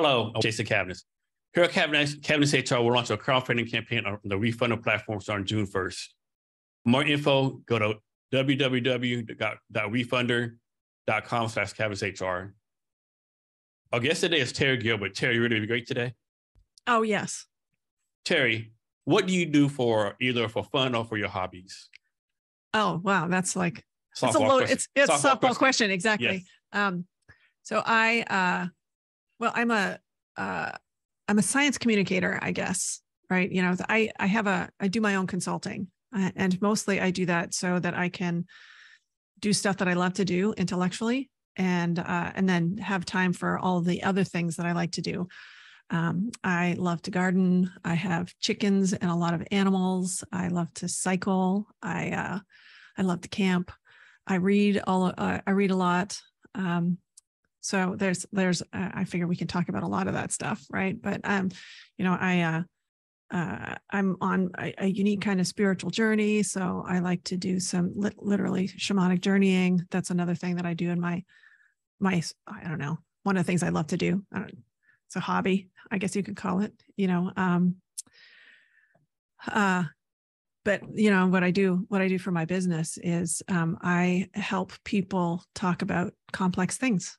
Hello, I'm Jason Cavness. Here at Cavness HR, we're launching a crowdfunding campaign on the Wefunder platform starting June 1st. For more info, go to www.wefunder.com slash HR. Our guest today is Terri Gilbert. Terri, you ready to be great today? Oh, yes. Terri, what do you do for either for fun or for your hobbies? Oh, wow. That's like, softball it's a low, it's, it's softball, softball question. question. Exactly. Yes. Um, so I, uh, well, I'm a, uh, I'm a science communicator, I guess. Right. You know, I, I have a, I do my own consulting uh, and mostly I do that so that I can do stuff that I love to do intellectually and, uh, and then have time for all the other things that I like to do. Um, I love to garden. I have chickens and a lot of animals. I love to cycle. I, uh, I love to camp. I read all, uh, I read a lot. Um, so there's there's uh, i figure we can talk about a lot of that stuff right but um you know i uh uh, I'm on a, a, unique kind of spiritual journey. So I like to do some li- literally shamanic journeying. That's another thing that I do in my, my, I don't know, one of the things I love to do. it's a hobby, I guess you could call it, you know, um, uh, but you know what i do what i do for my business is um, i help people talk about complex things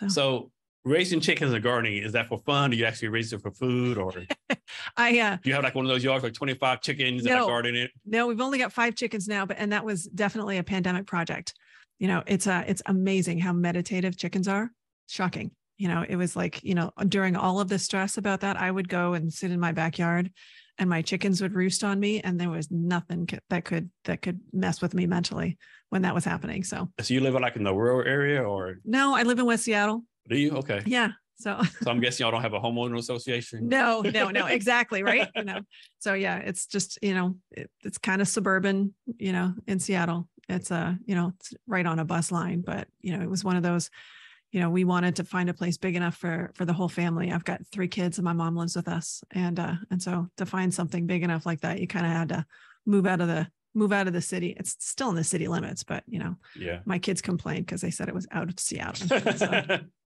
so, so raising chickens and gardening is that for fun? Do you actually raise it for food, or I uh, do you have like one of those yards like twenty five chickens no, and a garden in it? No, we've only got five chickens now, but and that was definitely a pandemic project. You know, it's uh it's amazing how meditative chickens are. Shocking. You know, it was like you know during all of the stress about that, I would go and sit in my backyard and my chickens would roost on me and there was nothing that could that could mess with me mentally when that was happening so. So you live like in the rural area or? No i live in west seattle. Do you? Okay. Yeah so. So i'm guessing y'all don't have a homeowner association? No no no exactly right? You know so yeah it's just you know it, it's kind of suburban you know in seattle. It's a you know it's right on a bus line but you know it was one of those you know, we wanted to find a place big enough for for the whole family. I've got three kids and my mom lives with us. And uh and so to find something big enough like that, you kind of had to move out of the move out of the city. It's still in the city limits, but you know, yeah. My kids complained because they said it was out of Seattle. So.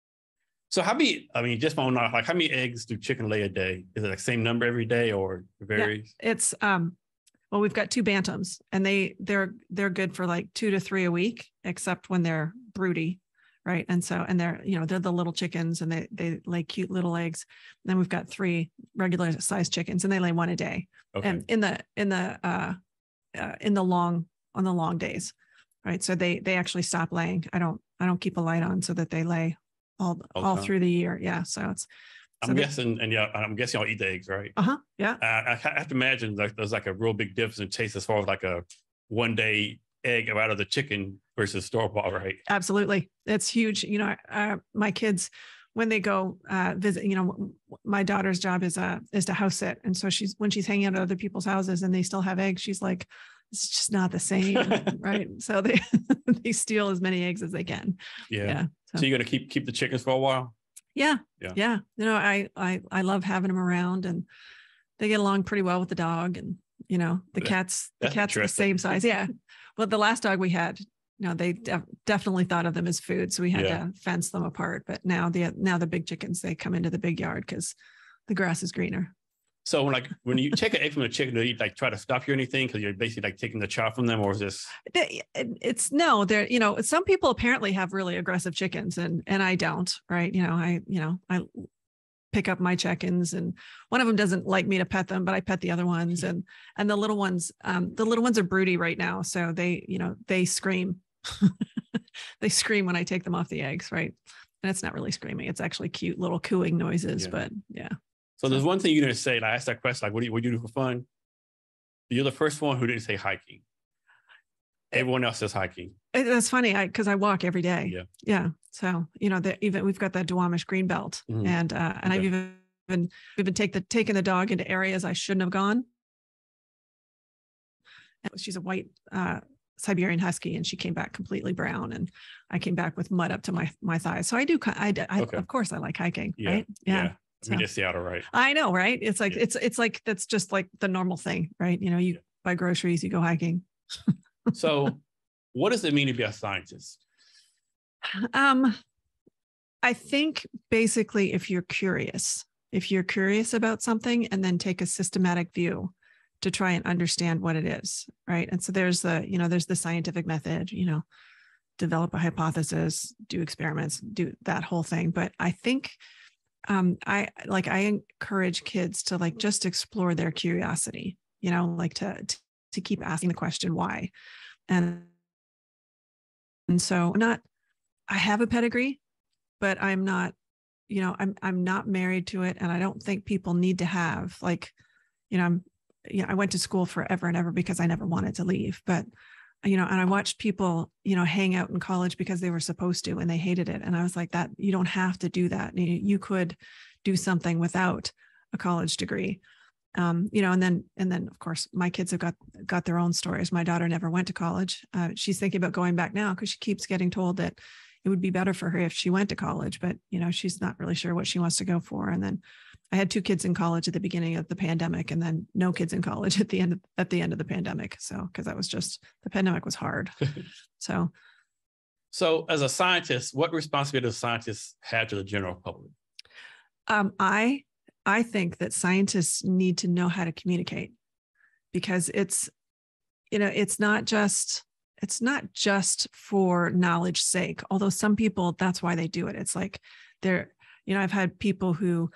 so how many, I mean, just on like how many eggs do chicken lay a day? Is it the same number every day or varies? Yeah, it's um well, we've got two bantams and they they're they're good for like two to three a week, except when they're broody right and so and they're you know they're the little chickens and they they lay cute little eggs and then we've got three regular sized chickens and they lay one a day okay. and in the in the uh, uh in the long on the long days right so they they actually stop laying i don't i don't keep a light on so that they lay all okay. all through the year yeah so it's so I'm guessing, and yeah, I'm guessing y'all eat the eggs, right? Uh huh. Yeah. I, I have to imagine like there's like a real big difference in taste as far as like a one day egg out of the chicken versus store bought, right? Absolutely. It's huge. You know, uh, my kids, when they go uh, visit, you know, my daughter's job is uh, is to house sit. And so she's, when she's hanging out at other people's houses and they still have eggs, she's like, it's just not the same. right. So they, they steal as many eggs as they can. Yeah. yeah so. so you're going to keep, keep the chickens for a while? Yeah. Yeah. Yeah. You know, I, I, I love having them around and they get along pretty well with the dog and, you know, the cats, the cats are the same size. Yeah. Well, the last dog we had, you know, they def- definitely thought of them as food, so we had yeah. to fence them apart. But now the now the big chickens they come into the big yard because the grass is greener. So when like when you take an egg from a chicken, do you like try to stop you or anything because you're basically like taking the chow from them, or is this? It's no, there. You know, some people apparently have really aggressive chickens, and and I don't. Right? You know, I you know I pick up my check-ins and one of them doesn't like me to pet them but i pet the other ones and and the little ones um, the little ones are broody right now so they you know they scream. They scream when i take them off the eggs right? And it's not really screaming it's actually cute little cooing noises yeah. but yeah. So there's one thing you didn't say and i asked that question like what do you, what do, you do for fun? You're the first one who didn't say hiking everyone else is hiking that's funny because i walk every day yeah yeah so you know that even we've got that Duwamish green belt, mm-hmm. and uh, and okay. I've even we've been take the taking the dog into areas I shouldn't have gone. She's a white uh, Siberian Husky, and she came back completely brown, and I came back with mud up to my my thighs. So I do, I, I okay. of course I like hiking, yeah. right? Yeah. yeah. So, just Seattle, right? I know, right? It's like yeah. it's it's like that's just like the normal thing, right? You know, you buy groceries, you go hiking. so, what does it mean to be a scientist? Um, I think basically if you're curious, if you're curious about something and then take a systematic view to try and understand what it is, right? And so there's the, you know, there's the scientific method, you know, develop a hypothesis, do experiments, do that whole thing. But I think um, I like I encourage kids to like just explore their curiosity, you know, like to to, keep asking the question why. And and so not I have a pedigree, but I'm not, you know, I'm I'm not married to it. And I don't think people need to have like, you know, I'm you know, I went to school forever and ever because I never wanted to leave. But you know, and I watched people, you know, hang out in college because they were supposed to and they hated it. And I was like, that you don't have to do that. You could do something without a college degree. Um, you know, and then and then of course my kids have got got their own stories. My daughter never went to college. Uh, she's thinking about going back now because she keeps getting told that it would be better for her if she went to college, but you know, she's not really sure what she wants to go for. And then I had two kids in college at the beginning of the pandemic and then no kids in college at the end of, at the end of the pandemic. So cuz that was just the pandemic was hard. so so as a scientist, what responsibility does scientists have to the general public? Um, I I think that scientists need to know how to communicate because it's you know, it's not just it's not just for knowledge sake although some people that's why they do it. It's like they're you know i've had people who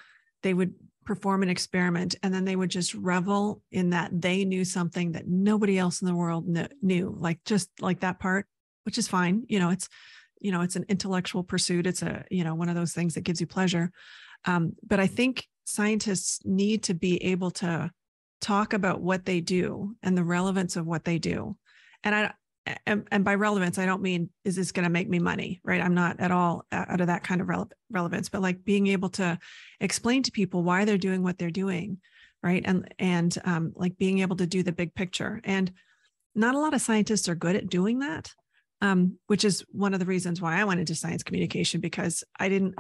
they would perform an experiment and then they would just revel in that they knew something that nobody else in the world knew like just like that part which is fine. You know it's you know it's an intellectual pursuit. It's a you know one of those things that gives you pleasure. Um, but i think scientists need to be able to talk about what they do and the relevance of what they do and i and, and by relevance, I don't mean is this going to make me money, right? I'm not at all out of that kind of rele- relevance, but like being able to explain to people why they're doing what they're doing, right? And and um, like being able to do the big picture. And not a lot of scientists are good at doing that, um, which is one of the reasons why I went into science communication because I didn't,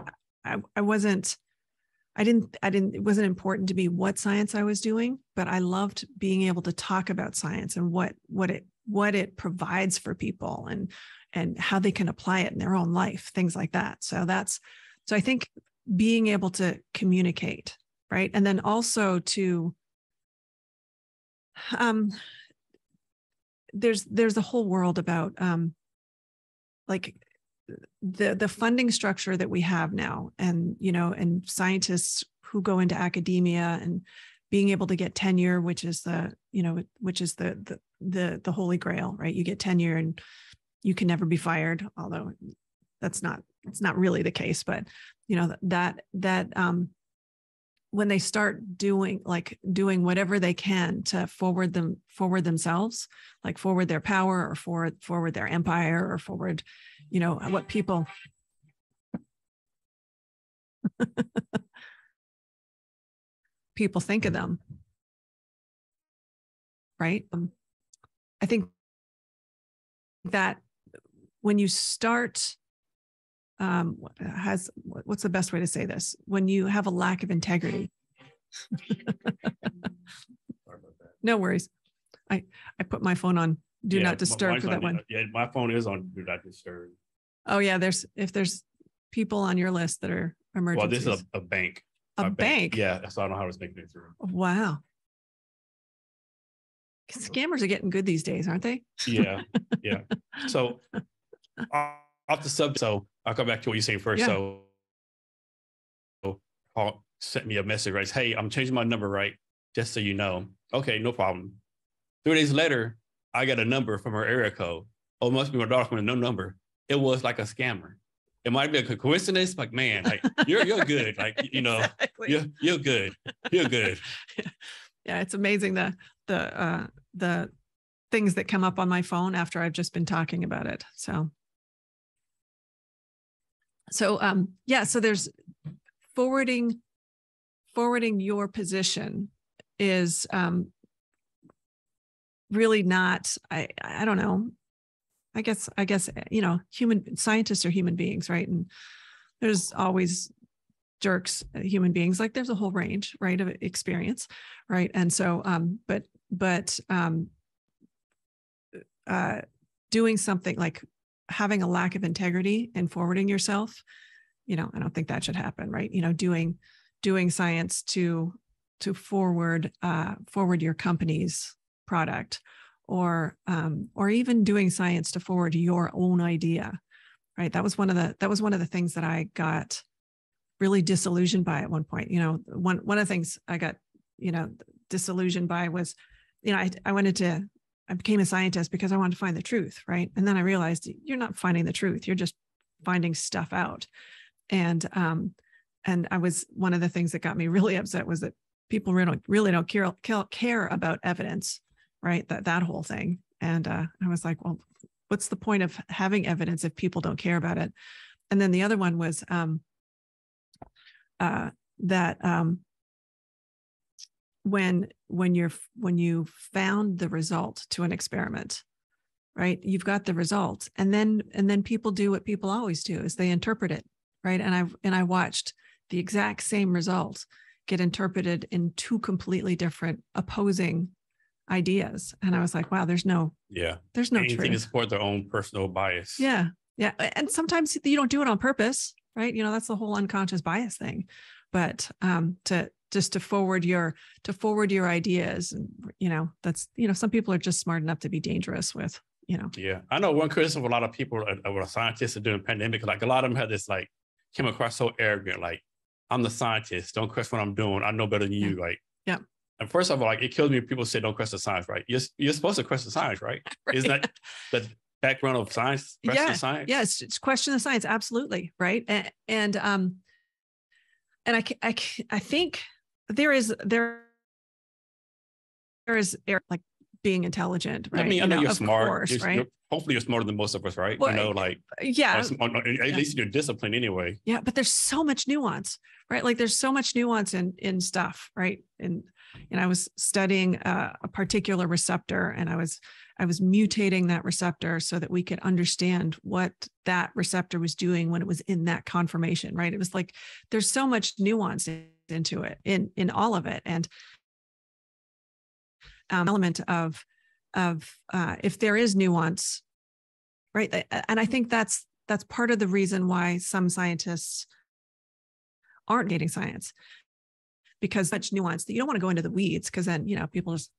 I, I wasn't. I didn't, I didn't, it wasn't important to me what science I was doing, but I loved being able to talk about science and what, what it what it provides for people and and how they can apply it in their own life things like that. So that's so i think being able to communicate right? And then also to um there's there's a whole world about um like the the funding structure that we have now and you know and scientists who go into academia and being able to get tenure which is the you know which is the the the, the holy grail right? You get tenure and you can never be fired although that's not it's not really the case but you know that that um when they start doing like doing whatever they can to forward them forward themselves like forward their power or forward forward their empire or forward you know what people people think of them. Right. Um, I think that when you start, um, has what's the best way to say this? When you have a lack of integrity. no worries. I I put my phone on do yeah, not disturb for that on, one. Yeah, my phone is on do not disturb. Oh yeah, there's if there's people on your list that are emergencies. Well, this is a, a bank a bank. bank. Yeah, so I don't know how it's making it through. Wow. Scammers are getting good these days, aren't they? Yeah, yeah. So off the sub, so I'll come back to what you say first. Yeah. So Paul sent me a message, right? Hey, I'm changing my number, right? Just so you know. Okay, no problem. Three days later, I got a number from her area code. Oh, must be my daughter with no number. It was like a scammer it might be a coincidence. Like, man, like you're you're good. Like, you know, exactly. you're you're good. You're good. yeah, it's amazing the the uh the things that come up on my phone after I've just been talking about it. So so um yeah, so there's forwarding forwarding your position is um really not I I don't know I guess I guess eh, you know human scientists are human beings, right? And there's always jerks, uh, human beings. Like there's a whole range, right, of experience, right? And so, um, but but um, uh, doing something like having a lack of integrity and forwarding yourself you know, I don't think that should happen, right? You know, doing doing science to to forward uh, forward your company's product, or um, or even doing science to forward your own idea, right? That was one of the that was one of the things that I got really disillusioned by at one point. You know, one one of the things I got you know disillusioned by was, you know, I I wanted to I became a scientist because I wanted to find the truth, right? And then I realized you're not finding the truth; you're just finding stuff out and um and i was one of the things that got me really upset was that people really don't really don't care care about evidence right? That that whole thing. And uh, i was like well what's the point of having evidence if people don't care about it? And then the other one was um uh that um when when you're when you found the result to an experiment right? You've got the result, and then and then people do what people always do is they interpret it right? And i and i watched the exact same result get interpreted in two completely different opposing ideas and i was like wow there's no yeah there's no anything truth. to support their own personal bias yeah yeah and sometimes you don't do it on purpose right you know that's the whole unconscious bias thing but um to just to forward your to forward your ideas and you know that's you know some people are just smart enough to be dangerous with you know yeah i know one criticism of a lot of people or scientists are doing pandemic like a lot of them had this like came across so arrogant. Like, I'm the scientist. Don't question what I'm doing. I know better than you. Like, yeah. And first of all, like it kills me if people say don't question science, right? You're, you're supposed to question science, right? right. Isn't that the background of science? Question yeah. science? Yeah, it's, question the science. Absolutely. Right. And, and um, and I, I, I think there is, there, there is like being intelligent, right? I mean, I know, you are smart, course, you're, right? You're, hopefully you're smarter than most of us, right? Well, you know, like yeah, at yeah. least you're disciplined anyway. Yeah, but there's so much nuance, right? Like there's so much nuance in in stuff, right? And and I was studying a, a particular receptor, and I was I was mutating that receptor so that we could understand what that receptor was doing when it was in that conformation, right? It was like there's so much nuance into it in in all of it, and um, element of of uh, if there is nuance, right? And I think that's that's part of the reason why some scientists aren't dating science because much nuance that you don't want to go into the weeds because then you know people just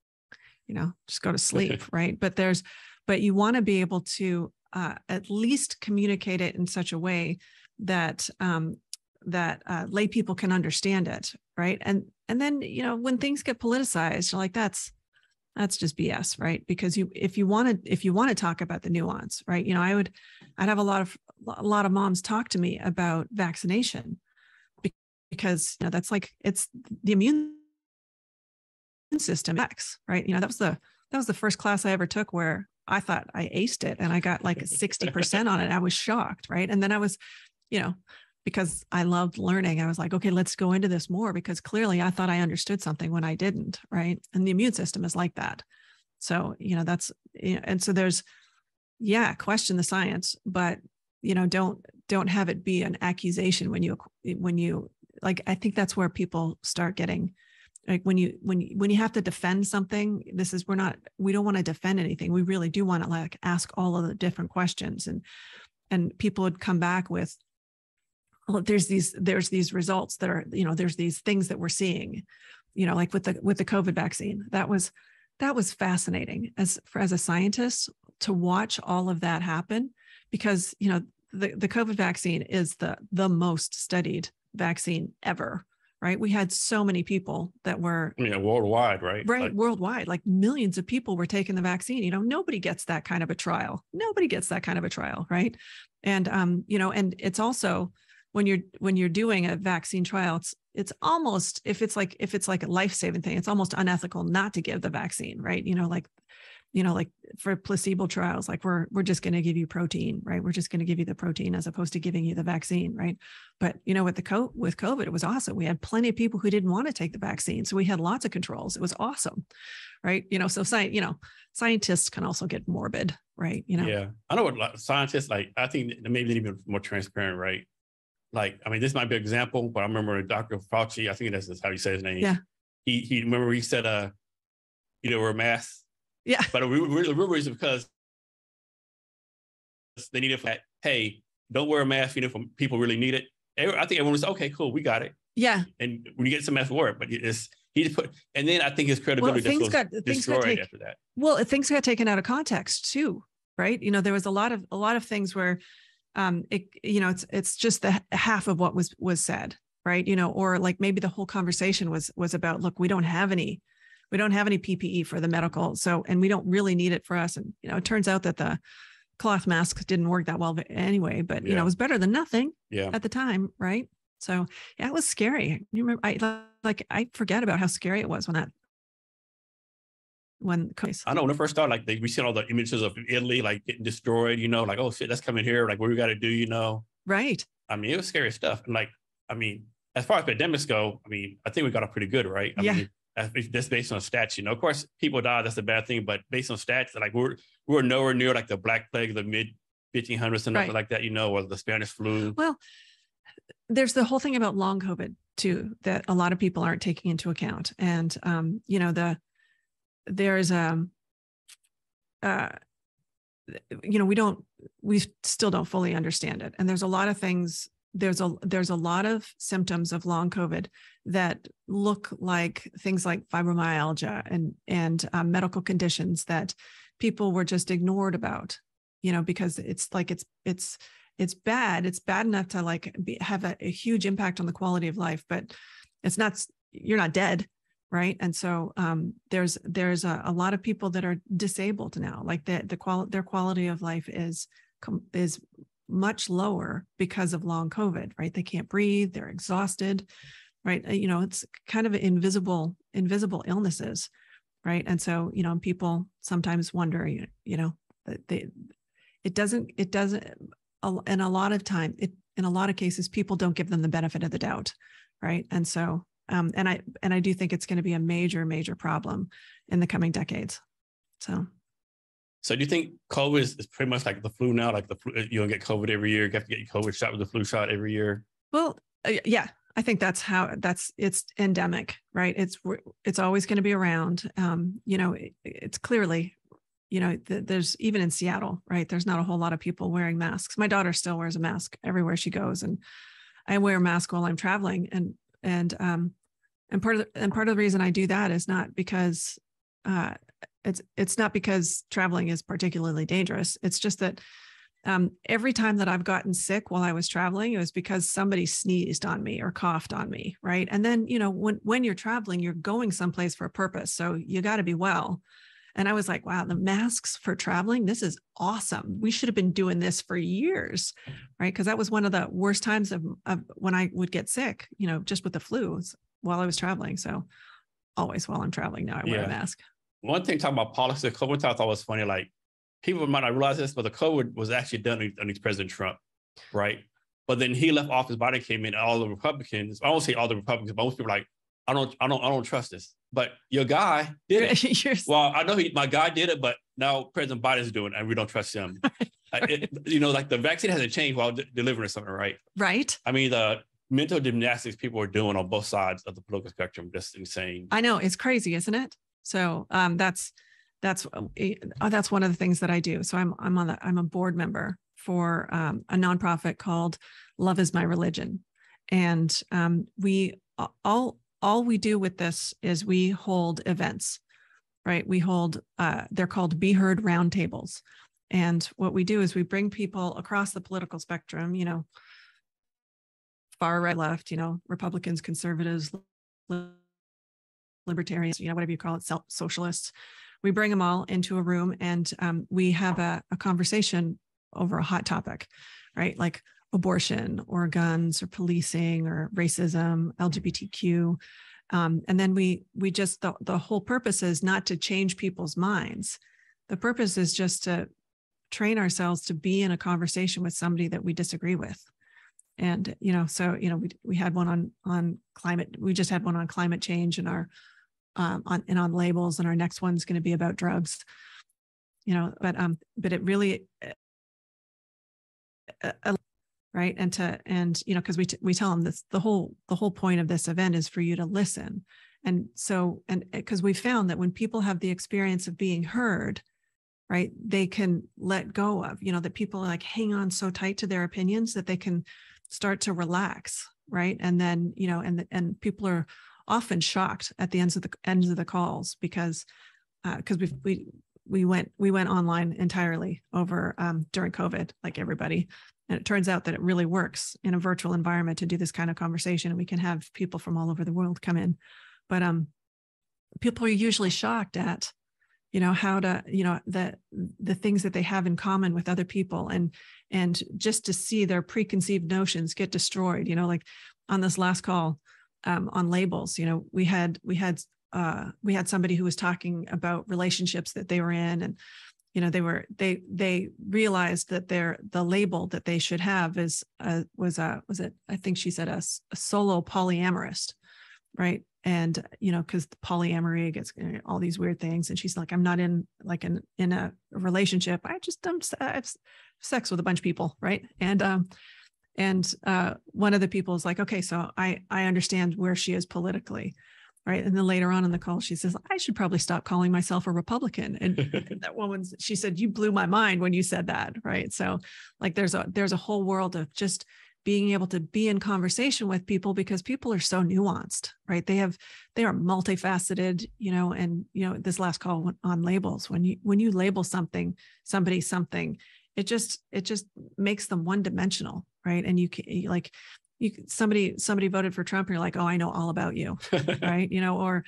you know just go to sleep right? But there's but you want to be able to uh, at least communicate it in such a way that um, that uh, lay people can understand it right? And and then you know when things get politicized like that's that's just bs right? Because you if you want to if you want to talk about the nuance right? You know i would i'd have a lot of a lot of moms talk to me about vaccination because you know that's like it's the immune system x right you know that was the that was the first class i ever took where i thought i aced it and i got like 60% on it i was shocked right and then i was you know because I loved learning. I was like, okay, let's go into this more because clearly I thought I understood something when I didn't, right? And the immune system is like that. So, you know, that's and so there's yeah, question the science, but you know, don't don't have it be an accusation when you when you like I think that's where people start getting like when you when you, when you have to defend something this is we're not we don't want to defend anything. We really do want to like ask all of the different questions and and people would come back with well, there's these there's these results that are you know there's these things that we're seeing you know like with the with the covid vaccine. That was that was fascinating as for as a scientist to watch all of that happen because you know the, the covid vaccine is the the most studied vaccine ever right? We had so many people that were yeah worldwide right? Right like, worldwide. Like millions of people were taking the vaccine you know? Nobody gets that kind of a trial. Nobody gets that kind of a trial right? And um you know and it's also when you're when you're doing a vaccine trial it's it's almost if it's like if it's like a life-saving thing it's almost unethical not to give the vaccine right? You know like you know like for placebo trials like we're we're just going to give you protein right we're just going to give you the protein as opposed to giving you the vaccine right but you know with the co- with covid it was awesome we had plenty of people who didn't want to take the vaccine so we had lots of controls it was awesome right you know so science you know scientists can also get morbid right you know yeah i know what scientists like i think maybe even more transparent right like, I mean, this might be an example, but I remember Dr. Fauci, I think that's how you say his name. Yeah. He, he remember he said, uh, you know, wear masks. Yeah. But the real reason because they needed that, hey, don't wear a mask, you know, if people really need it. I think everyone was okay, cool, we got it. Yeah. And when you get some else work, but it's he just put, and then I think his credibility well, things got things got taken, after that. Well, things got taken out of context too, right? You know, there was a lot of a lot of things where, um, it you know, it's it's just the half of what was was said, right? You know, or like maybe the whole conversation was was about, look, we don't have any, we don't have any PPE for the medical, so and we don't really need it for us. And you know, it turns out that the cloth masks didn't work that well anyway, but yeah. you know, it was better than nothing yeah. at the time, right? So yeah, it was scary. You remember, I like I forget about how scary it was when that when I know when it first started, like they, we see all the images of Italy like getting destroyed, you know, like oh shit, that's coming here, like what we got to do, you know. Right. I mean, it was scary stuff, and like I mean, as far as pandemics go, I mean, I think we got it pretty good, right? I yeah. Mean, that's based on stats, you know. Of course, people die. That's a bad thing, but based on stats, like we're we're nowhere near like the Black Plague, the mid 1500s and right. like that, you know, or the Spanish flu. Well, there's the whole thing about long COVID too that a lot of people aren't taking into account, and um, you know the there's a um, uh, you know we don't we still don't fully understand it, and there's a lot of things there's a there's a lot of symptoms of long COVID that look like things like fibromyalgia and and um, medical conditions that people were just ignored about, you know, because it's like it's it's it's bad. It's bad enough to like be, have a, a, huge impact on the quality of life, but it's not. You're not dead, right? And so um, there's there's a, a, lot of people that are disabled now. Like the the qual their quality of life is is much lower because of long COVID, right? They can't breathe. They're exhausted, right? Uh, you know, it's kind of invisible invisible illnesses, right? And so you know, people sometimes wonder, you know, they it doesn't it doesn't and a lot of time it in a lot of cases people don't give them the benefit of the doubt right and so um, and i and i do think it's going to be a major major problem in the coming decades so so do you think covid is, pretty much like the flu now like the flu you don't get covid every year you have to get your covid shot with the flu shot every year well uh, yeah i think that's how that's it's endemic right it's it's always going to be around um, you know it, it's clearly you know, th- there's even in Seattle, right? There's not a whole lot of people wearing masks. My daughter still wears a mask everywhere she goes, and I wear a mask while I'm traveling. And and um, and part of the, and part of the reason I do that is not because uh, it's it's not because traveling is particularly dangerous. It's just that um, every time that I've gotten sick while I was traveling, it was because somebody sneezed on me or coughed on me, right? And then you know when when you're traveling, you're going someplace for a purpose, so you got to be well. And I was like, wow, the masks for traveling, this is awesome. We should have been doing this for years, right? Because that was one of the worst times of, of when I would get sick, you know, just with the flu while I was traveling. So always while I'm traveling now, I wear yeah. a mask. One thing talking about policy, COVID I thought was funny. Like people might not realize this, but the COVID was actually done underneath President Trump, right? But then he left office, Biden came in, and all the Republicans, I don't say all the Republicans, but most people like, I don't, I don't, I don't trust this. But your guy did it. well, I know he, my guy did it, but now President Biden's doing it, and we don't trust him. Uh, it, you know, like the vaccine hasn't changed while de- delivering something, right? Right. I mean, the mental gymnastics people are doing on both sides of the political spectrum just insane. I know it's crazy, isn't it? So um, that's that's uh, that's one of the things that I do. So I'm I'm on the I'm a board member for um, a nonprofit called Love Is My Religion, and um, we all all we do with this is we hold events, right? We hold, uh, they're called Be Heard roundtables. And what we do is we bring people across the political spectrum, you know, far right, left, you know, Republicans, conservatives, libertarians, you know, whatever you call it, socialists. We bring them all into a room and um, we have a, a conversation over a hot topic, right? Like abortion or guns or policing or racism, LGBTQ. Um, and then we we just the, the whole purpose is not to change people's minds. The purpose is just to train ourselves to be in a conversation with somebody that we disagree with. And you know, so you know, we we had one on on climate. We just had one on climate change and our um, on and on labels, and our next one's going to be about drugs. You know, but um, but it really uh, right and to and you know because we t- we tell them this the whole the whole point of this event is for you to listen and so and because we found that when people have the experience of being heard right they can let go of you know that people like hang on so tight to their opinions that they can start to relax right? And then you know and and people are often shocked at the ends of the ends of the calls because because uh, we we we went we went online entirely over um, during covid like everybody. And it turns out that it really works in a virtual environment to do this kind of conversation. And we can have people from all over the world come in. But um people are usually shocked at you know how to you know the the things that they have in common with other people and and just to see their preconceived notions get destroyed you know like on this last call um, on labels you know we had we had uh, we had somebody who was talking about relationships that they were in and you know they were they they realized that their the label that they should have is uh, was a was it i think she said a, a solo polyamorist right and you know because polyamory gets all these weird things and she's like i'm not in like in in a relationship. I just i'm I have sex with a bunch of people right? And um and uh one of the people is like okay so i i understand where she is politically right? And then later on in the call she says i should probably stop calling myself a republican and, and that woman she said you blew my mind when you said that right? So like there's a there's a whole world of just being able to be in conversation with people because people are so nuanced right? They have they are multifaceted you know and you know this last call on labels. When you when you label something somebody something it just it just makes them one dimensional right? And you can like you somebody somebody voted for trump and you're like oh i know all about you right? You know or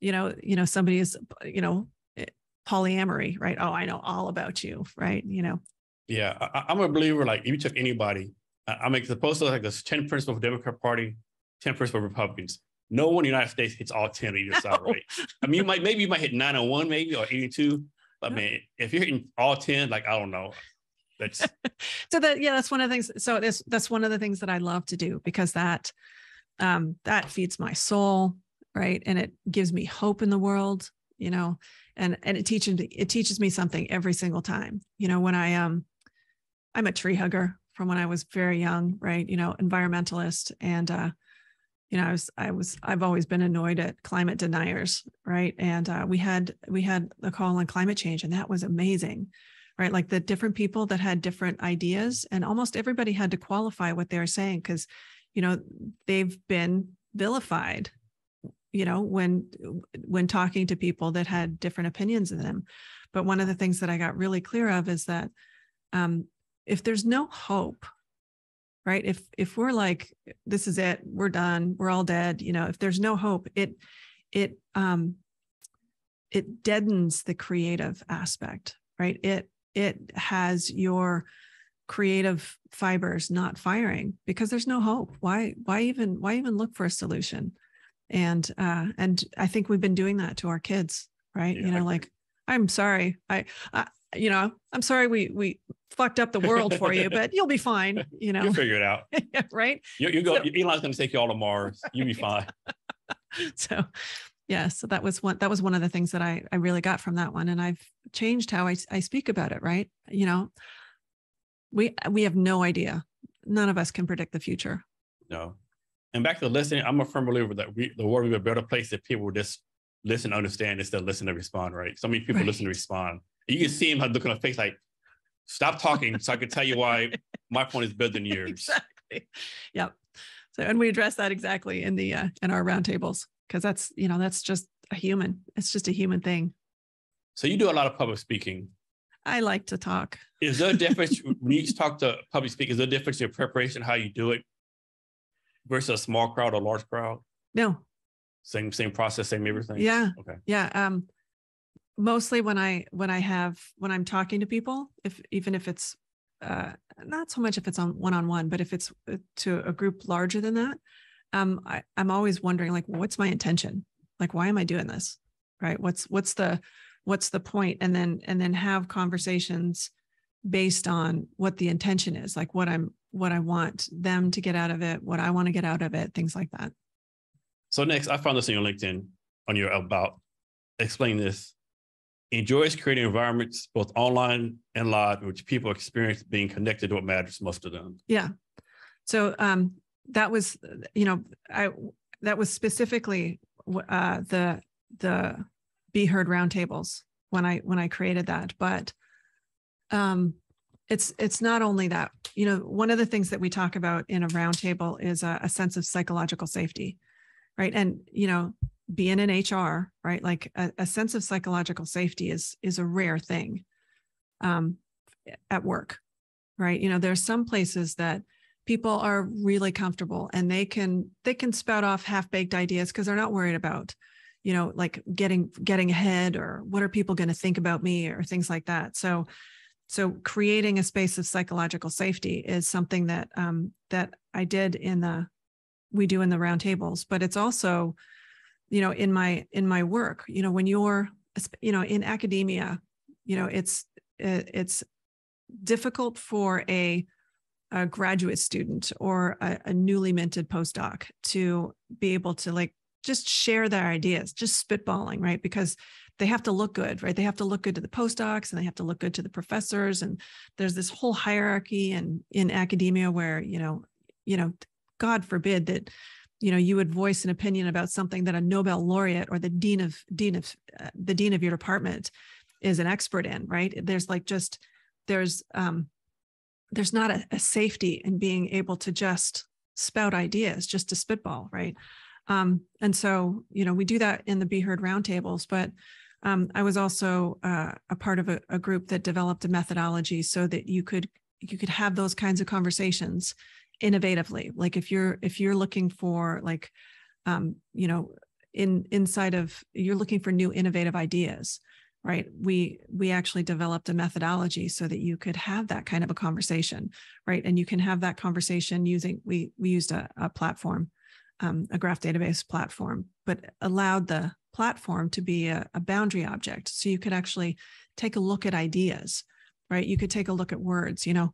you know you know somebody is you know eh, polyamory right? Oh i know all about you right? You know? Yeah I, am a believer like if you took anybody I make the post like this 10 principles for Democrat Party, 10 principles for Republicans. No one in the United States hits all 10 of either side, right? I mean, you might maybe you might hit 901 maybe or 82. But man, if you're hitting all 10, like I don't know. That's so that yeah, that's one of the things. So that's that's one of the things that I love to do because that um that feeds my soul, right? And it gives me hope in the world, you know, and and it teaches it teaches me something every single time. You know, when I um I'm a tree hugger from when I was very young, right? You know, environmentalist and uh, you know, I was I was I've always been annoyed at climate deniers, right? And uh, we had we had a call on climate change, and that was amazing, right? Like the different people that had different ideas, and almost everybody had to qualify what they were saying because, you know, they've been vilified, you know, when when talking to people that had different opinions of them. But one of the things that I got really clear of is that um, if there's no hope right? If if we're like this is it we're done we're all dead you know if there's no hope it it um it deadens the creative aspect right? It it has your creative fibers not firing because there's no hope. Why why even why even look for a solution? And uh and i think we've been doing that to our kids right? Yeah, you know like i'm sorry I, I you know, I'm sorry we we fucked up the world for you, but you'll be fine. You know, you'll figure it out, right? You, you go. So, Elon's going to take you all to Mars. You'll be fine. so, yeah. So that was one. That was one of the things that I I really got from that one, and I've changed how I I speak about it. Right? You know, we we have no idea. None of us can predict the future. No. And back to listening, I'm a firm believer that we, the world will be a better place if people just listen, understand, instead of listen to respond. Right? So many people right. listen to respond you can see him look on his face like, stop talking so I can tell you why my point is better than yours. exactly. Yep. So, and we address that exactly in the, uh, in our roundtables, because that's, you know, that's just a human. It's just a human thing. So you do a lot of public speaking. I like to talk. Is there a difference when you talk to public speakers? Is there a difference in preparation, how you do it versus a small crowd or large crowd? No. Same, same process, same everything. Yeah. Okay. Yeah. Um, mostly when I when I have when I'm talking to people, if even if it's uh, not so much if it's on one on one, but if it's uh, to a group larger than that, um, I, I'm always wondering like, what's my intention? Like, why am I doing this? Right? What's what's the what's the? And then and then have conversations based on what the intention is, like what I'm what I want them to get out of it, what I want to get out of it, things like that. So next, I found this on your LinkedIn on your about. Explain this enjoys creating environments both online and live in which people experience being connected to what matters most to them. Yeah. So um, that was, you know, I that was specifically uh, the the Be Heard roundtables when I when I created that. But um, it's it's not only that you know one of the things that we talk about in a roundtable is a, a, sense of psychological safety right and you know being in hr right like a, a sense of psychological safety is is a rare thing um, at work right? You know there's some places that people are really comfortable and they can they can spout off half-baked ideas because they're not worried about you know like getting getting ahead or what are people going to think about me or things like that. So so creating a space of psychological safety is something that um, that I did in the we do in the roundtables, but it's also, you know, in my in my work. You know, when you're you know in academia, you know, it's it's difficult for a a graduate student or a, a newly minted postdoc to be able to like just share their ideas, just spitballing, right? Because they have to look good, right? They have to look good to the postdocs and they have to look good to the professors. And there's this whole hierarchy and in academia where, you know, you know, God forbid that, you know, you would voice an opinion about something that a Nobel laureate or the dean of dean of uh, the dean of your department is an expert in, right? There's like just there's um there's not a, a safety in being able to just spout ideas, just to spitball, right? Um, and so, you know, we do that in the Be Heard roundtables, but um, I was also uh, a part of a, a, group that developed a methodology so that you could you could have those kinds of conversations innovatively. Like if you're if you're looking for like um, you know in inside of you're looking for new innovative ideas, right? We we actually developed a methodology so that you could have that kind of a conversation, right? And you can have that conversation using we we used a, a platform um, a graph database platform, but allowed the platform to be a, a boundary object. So you could actually take a look at ideas, right? You could take a look at words. You know,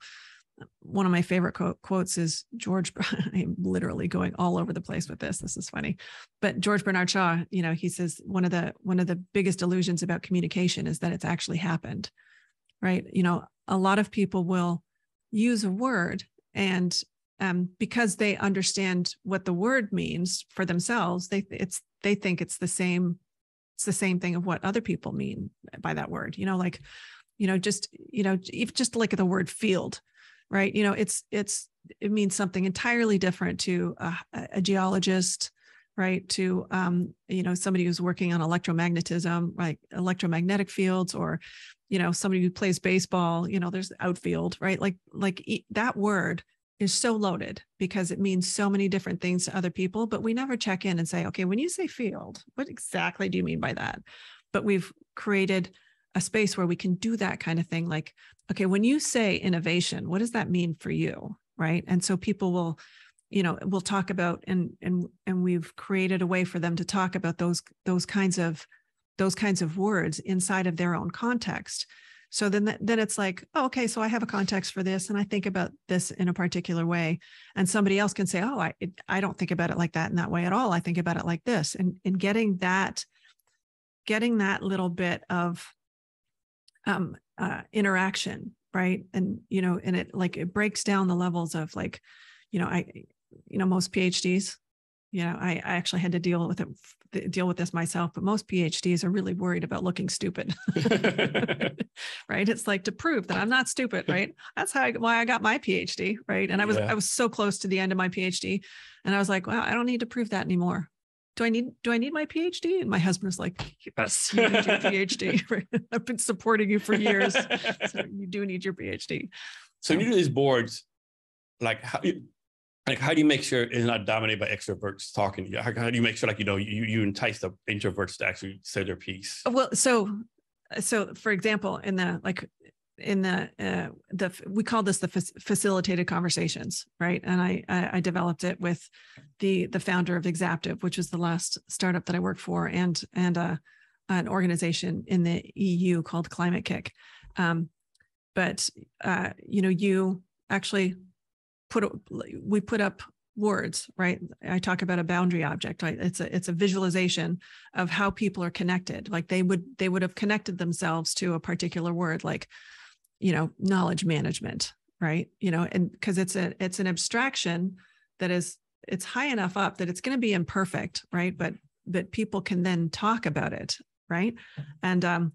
one of my favorite quote, quotes is George. I'm literally going all over the place with this. This is funny, but George Bernard Shaw, you know, he says one of the one of the biggest illusions about communication is that it's actually happened, right? You know, a lot of people will use a word and um, because they understand what the word means for themselves they it's they think it's the same it's the same thing of what other people mean by that word you know like you know just you know if just at the word field right? You know it's it's it means something entirely different to a, a geologist right? To um, you know somebody who's working on electromagnetism right electromagnetic fields or you know somebody who plays baseball you know there's outfield right? Like like that word is so loaded because it means so many different things to other people but we never check in and say okay when you say field what exactly do you mean by that? But we've created a space where we can do that kind of thing like okay when you say innovation what does that mean for you? Right? And so people will you know we'll talk about and and and we've created a way for them to talk about those those kinds of those kinds of words inside of their own context. So then, then it's like, oh, okay, so I have a context for this, and I think about this in a particular way, and somebody else can say, oh, I I don't think about it like that in that way at all. I think about it like this, and and getting that, getting that little bit of um, uh, interaction, right? And you know, and it like it breaks down the levels of like, you know, I, you know, most PhDs you know I, I actually had to deal with it deal with this myself but most phds are really worried about looking stupid right it's like to prove that i'm not stupid right that's how I, why i got my phd right and i was yeah. i was so close to the end of my phd and i was like wow i don't need to prove that anymore do I need do I need my PhD? And my husband is like, Yes, you need your PhD. I've been supporting you for years. So you do need your PhD. So, so you do these boards, like how like how do you make sure it's not dominated by extroverts talking to you how, how do you make sure like you know you, you entice the introverts to actually say their piece well so so for example in the like in the uh, the we call this the facilitated conversations right? And I, I, developed it with the the founder of exaptive which was the last startup that i worked for and and uh, an organization in the eu called Climate-KIC. Um, but uh, you know you actually put we put up words right? I talk about a boundary object right? It's a it's a visualization of how people are connected. Like they would they would have connected themselves to a particular word like you know knowledge management right you know and because it's a it's an abstraction that is it's high enough up that it's going to be imperfect right but but people can then talk about it right and um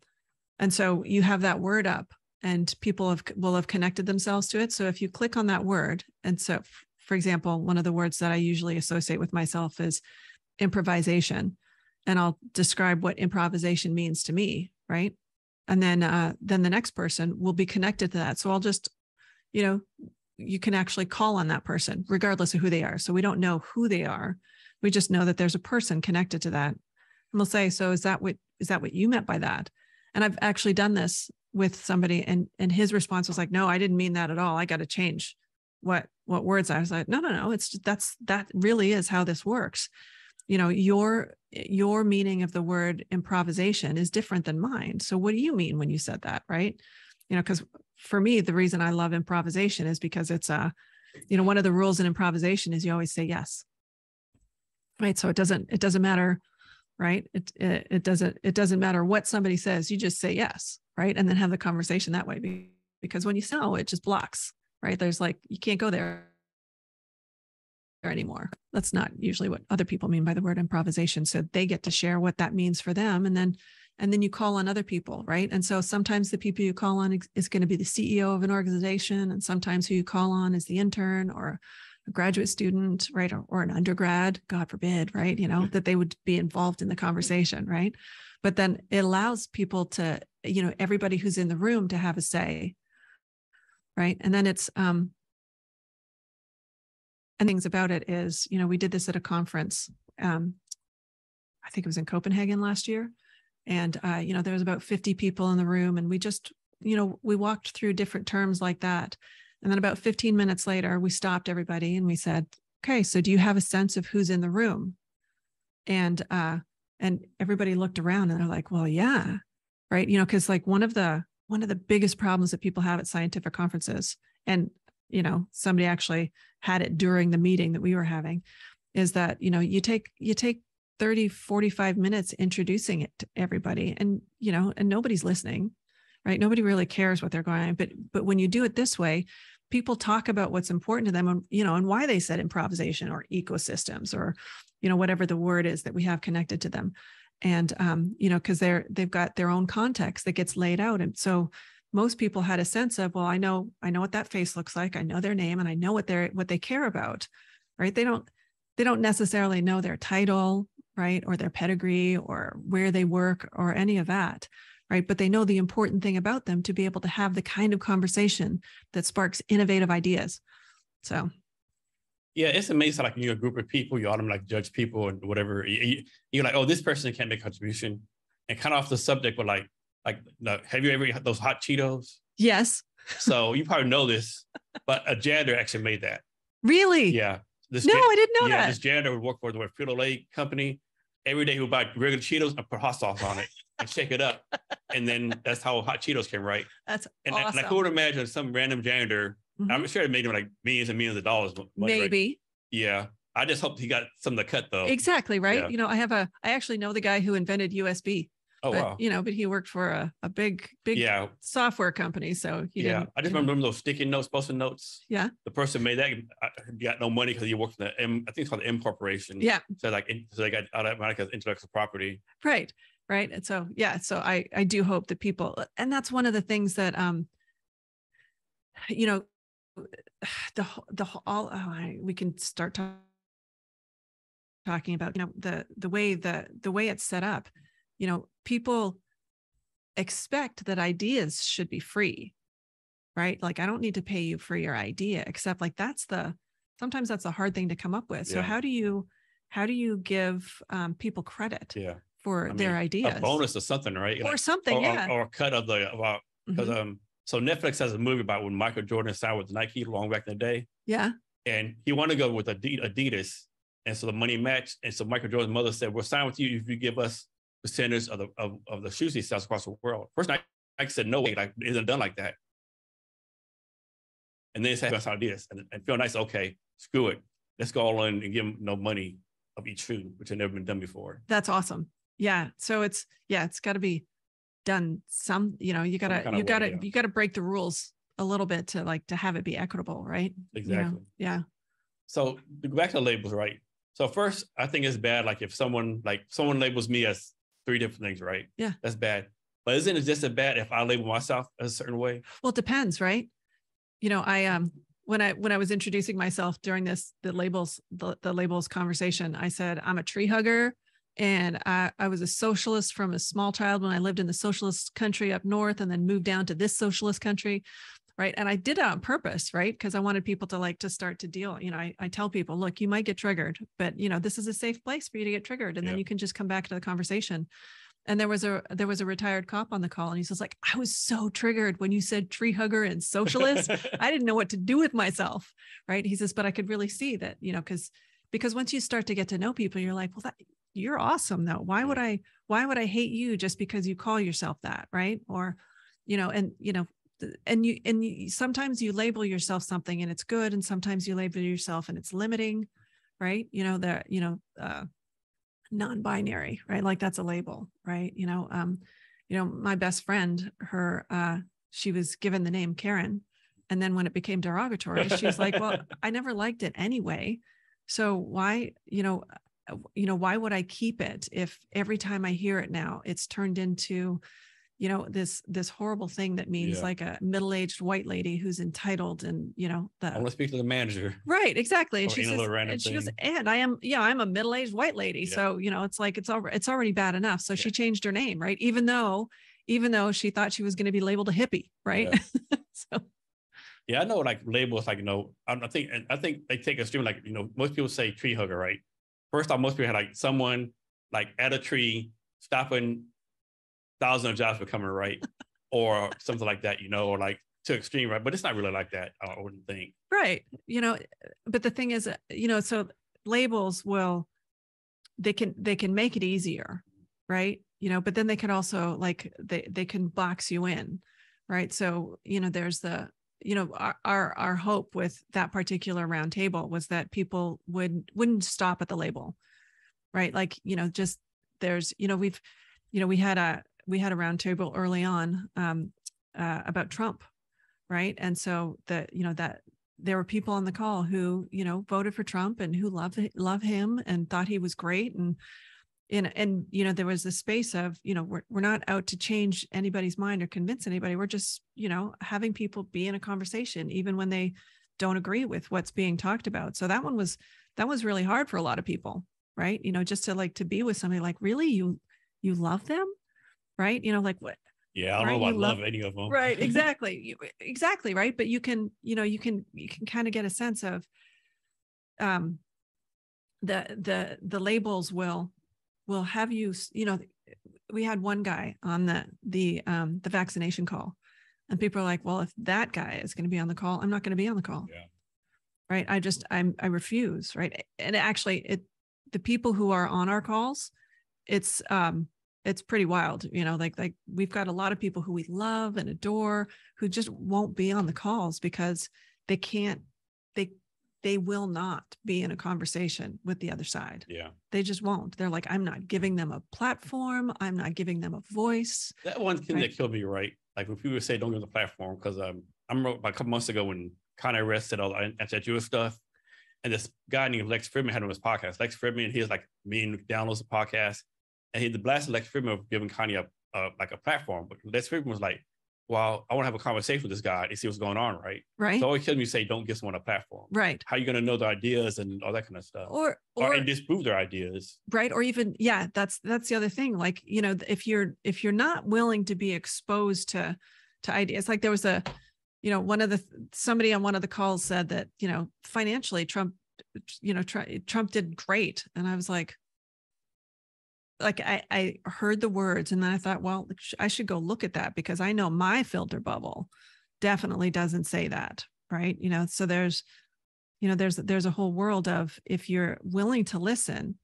and so you have that word up and people have, will have connected themselves to it. So if you click on that word, and so for example, one of the words that I usually associate with myself is improvisation, and I'll describe what improvisation means to me, right? And then uh, then the next person will be connected to that. So I'll just, you know, you can actually call on that person regardless of who they are. So we don't know who they are. We just know that there's a person connected to that. And we'll say, so is that what is that what you meant by that? And I've actually done this with somebody and and his response was like, no, I didn't mean that at all. I got to change what what words I was like, no, no, no. It's that's that really is how this works. You know, your Eh, your meaning of the word improvisation is different than mine. So what do you mean when you said that, right? You know, because for me, the reason I love improvisation is because it's a, you know, one of the rules in improvisation is you always say yes. Right. So it doesn't, it doesn't matter, right? It, it, it doesn't, it doesn't matter what somebody says, you just say yes, right? And then have the conversation that way because when you say no, it just blocks, right? There's like, you can't go there anymore. That's not usually what other people mean by the word improvisation. So they get to share what that means for them. And then and then you call on other people right and so sometimes the people you call on is going to be the ceo of an organization and sometimes who you call on is the intern or a graduate student right or, or an undergrad god forbid right you know that they would be involved in the conversation right but then it allows people to you know everybody who's in the room to have a say right and then it's um and things about it is you know we did this at a conference um i think it was in copenhagen last year. And uh, you know there was about 50 people in the room and we just you know we walked through different terms like that. And then about 15 minutes later we stopped everybody and we said okay so do you have a sense of who's in the room? And uh and everybody looked around and they're like well yeah right? You know because like one of the one of the biggest problems that people have at scientific conferences and you know somebody actually had it during the meeting that we were having is that you know you take you take 30 45 minutes introducing it to everybody and you know and nobody's listening right? Nobody really cares what they're going on. But but when you do it this way people talk about what's important to them and you know and why they said improvisation or ecosystems or you know whatever the word is that we have connected to them. And um, you know because they're they've got their own context that gets laid out. And so most people had a sense of well i know i know what that face looks like i know their name and i know what they're what they care about right they don't they don't necessarily know their title right? Or their pedigree or where they work or any of that, right? But they know the important thing about them to be able to have the kind of conversation that sparks innovative ideas. So, yeah, it's amazing. Like you're a group of people, you automatically like judge people and whatever. You, are like, oh, this person can't make a contribution, and kind of off the subject, but like, like, no, have you ever had those hot Cheetos? Yes. so you probably know this, but a janitor actually made that. Really? Yeah. This no, jan- I didn't know yeah, that. This janitor would work for the Frito Lay company, every day he would buy regular Cheetos and put hot sauce on it and shake it up. And then that's how hot Cheetos came right. That's and, awesome. I, and I could imagine some random janitor. Mm-hmm. I'm sure it made him like millions and millions of dollars. Maybe. Right? Yeah. I just hope he got some of the cut though. Exactly. Right. Yeah. You know, I have a, I actually know the guy who invented USB. Oh but, wow! You know, but he worked for a, a big big yeah. software company, so yeah. I just remember those sticky notes, post notes. Yeah. The person made that got no money because he worked for the M. I think it's called the M Corporation. Yeah. So like, so they got automatic as intellectual property. Right. Right. And so yeah. So I I do hope that people, and that's one of the things that um, you know, the the all oh, I, we can start talking talking about you know the the way the the way it's set up you know people expect that ideas should be free right? Like i don't need to pay you for your idea except like that's the sometimes that's a hard thing to come up with. So how do you how do you give um, people credit yeah. for I mean, their ideas? a bonus or something right? Or like, something or, yeah. or, or, a cut of the because mm-hmm. um so netflix has a movie about when michael jordan signed with nike long back in the day. Yeah. And he wanted to go with adidas. And so the money matched. And so michael jordan's mother said we'll sign with you if you give us percentage of the of, of the shoes he sells across the world. First, I, I said no way, like it isn't done like that. And then it's had best ideas and, and feel nice. Okay, screw it. Let's go all in and give them no money of each shoe, which had never been done before. That's awesome. Yeah. So it's yeah, it's got to be done. Some you know you gotta you gotta yeah. you gotta break the rules a little bit to like to have it be equitable, right? Exactly. You know? Yeah. So back to labels, right? So first, I think it's bad. Like if someone like someone labels me as three different things, right? Yeah. That's bad. But isn't it just as bad if I label myself a certain way? Well, it depends, right? You know, I um when I when I was introducing myself during this the labels the, the labels conversation, I said I'm a tree hugger and I, I was a socialist from a small child when I lived in the socialist country up north and then moved down to this socialist country right? And i did it on purpose right? Because i wanted people to like to start to deal you know I, I tell people look you might get triggered but you know this is a safe place for you to get triggered and then you can just come back to the conversation. And there was a there was a retired cop on the call and he says like i was so triggered when you said tree hugger and socialist. I didn't know what to do with myself right? He says but i could really see that you know because because once you start to get to know people you're like well that you're awesome though. Why would i why would i hate you just because you call yourself that right? Or you know and you know and you and you, sometimes you label yourself something and it's good and sometimes you label yourself and it's limiting right? You know that you know uh non-binary right? Like that's a label right? You know um you know my best friend her uh she was given the name karen and then when it became derogatory she's like well i never liked it anyway. So why you know uh, you know why would i keep it if every time i hear it now it's turned into you know this this horrible thing that means yeah. like a middle-aged white lady who's entitled and you know the, i want to speak to the manager right exactly and she says and she goes and i am yeah i'm a middle-aged white lady yeah. so you know it's like it's already it's already bad enough so yeah. she changed her name right even though even though she thought she was going to be labeled a hippie right so yeah i know like labels like you know i think i think they take a stream like you know most people say tree hugger right first off most people had like someone like at a tree stopping thousand of jobs becoming right or something like that, you know, or like to extreme, right? But it's not really like that, I wouldn't think. Right. You know, but the thing is, you know, so labels will they can they can make it easier, right? You know, but then they can also like they they can box you in, right? So, you know, there's the you know our, our our hope with that particular roundtable was that people would wouldn't stop at the label right like you know just there's you know we've you know we had a we had a roundtable early on um, uh, about Trump, right? And so that you know that there were people on the call who you know voted for Trump and who love love him and thought he was great. And and and you know there was a space of you know we're, we're not out to change anybody's mind or convince anybody. We're just you know having people be in a conversation even when they don't agree with what's being talked about. So that one was that was really hard for a lot of people right? You know just to like to be with somebody like really? You you love them right? You know, like what? Yeah, I don't right? know about love, love any of them. Right, exactly, you, exactly, right. But you can, you know, you can you can kind of get a sense of, um, the the the labels will will have you, you know, we had one guy on the the um the vaccination call, and people are like, well, if that guy is going to be on the call, I'm not going to be on the call. Yeah. Right. I just I'm I refuse. Right. And actually, it the people who are on our calls, it's um it's pretty wild you know like like we've got a lot of people who we love and adore who just won't be on the calls because they can't they they will not be in a conversation with the other side. Yeah. They just won't. They're like i'm not giving them a platform. I'm not giving them a voice. That one thing right? that killed me right? Like when people say don't give them a platform because um i remember a couple months ago when Kanye West said all that anti-Jewish stuff and this guy named Lex Fridman had on his podcast. Lex Fridman, he was like me and downloads the podcast and he the blasted Lex Fridman of giving Kanye a, a, like a platform. But Lex Fridman was like, "Well, I want to have a conversation with this guy and see what's going on, right?" Right. So always kills me say, "Don't give someone a platform." Right. How are you going to know their ideas and all that kind of stuff, or or, or and disprove their ideas, right? Or even yeah, that's that's the other thing. Like you know, if you're if you're not willing to be exposed to to ideas, like there was a you know one of the somebody on one of the calls said that you know financially Trump you know Trump did great, and I was like like I, I heard the words and then I thought, well, I should go look at that because I know my filter bubble definitely doesn't say that. Right. You know, so there's, you know, there's there's a whole world of if you're willing to listen,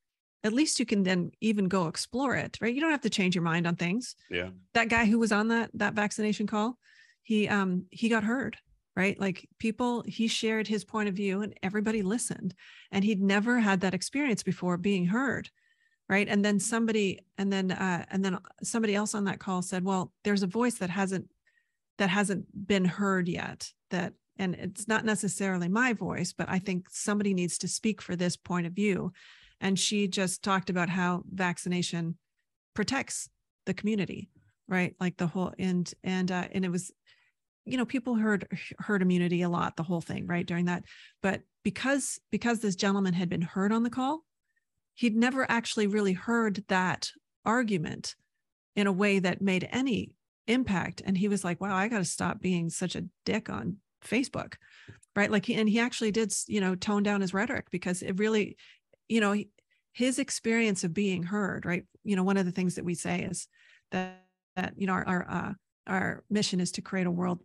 at least you can then even go explore it. Right. You don't have to change your mind on things. Yeah. That guy who was on that that vaccination call, he um he got heard right? Like people, he shared his point of view and everybody listened. And he'd never had that experience before being heard right and then somebody and then uh, and then somebody else on that call said well there's a voice that hasn't that hasn't been heard yet that and it's not necessarily my voice but i think somebody needs to speak for this point of view and she just talked about how vaccination protects the community right? Like the whole and and uh, and it was, you know, people heard heard immunity a lot, the whole thing, right? During that, but because because this gentleman had been heard on the call, he'd never actually really heard that argument in a way that made any impact, and he was like, "Wow, I got to stop being such a dick on Facebook." Right. Like, he, and he actually did, you know, tone down his rhetoric because it really, you know, his experience of being heard, right? You know, one of the things that we say is that that you know our our, uh, our mission is to create a world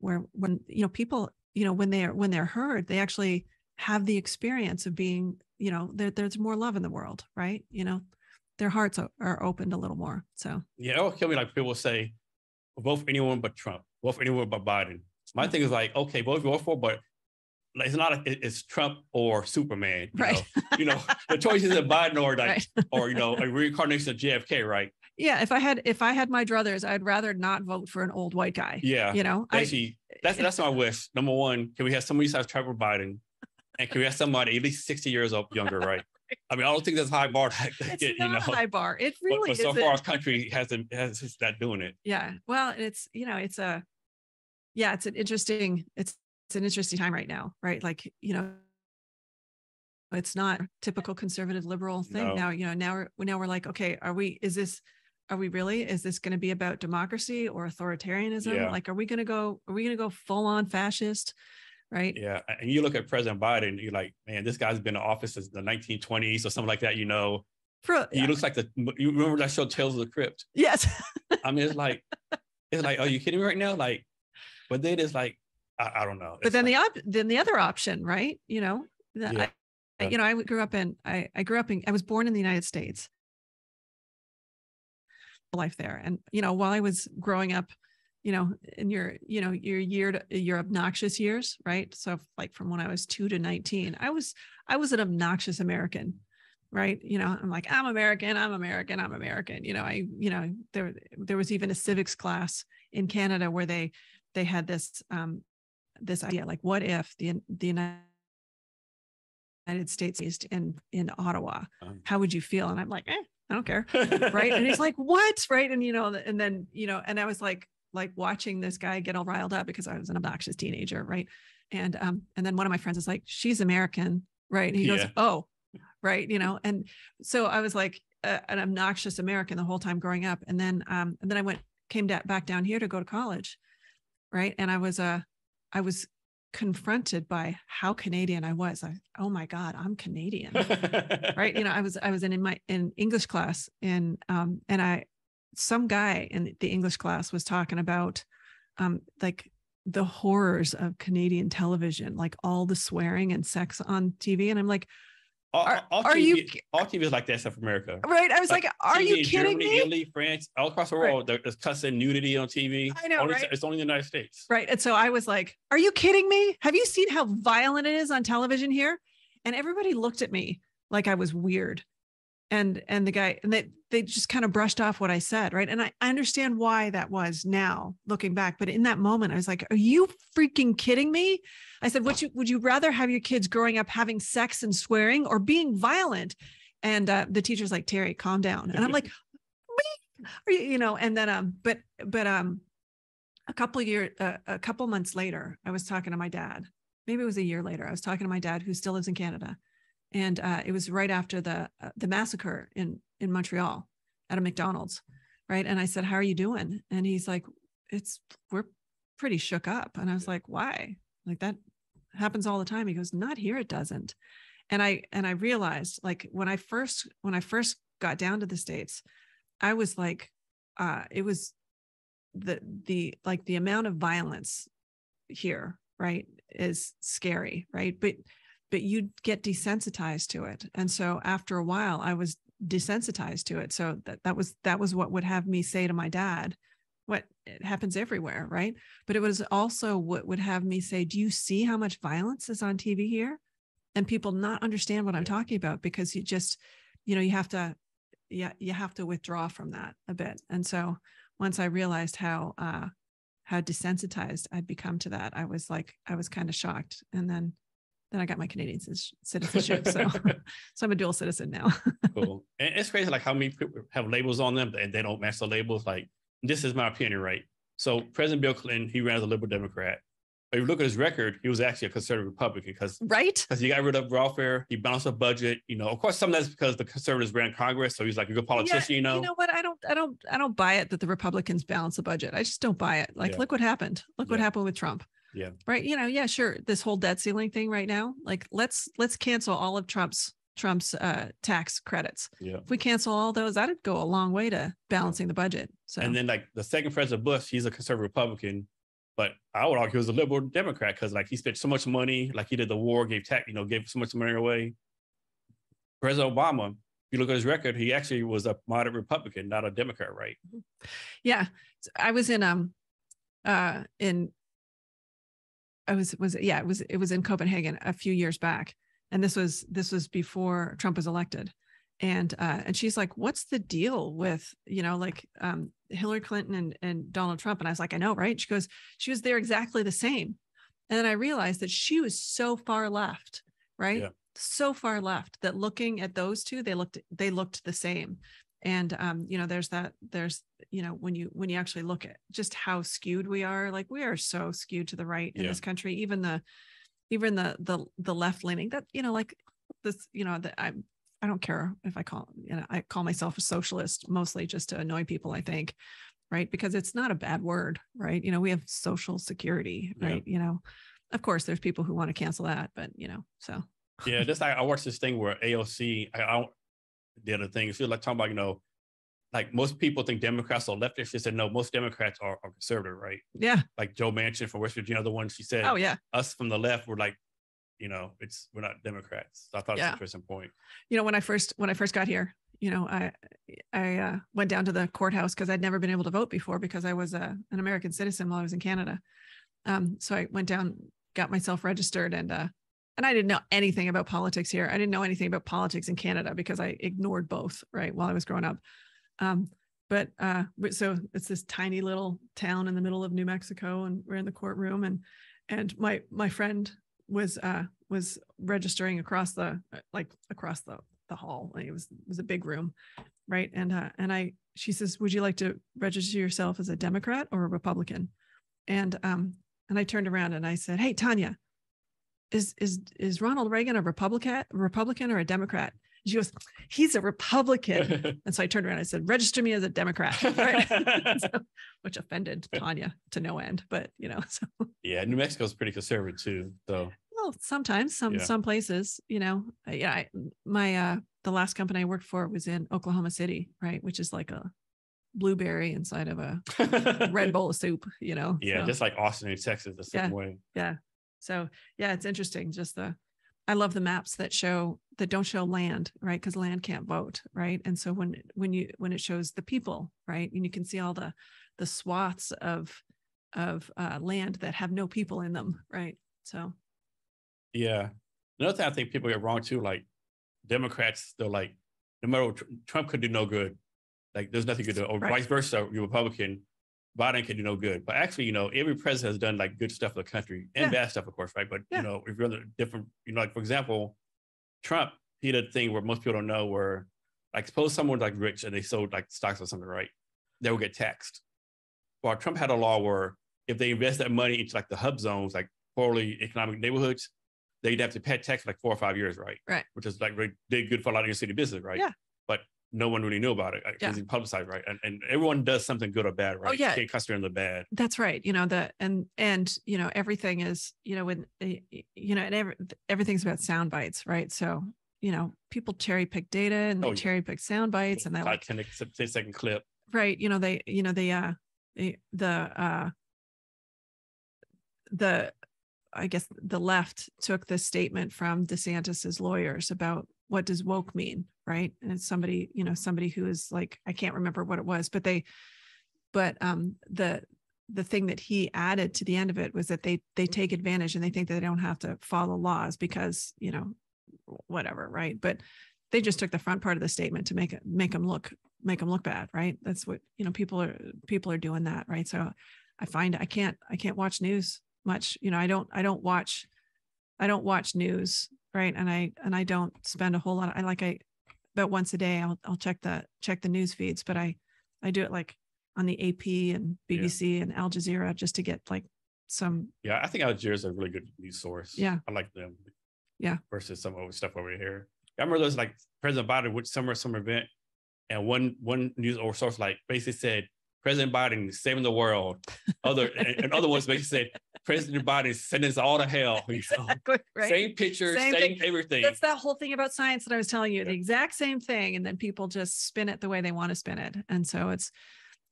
where when you know people you know when they're when they're heard they actually have the experience of being you know there, there's more love in the world right you know their hearts are, are opened a little more so yeah it'll kill me like people say vote for anyone but trump vote for anyone but biden my thing is like okay vote for but it's not a, it's Trump or Superman, you right? Know? you know, the choice is Biden or like, right. or you know, a reincarnation of JFK, right? Yeah, if I had if I had my druthers, I'd rather not vote for an old white guy. Yeah, you know, actually, I, that's that's my wish. Number one, can we have somebody besides Trevor Biden, and can we have somebody at least sixty years old younger, right? I mean, I don't think that's high bar. To it's get, not you know, high bar. It really but, but so far, our country hasn't has not doing it. Yeah, well, it's you know, it's a yeah, it's an interesting it's it's an interesting time right now, right? Like, you know, it's not typical conservative liberal thing. No. Now, you know, now we're now we're like, okay, are we is this are we really is this going to be about democracy or authoritarianism? Yeah. Like are we going to go are we going to go full on fascist? Right? Yeah. And you look at President Biden, you're like, man, this guy's been in office since the 1920s or something like that, you know. For, he yeah. looks like the you remember that show Tales of the Crypt? Yes. I mean, it's like it's like, are you kidding me right now? Like, but then it's like I, I don't know. It's but then like, the op- then the other option, right? You know, the, yeah. I, you know, I grew up in I, I grew up in I was born in the United States. Life there, and you know, while I was growing up, you know, in your you know your year to, your obnoxious years, right? So like from when I was two to nineteen, I was I was an obnoxious American right? You know i'm like i'm american i'm american i'm american. You know i you know there there was even a civics class in canada where they they had this um this idea like what if the the United States based in in Ottawa? Um, how would you feel? And I'm like eh, I don't care. Right? And he's like what? Right? And you know and then you know and I was like like watching this guy get all riled up because I was an obnoxious teenager right and um and then one of my friends is like she's American right and he goes oh right you know and so I was like an obnoxious American the whole time growing up and then um and then I went came back down here to go to college right and I was a uh, I was confronted by how Canadian I was. I, oh my God, I'm Canadian. right. You know, I was, I was in, in my, in English class and, um, and I, some guy in the English class was talking about, um, like the horrors of Canadian television, like all the swearing and sex on TV. And I'm like, all, are, all are TV, you all TV is like that for America. Right. I was like, like are TV you kidding Germany, me? Italy, France, all across the world, right. there's cussing nudity on TV. I know, only, right? It's only the United States. Right. And so I was like, are you kidding me? Have you seen how violent it is on television here? And everybody looked at me like I was weird and and the guy and they they just kind of brushed off what I said, right? And I, I understand why that was now looking back, but in that moment, I was like, "Are you freaking kidding me?" I said, "Would you would you rather have your kids growing up having sex and swearing or being violent?" And uh, the teacher's like, "Terri, calm down," and I'm like, you, "You know," and then um, but but um, a couple year uh, a couple months later, I was talking to my dad. Maybe it was a year later. I was talking to my dad, who still lives in Canada and uh, it was right after the uh, the massacre in in Montreal at a McDonald's, right? And I said, "How are you doing?" And he's like, "It's we're pretty shook up." And I was like, "Why? Like that happens all the time." He goes, "Not here, it doesn't." And I and I realized, like when I first when I first got down to the states, I was like, uh, it was the the like the amount of violence here, right, is scary, right? But but you get desensitized to it. And so after a while i was desensitized to it. So that, that was that was what would have me say to my dad what it happens everywhere right? But it was also what would have me say do you see how much violence is on tv here? And people not understand what i'm talking about because you just you know you have to yeah you have to withdraw from that a bit. And so once i realized how uh how desensitized i'd become to that i was like i was kind of shocked. And then then I got my Canadian citizenship. So, so I'm a dual citizen now. cool. And it's crazy, like how many people have labels on them and they don't match the labels. Like this is my opinion, right? So President Bill Clinton, he ran as a liberal Democrat. But if you look at his record, he was actually a conservative Republican because right because he got rid of welfare, he balanced the budget. You know, of course, some of that's because the conservatives ran Congress, so he's like a good politician. Yeah, you know, you know what? I don't, I don't, I don't buy it that the Republicans balance the budget. I just don't buy it. Like, yeah. look what happened. Look yeah. what happened with Trump. Yeah. Right. You know, yeah, sure. This whole debt ceiling thing right now, like let's let's cancel all of Trump's Trump's uh, tax credits. Yeah. If we cancel all those, that'd go a long way to balancing the budget. So and then like the second president Bush, he's a conservative Republican, but I would argue he was a liberal Democrat because like he spent so much money, like he did the war, gave tax, you know, gave so much money away. President Obama, if you look at his record, he actually was a moderate Republican, not a Democrat, right? Yeah. I was in um uh in I was was yeah, it was it was in Copenhagen a few years back. And this was this was before Trump was elected. And uh and she's like, what's the deal with, you know, like um Hillary Clinton and, and Donald Trump? And I was like, I know, right? She goes, she was there exactly the same. And then I realized that she was so far left, right? Yeah. So far left that looking at those two, they looked they looked the same and um, you know there's that there's you know when you when you actually look at just how skewed we are like we are so skewed to the right in yeah. this country even the even the the the left leaning that you know like this you know that i'm i don't care if i call you know i call myself a socialist mostly just to annoy people i think right because it's not a bad word right you know we have social security right yeah. you know of course there's people who want to cancel that but you know so yeah just I, I watched this thing where aoc I, I the other thing. It's like talking about, you know, like most people think Democrats are leftists. She said, no, most Democrats are, are conservative, right? Yeah. Like Joe Manchin from West Virginia, the one she said, oh, yeah. Us from the left, we're like, you know, it's we're not Democrats. So I thought yeah. it's an interesting point. You know, when I first when I first got here, you know, I I uh, went down to the courthouse because I'd never been able to vote before because I was a, uh, an American citizen while I was in Canada. Um, so I went down, got myself registered, and uh, and I didn't know anything about politics here. I didn't know anything about politics in Canada because I ignored both, right, while I was growing up. Um, but uh, so it's this tiny little town in the middle of New Mexico, and we're in the courtroom, and and my my friend was uh, was registering across the like across the the hall. Like it was it was a big room, right? And uh, and I she says, "Would you like to register yourself as a Democrat or a Republican?" And um and I turned around and I said, "Hey, Tanya." Is is is Ronald Reagan a Republican, Republican or a Democrat? she goes, he's a Republican. and so I turned around and I said, register me as a Democrat, right? so, which offended Tanya to no end, but you know, so. Yeah, New Mexico's pretty conservative too, though. Well, sometimes some yeah. some places, you know, yeah. I, my uh, the last company I worked for was in Oklahoma City, right, which is like a blueberry inside of a red bowl of soup, you know. Yeah, so. just like Austin, Texas, the same yeah, way. Yeah, so yeah, it's interesting. Just the, I love the maps that show that don't show land, right? Because land can't vote, right? And so when when you when it shows the people, right, and you can see all the the swaths of of uh, land that have no people in them, right? So yeah, another thing I think people get wrong too, like Democrats, they're like, no matter what, Trump could do no good. Like there's nothing good to, or right. vice versa, you're Republican, Biden can do no good. But actually, you know, every president has done like good stuff for the country and yeah. bad stuff, of course, right? But yeah. you know, if you're the different, you know, like for example, Trump, he did a thing where most people don't know where like suppose someone's like rich and they sold like stocks or something, right? They will get taxed. Well, Trump had a law where if they invest that money into like the hub zones, like poorly economic neighborhoods, they'd have to pay tax for like four or five years, right? Right. Which is like really good for a lot of your city business, right? Yeah. No one really knew about it because yeah. publicized, right? And, and everyone does something good or bad, oh, right? Oh, yeah. Can't customer in the bad. That's right. You know, the and and you know, everything is, you know, when you know, and every, everything's about sound bites, right? So, you know, people cherry pick data and they oh, cherry pick sound bites and they like 10, 10 second clip. Right. You know, they, you know, they uh the uh the I guess the left took this statement from DeSantis's lawyers about what does woke mean, right? And it's somebody, you know, somebody who is like, I can't remember what it was, but they, but um, the the thing that he added to the end of it was that they they take advantage and they think that they don't have to follow laws because you know whatever right but they just took the front part of the statement to make it make them look make them look bad right that's what you know people are people are doing that right so i find i can't i can't watch news much you know i don't i don't watch I don't watch news, right? And I and I don't spend a whole lot. Of, I like I about once a day I'll I'll check the check the news feeds, but I I do it like on the AP and BBC yeah. and Al Jazeera just to get like some. Yeah, I think Al Jazeera is a really good news source. Yeah, I like them. Yeah, versus some other stuff over here. I remember there's like President Biden with summer summer event, and one one news or source like basically said President Biden saving the world. Other and, and other ones basically said President Biden sending us all to hell. Exactly, right. Same picture, same, same everything. That's that whole thing about science that I was telling you, yeah. the exact same thing. And then people just spin it the way they want to spin it. And so it's,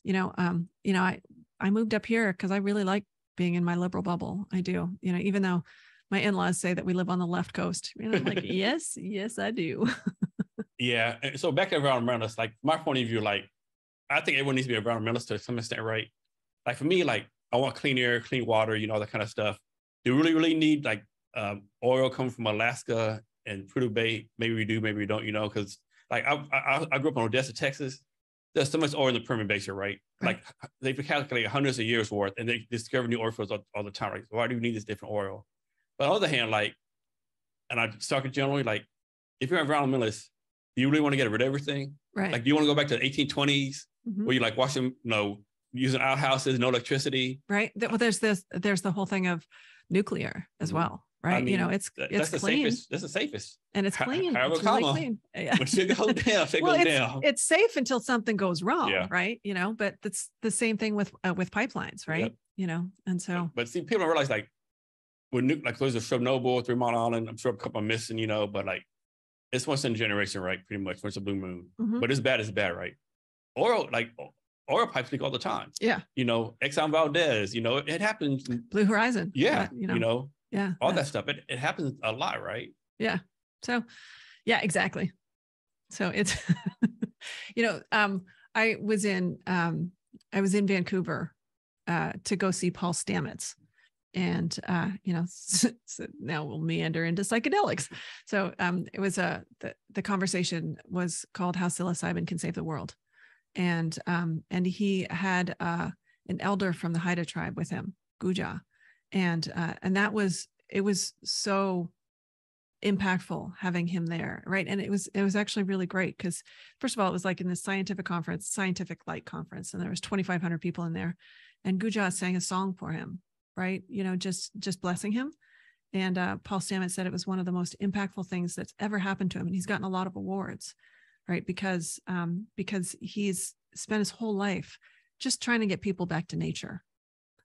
you know, um, you know, I I moved up here because I really like being in my liberal bubble. I do, you know, even though my in-laws say that we live on the left coast. You know, I'm like, yes, yes, I do. yeah. So back around around us, like my point of view, like I think everyone needs to be a environmentalist to some extent, right? Like for me, like I want clean air, clean water, you know, all that kind of stuff. Do we really, really need like um, oil coming from Alaska and Prudhoe Bay? Maybe we do, maybe we don't, you know, because like I, I, I grew up in Odessa, Texas. There's so much oil in the Permian Basin, right? Like they've calculated hundreds of years worth, and they discover new oil fields all, all the time. Right? Why do we need this different oil? But on the other hand, like, and I'm talking generally, like, if you're an environmentalist, do you really want to get rid of everything? Right. Like, do you want to go back to the 1820s mm-hmm. where you like washing, you know, using outhouses, no electricity? Right. Well, there's this, there's the whole thing of nuclear as mm-hmm. well. Right. I mean, you know, it's it's that's clean. The safest, that's the safest. And it's clean. However, it's really clean. Yeah. It goes down, it well, goes it's, down. It's safe until something goes wrong. Yeah. Right. You know, but that's the same thing with uh, with pipelines, right? Yep. You know, and so. But see, people don't realize like when, with like there's a Chernobyl, Three Mile Island. I'm sure a couple are missing, you know, but like it's once in a generation, right? Pretty much once a blue moon. Mm-hmm. But it's bad, it's bad, right? Oil, like oil pipes leak all the time. Yeah. You know, Exxon Valdez, you know, it happens. Blue Horizon. Yeah. you know, you know yeah. All that stuff. It, it happens a lot, right? Yeah. So yeah, exactly. So it's you know, um, I was in um I was in Vancouver uh to go see Paul Stamets and uh, you know so now we'll meander into psychedelics so um, it was a the, the conversation was called how psilocybin can save the world and um, and he had uh, an elder from the haida tribe with him guja and uh, and that was it was so impactful having him there right and it was it was actually really great because first of all it was like in this scientific conference scientific light conference and there was 2500 people in there and guja sang a song for him right? You know, just just blessing him. And uh, Paul Stamets said it was one of the most impactful things that's ever happened to him, and he's gotten a lot of awards, right? Because um, because he's spent his whole life just trying to get people back to nature,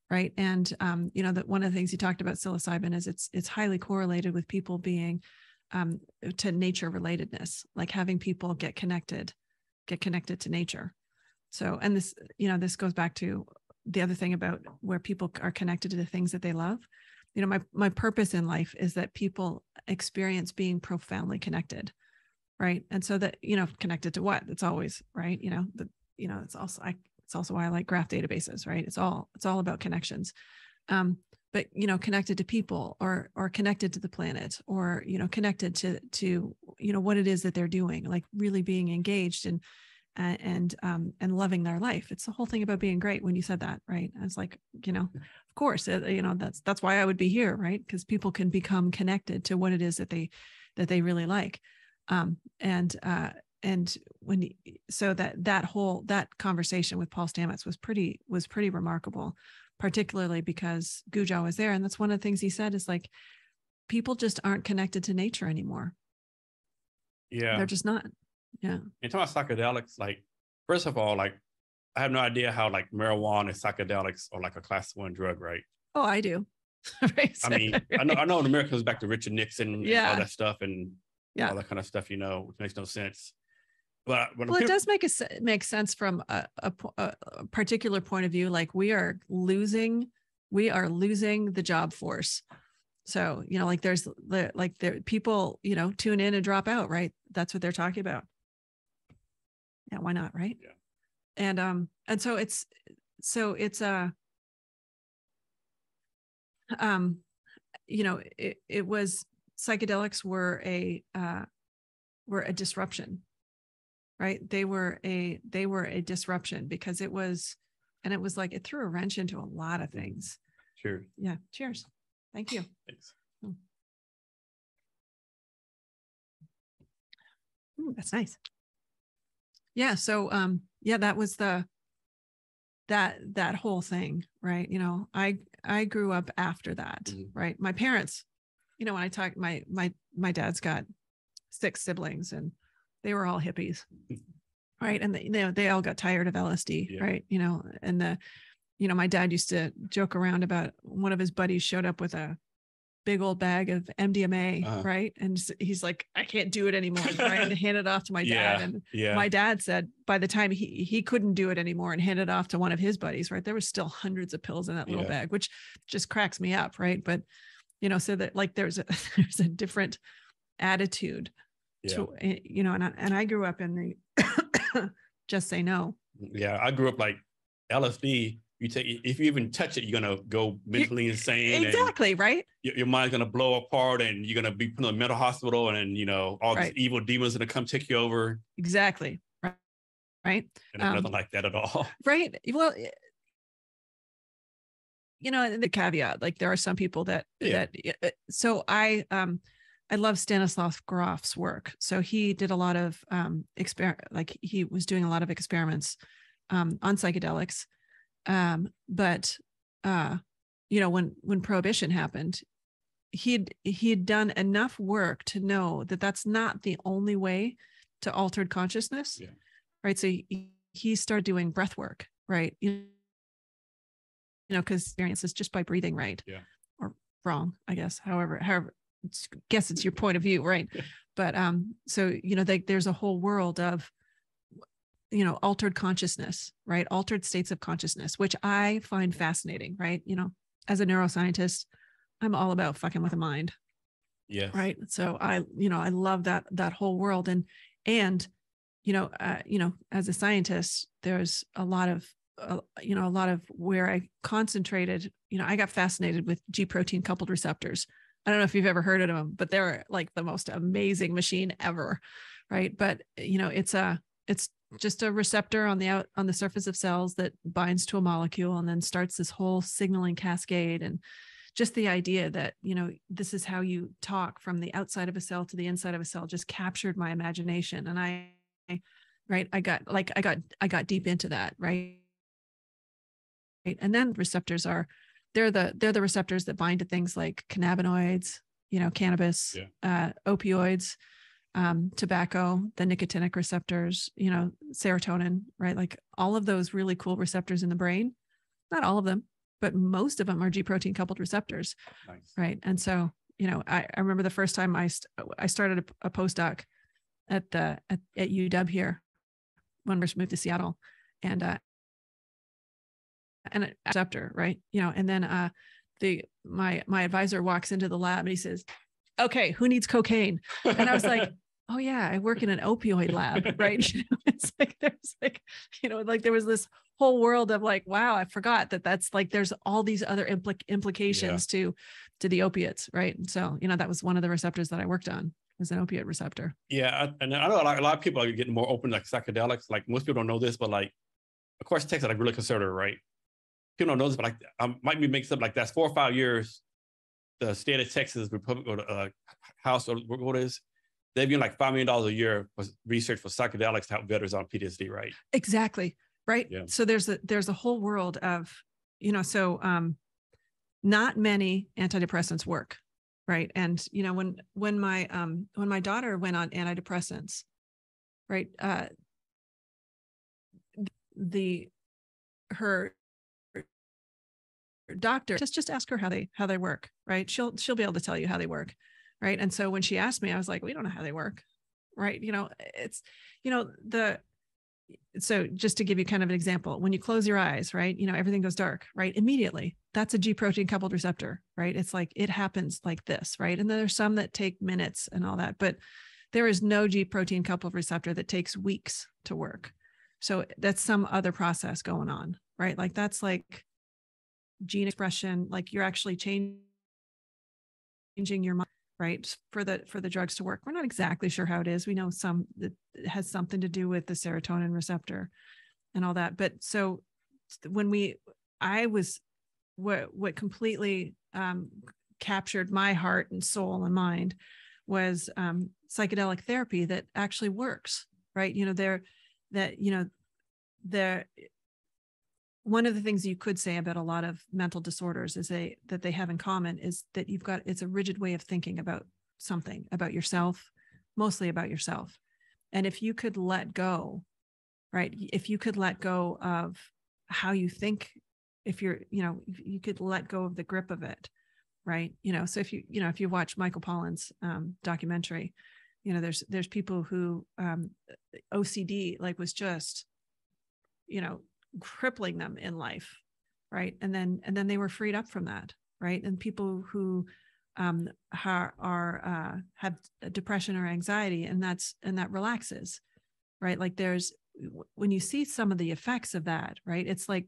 right? And um, you know that one of the things he talked about psilocybin is it's it's highly correlated with people being um, to nature relatedness, like having people get connected, get connected to nature. So, and this, you know, this goes back to the other thing about where people are connected to the things that they love you know my my purpose in life is that people experience being profoundly connected right and so that you know connected to what it's always right you know the you know it's also I, it's also why i like graph databases right it's all it's all about connections um but you know connected to people or or connected to the planet or you know connected to to you know what it is that they're doing like really being engaged and and and, um, and loving their life. It's the whole thing about being great. When you said that, right? I was like, you know, of course, uh, you know that's that's why I would be here, right? Because people can become connected to what it is that they that they really like, um, and uh, and when so that that whole that conversation with Paul Stamets was pretty was pretty remarkable, particularly because Guja was there, and that's one of the things he said is like people just aren't connected to nature anymore. Yeah, they're just not. Yeah. In terms of psychedelics, like first of all, like I have no idea how like marijuana and psychedelics are like a class one drug, right? Oh, I do. right. I mean, I know I know in America goes back to Richard Nixon yeah. and all that stuff and yeah. all that kind of stuff, you know, which makes no sense. But, but well, it does make a make sense from a, a, a particular point of view. Like we are losing, we are losing the job force. So you know, like there's the like there people you know tune in and drop out, right? That's what they're talking about yeah why not right yeah and um and so it's so it's a um you know it, it was psychedelics were a uh, were a disruption, right? They were a they were a disruption because it was, and it was like it threw a wrench into a lot of things. Cheers. Yeah. Cheers. Thank you. Thanks. Mm. Ooh, that's nice. Yeah. So um, yeah, that was the that that whole thing, right? You know, I I grew up after that, mm-hmm. right? My parents you know, when I talk, my, my, my dad's got six siblings and they were all hippies. Right. And they, you know, they all got tired of LSD. Yeah. Right. You know, and the, you know, my dad used to joke around about one of his buddies showed up with a big old bag of MDMA, uh-huh. right? And he's like, I can't do it anymore. Right. And hand it off to my yeah, dad. And yeah. my dad said by the time he he couldn't do it anymore and hand it off to one of his buddies, right? There was still hundreds of pills in that little yeah. bag, which just cracks me up, right? But you know, so that like there's a there's a different attitude yeah. to eh, you know, and I, and I grew up in the just say no. Yeah, I grew up like LSD you take if you even touch it, you're gonna go mentally insane. Exactly, right? Your, your, mind's gonna blow apart, and you're gonna be put in a mental hospital, and you know all right. these evil demons gonna come take you over. Exactly. Right. Right. And um, nothing like that at all. Right. Well, you know, the caveat, like there are some people that yeah. that. Uh, so I um. I love Stanislav Grof's work. So he did a lot of um exper like he was doing a lot of experiments um on psychedelics um, but uh, you know, when when prohibition happened, he'd he'd done enough work to know that that's not the only way to altered consciousness. Yeah. Right. So he, he started doing breath work, right? You, you know, because experiences just by breathing right. Yeah. Or wrong, I guess. However, however, guess it's your point of view, right? but um, so you know, they, there's a whole world of you know altered consciousness right altered states of consciousness which i find fascinating right you know as a neuroscientist i'm all about fucking with the mind yeah right so i you know i love that that whole world and and you know uh, you know as a scientist there's a lot of you know a lot of where i concentrated you know i got fascinated with g protein coupled receptors. I don't know if you've ever heard of them but they're like the most amazing machine ever right? But you know it's a it's just a receptor on the out on the surface of cells that binds to a molecule and then starts this whole signaling cascade. And just the idea that you know this is how you talk from the outside of a cell to the inside of a cell just captured my imagination. And i right i got like i got i got deep into that right right and then receptors are they're the they're the receptors that bind to things like cannabinoids you know cannabis yeah. uh, opioids um, tobacco, the nicotinic receptors, you know, serotonin, right? Like all of those really cool receptors in the brain. Not all of them, but most of them are G protein coupled receptors, nice. right? And so, you know, I, I remember the first time I st- I started a, a postdoc at the at, at UW here when we moved to Seattle, and uh, and a receptor, right? You know, and then uh, the my my advisor walks into the lab and he says, okay, who needs cocaine? And I was like, oh yeah, I work in an opioid lab, right? You know, it's like there's like, you know, like there was this whole world of like, wow, I forgot that that's like there's all these other impl- implications yeah. to to the opiates, right? And so, you know, that was one of the receptors that I worked on was an opiate receptor. Yeah, and I know a lot, a lot of people are getting more open like psychedelics. Like most people don't know this, but like, of course, Texas like really conservative, right? People don't know this, but like, I might be mixed up. Like that's four or five years the state of Texas Republic or the uh, House or what is they've given like five million dollars a year for research for psychedelics to help veterans on PTSD, right? Exactly. Right. Yeah. So there's a there's a whole world of, you know, so um not many antidepressants work. Right. And you know, when when my um when my daughter went on antidepressants, right, uh the her doctor just just ask her how they how they work right? She'll she'll be able to tell you how they work right? And so when she asked me i was like we don't know how they work right? You know it's you know the so just to give you kind of an example when you close your eyes right you know everything goes dark right? Immediately that's a g protein coupled receptor right? It's like it happens like this right? And there's some that take minutes and all that but there is no g protein coupled receptor that takes weeks to work. So that's some other process going on right? Like that's like gene expression like you're actually changing your mind right? For the for the drugs to work. We're not exactly sure how it is. We know some that has something to do with the serotonin receptor and all that. But so when we i was what what completely um, captured my heart and soul and mind was um, psychedelic therapy that actually works, right? You know, there that you know there one of the things you could say about a lot of mental disorders is they that they have in common is that you've got it's a rigid way of thinking about something about yourself mostly about yourself. And if you could let go right if you could let go of how you think if you're you know you could let go of the grip of it right? You know so if you you know if you watch michael pollan's um, documentary you know there's there's people who um, ocd like was just you know crippling them in life right? And then and then they were freed up from that right? And people who um, are, are uh, have depression or anxiety and that's and that relaxes right? Like there's when you see some of the effects of that right it's like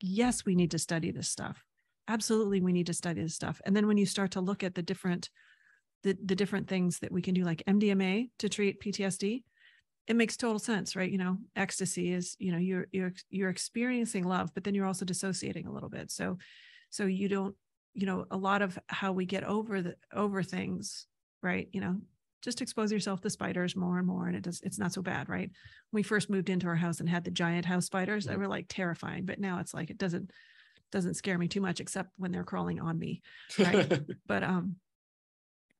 yes we need to study this stuff. Absolutely we need to study this stuff. And then when you start to look at the different the, the different things that we can do like mdma to treat ptsd it makes total sense right? You know ecstasy is you know you're you're you're experiencing love but then you're also dissociating a little bit. So so you don't you know a lot of how we get over the over things right? You know just expose yourself to spiders more and more and it does it's not so bad right? When we first moved into our house and had the giant house spiders they were like terrifying but now it's like it doesn't doesn't scare me too much except when they're crawling on me right? But um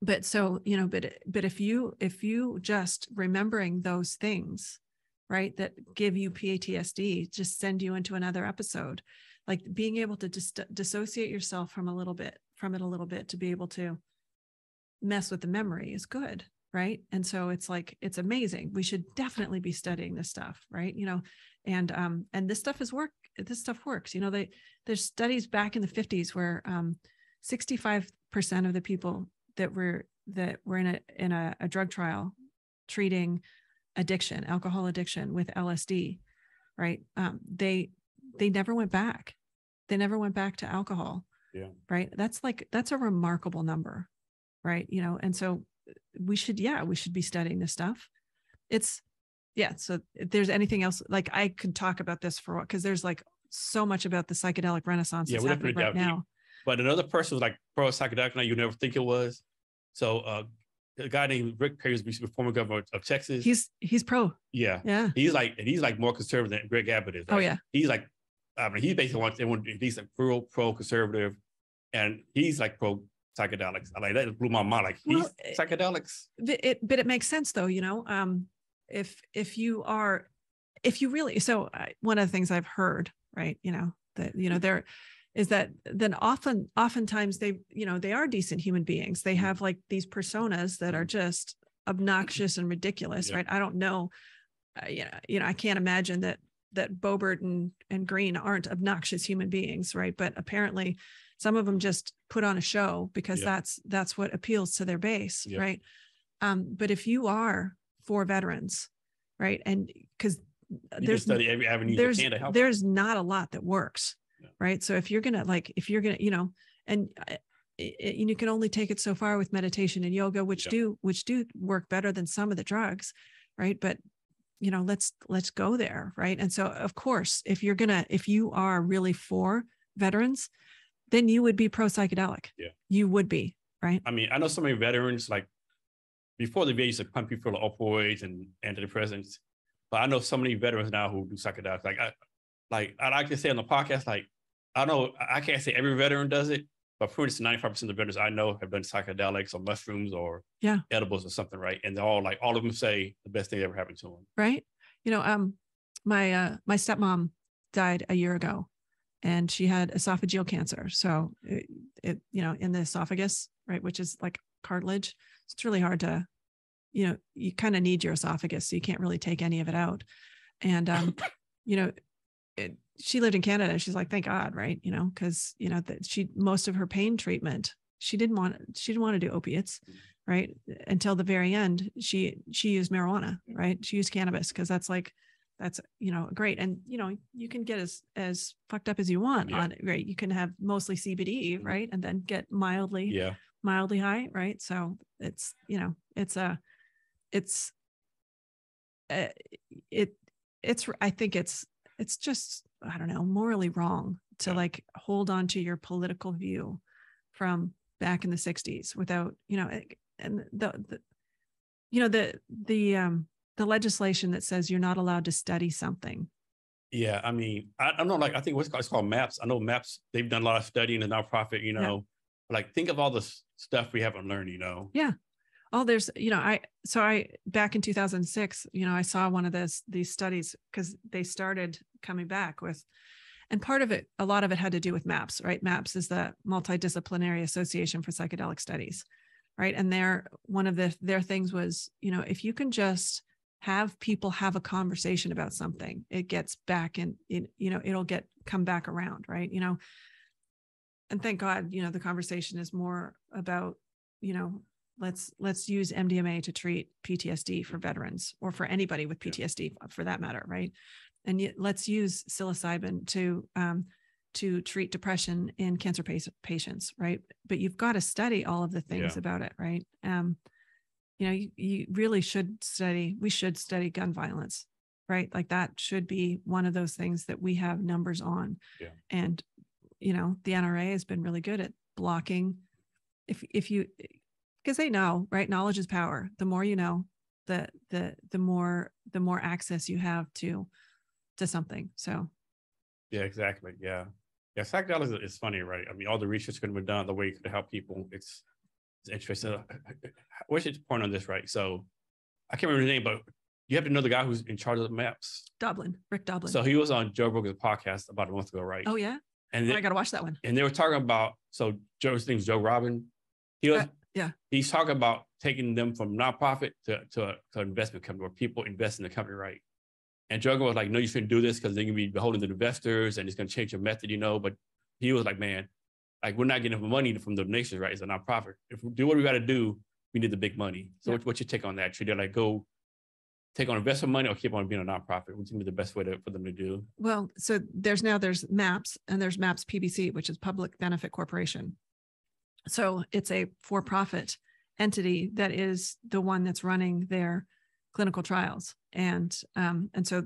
but so you know but but if you if you just remembering those things right that give you PTSD just send you into another episode like being able to just dissociate yourself from a little bit from it a little bit to be able to mess with the memory is good right? And so it's like it's amazing. We should definitely be studying this stuff right? You know and um and this stuff is work this stuff works. You know they there's studies back in the 50s where um 65% of the people that were that were in a in a, a drug trial treating addiction, alcohol addiction with LSD, right? Um, they they never went back. They never went back to alcohol. Yeah. Right. That's like that's a remarkable number, right? You know, and so we should, yeah, we should be studying this stuff. It's yeah. So if there's anything else, like I could talk about this for because there's like so much about the psychedelic renaissance yeah, that's happening right now. But another person was like pro psychedelic, you never think it was. So uh, a guy named Rick Perry, who's the former governor of Texas. He's he's pro. Yeah, yeah. He's like and he's like more conservative than Greg Abbott is. Oh yeah. He's like, I mean, he basically wants everyone. He's like pro pro conservative, and he's like pro psychedelics. I like that blew my mind. Like he's well, psychedelics. It, it, but it makes sense though. You know, um, if if you are, if you really, so uh, one of the things I've heard, right? You know that you know they're is that then often oftentimes they you know they are decent human beings they mm-hmm. have like these personas that are mm-hmm. just obnoxious and ridiculous yeah. right i don't know uh, you, know, you know i can't imagine that that Boebert and and Greene aren't obnoxious human beings right but apparently some of them just put on a show because yeah. that's that's what appeals to their base yeah. right um but if you are for veterans right and because there's study every avenue there's, there's not a lot that works right? So if you're gonna like if you're gonna you know and it, uh, you can only take it so far with meditation and yoga which yeah. do which do work better than some of the drugs right? But you know let's let's go there right? And so of course if you're gonna if you are really for veterans then you would be pro psychedelic yeah. You would be right? I mean i know so many veterans like before the VA used to pump people full of opioids and antidepressants but i know so many veterans now who do psychedelics. Like i like i like to say on the podcast like I know I can't say every veteran does it, but pretty much 95% of the veterans I know have done psychedelics or mushrooms or yeah edibles or something, right? And they're all like all of them say the best thing ever happened to them. Right. You know, um, my uh my stepmom died a year ago and she had esophageal cancer. So it, it you know, in the esophagus, right, which is like cartilage. It's really hard to, you know, you kind of need your esophagus, so you can't really take any of it out. And um, you know, it, she lived in Canada. She's like, thank God, right? You know, because you know that she most of her pain treatment, she didn't want she didn't want to do opiates, right? Until the very end, she she used marijuana, right? She used cannabis because that's like that's you know great and you know you can get as as fucked up as you want yeah. on it right you can have mostly cbd mm-hmm. right and then get mildly yeah mildly high right so it's you know it's a it's uh, it it's i think it's it's just i don't know morally wrong to yeah. like hold on to your political view from back in the 60s without you know and the, the you know the the um the legislation that says you're not allowed to study something. Yeah i mean i, don't know like i think what's called, it's called maps. I know maps they've done a lot of studying in nonprofit you know? Yeah. like think of all the stuff we haven't learned you know? Yeah oh there's you know i so i back in 2006 you know i saw one of this these studies because they started coming back with and part of it a lot of it had to do with maps right? Maps is the multidisciplinary association for psychedelic studies right? And their one of the their things was you know if you can just have people have a conversation about something it gets back and you know it'll get come back around right? You know and thank god you know the conversation is more about you know let's let's use mdma to treat ptsd for veterans or for anybody with ptsd yeah. for that matter right and yet let's use psilocybin to um, to treat depression in cancer patients, right? But you've got to study all of the things yeah. about it, right? Um, you know, you, you really should study. We should study gun violence, right? Like that should be one of those things that we have numbers on. Yeah. And you know, the NRA has been really good at blocking. If if you because they know, right? Knowledge is power. The more you know, the the the more the more access you have to to something. So yeah, exactly. Yeah. Yeah, psychedelics is funny, right? I mean, all the research could have been done the way you could help people. It's it's interesting. What's your point on this, right? So I can't remember the name, but you have to know the guy who's in charge of the maps. Doblin, Rick Doblin. So he was on Joe Rogan's podcast about a month ago, right? Oh yeah. And oh, I gotta watch that one. And they were talking about so Joe's name's Joe Rogan. He was uh, yeah. He's talking about taking them from nonprofit to to, to investment company where people invest in the company, right? And Joe was like, no, you shouldn't do this because they're gonna be beholden to the investors and it's gonna change your method, you know. But he was like, man, like we're not getting money from the donations, right? It's a nonprofit. If we do what we got to do, we need the big money. So yeah. what's your take on that? Should they like go take on investment money or keep on being a nonprofit? What's be the best way to, for them to do? Well, so there's now there's MAPS and there's MAPS PBC, which is Public Benefit Corporation. So it's a for-profit entity that is the one that's running their clinical trials, and um, and so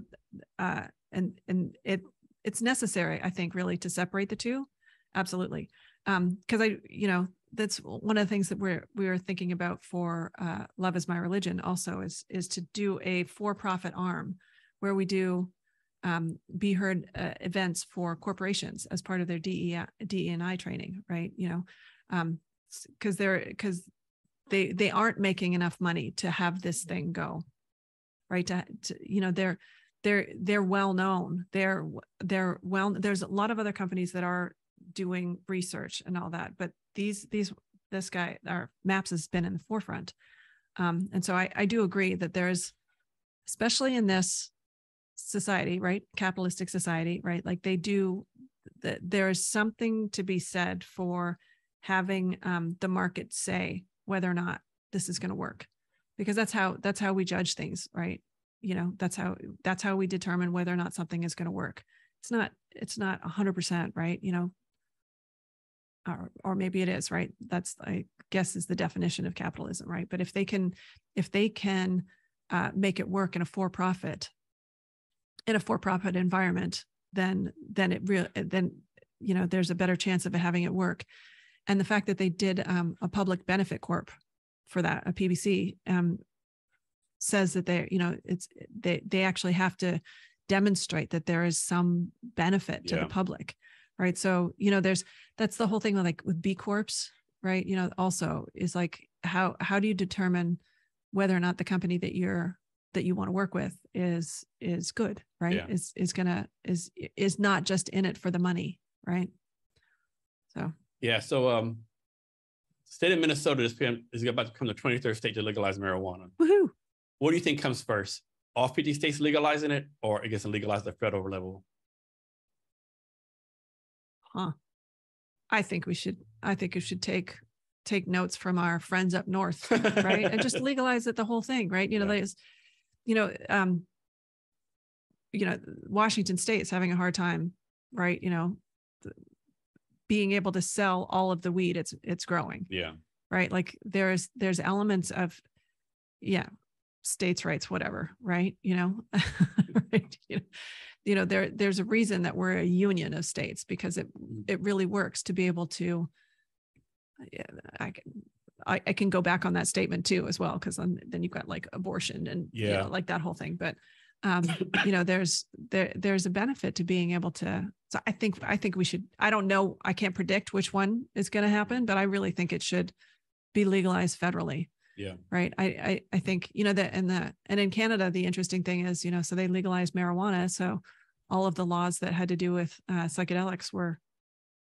uh, and and it it's necessary, I think, really to separate the two. Absolutely, because um, I you know that's one of the things that we're we're thinking about for uh, Love is My Religion also is is to do a for-profit arm where we do um, be heard uh, events for corporations as part of their DE DE and I training, right? You know, because um, they're because they they aren't making enough money to have this thing go, right? To, to you know they're they're they're well known. They're they're well. There's a lot of other companies that are doing research and all that, but these these this guy our maps has been in the forefront um, and so I, I do agree that there's especially in this society right capitalistic society right like they do that there is something to be said for having um, the market say whether or not this is going to work. Because that's how that's how we judge things right? You know that's how that's how we determine whether or not something is going to work. It's not it's not 100% right? You know? Or, or maybe it is right? That's i guess is the definition of capitalism right? But if they can if they can uh, make it work in a for-profit in a for-profit environment then then it real then you know there's a better chance of having it work and the fact that they did um, a public benefit corp for that a pbc um, says that they you know it's they they actually have to demonstrate that there is some benefit to yeah. the public right? So you know there's that's the whole thing with like with b corps right? You know also is like how how do you determine whether or not the company that you're that you want to work with is is good right? Yeah. is is gonna is is not just in it for the money right? So yeah so um state of minnesota is, is about to become the 23rd state to legalize marijuana. Woohoo. what do you think comes first? All 50 states legalizing it or it gets legalized at the federal level? Huh. I think we should i think we should take take notes from our friends up north right? And just legalize it the whole thing right? You know yeah. there's you know um you know washington state is having a hard time right? You know being able to sell all of the weed it's it's growing. Yeah. Right? Like there's there's elements of yeah states rights whatever right? You know? Right? you know you know there there's a reason that we're a union of states because it mm. it really works to be able to I I, I, can go back on that statement too as well because then, then you've got like abortion and yeah. you know, like that whole thing. But um you know there's there there's a benefit to being able to so i think i think we should i don't know i can't predict which one is going to happen but i really think it should be legalized federally yeah. right? I, I i think you know that and the and in canada the interesting thing is you know so they legalized marijuana so all of the laws that had to do with uh, psychedelics were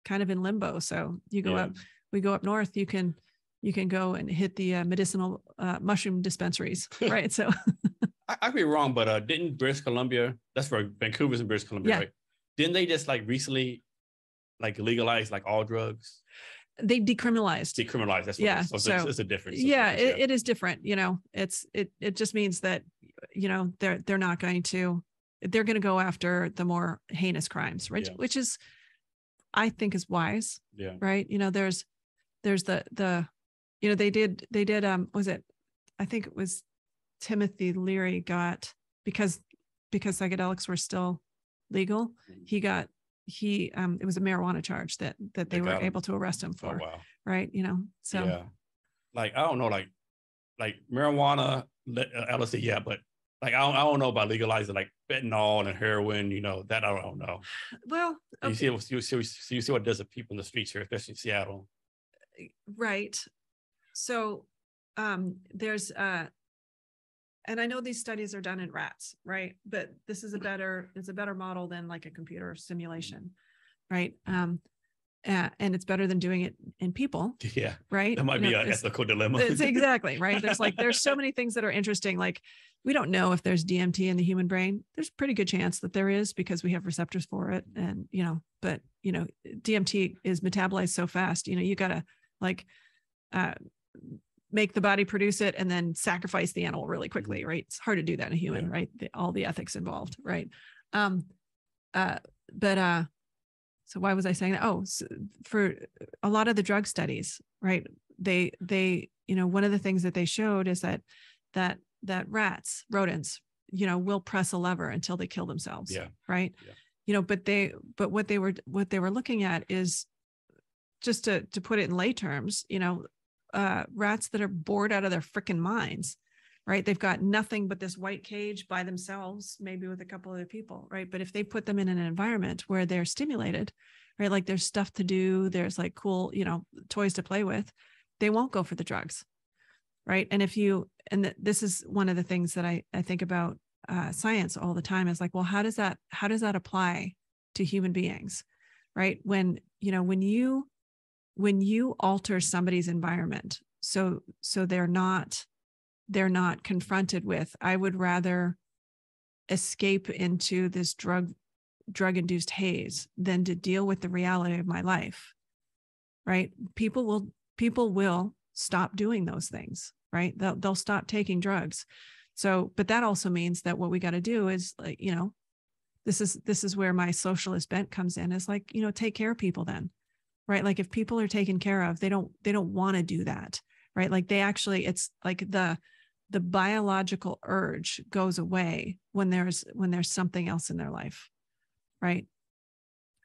kind of in limbo so you go yeah. up we go up north you can you can go and hit the uh, medicinal uh, mushroom dispensaries right? So I, I could be wrong but uh didn't british columbia that's where vancouver's in british columbia yeah. right? Didn't they just like recently like legalize like all drugs? They decriminalized. Decriminalized that's what yeah it. So, so it's a difference. Yeah, it, it is different you know? It's it it just means that you know they're they're not going to they're going to go after the more heinous crimes right yeah. which is i think is wise yeah. right? You know there's there's the the you know they did they did um was it i think it was timothy leary got because because psychedelics were still legal mm-hmm. he got he um it was a marijuana charge that that they, they were able to arrest him oh, for. Oh, wow. Right. You know, so yeah. Like I don't know, like like marijuana, uh, LSD, yeah, but like I don't, I don't know about legalizing like fentanyl and heroin, you know, that I don't know. Well, okay. you see you see you see what it does to people in the streets here, especially in Seattle. Right. So um there's uh and I know these studies are done in rats, right? But this is a better, it's a better model than like a computer simulation, right? Um, uh, and it's better than doing it in people. Yeah. Right. That might you be an ethical dilemma. It's exactly right. There's like there's so many things that are interesting. Like we don't know if there's DMT in the human brain. There's a pretty good chance that there is because we have receptors for it. And you know, but you know, DMT is metabolized so fast. You know, you gotta like uh make the body produce it and then sacrifice the animal really quickly mm-hmm. right? It's hard to do that in a human yeah. right? The, all the ethics involved right? Um uh but uh so why was i saying that? Oh so for a lot of the drug studies right? They they you know one of the things that they showed is that that that rats rodents you know will press a lever until they kill themselves yeah. right? Yeah. you know but they but what they were what they were looking at is just to to put it in lay terms you know uh, rats that are bored out of their freaking minds, right? They've got nothing but this white cage by themselves, maybe with a couple other people, right? But if they put them in an environment where they're stimulated, right? Like there's stuff to do, there's like cool, you know, toys to play with, they won't go for the drugs, right? And if you, and th- this is one of the things that I, I think about uh, science all the time is like, well, how does that, how does that apply to human beings, right? When, you know, when you when you alter somebody's environment so so they're not they're not confronted with i would rather escape into this drug drug induced haze than to deal with the reality of my life right? People will people will stop doing those things right? They'll, they'll stop taking drugs. So but that also means that what we got to do is like you know this is this is where my socialist bent comes in is like you know take care of people then right? Like if people are taken care of they don't they don't want to do that right? Like they actually it's like the the biological urge goes away when there's when there's something else in their life right?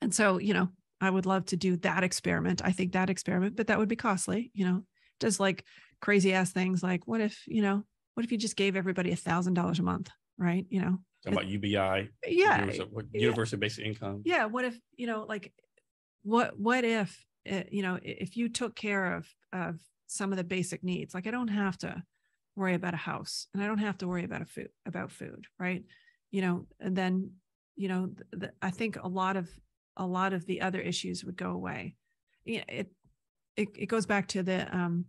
And so you know i would love to do that experiment. I think that experiment but that would be costly you know? Just like crazy ass things like what if you know what if you just gave everybody a thousand dollars a month right? You know? Talking about ubi yeah universal, universal yeah. basic income. Yeah what if you know like what what if eh, you know if you took care of of some of the basic needs like i don't have to worry about a house and i don't have to worry about a food about food right? You know and then you know the, i think a lot of a lot of the other issues would go away. It, it it goes back to the um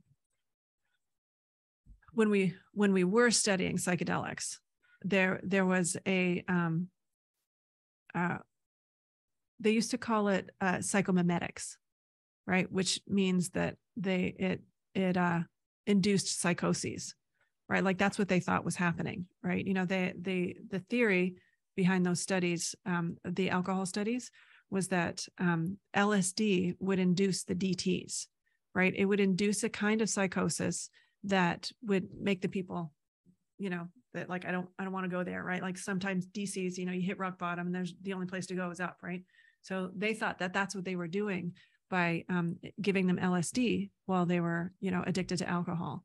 when we when we were studying psychedelics there there was a um uh they used to call it uh, psychomimetics, right? Which means that they it it uh, induced psychoses, right? Like that's what they thought was happening, right? You know, they the the theory behind those studies, um, the alcohol studies, was that um, LSD would induce the DTS, right? It would induce a kind of psychosis that would make the people, you know, that like I don't I don't want to go there, right? Like sometimes DCs, you know, you hit rock bottom and there's the only place to go is up, right? So they thought that that's what they were doing by um, giving them LSD while they were, you know, addicted to alcohol.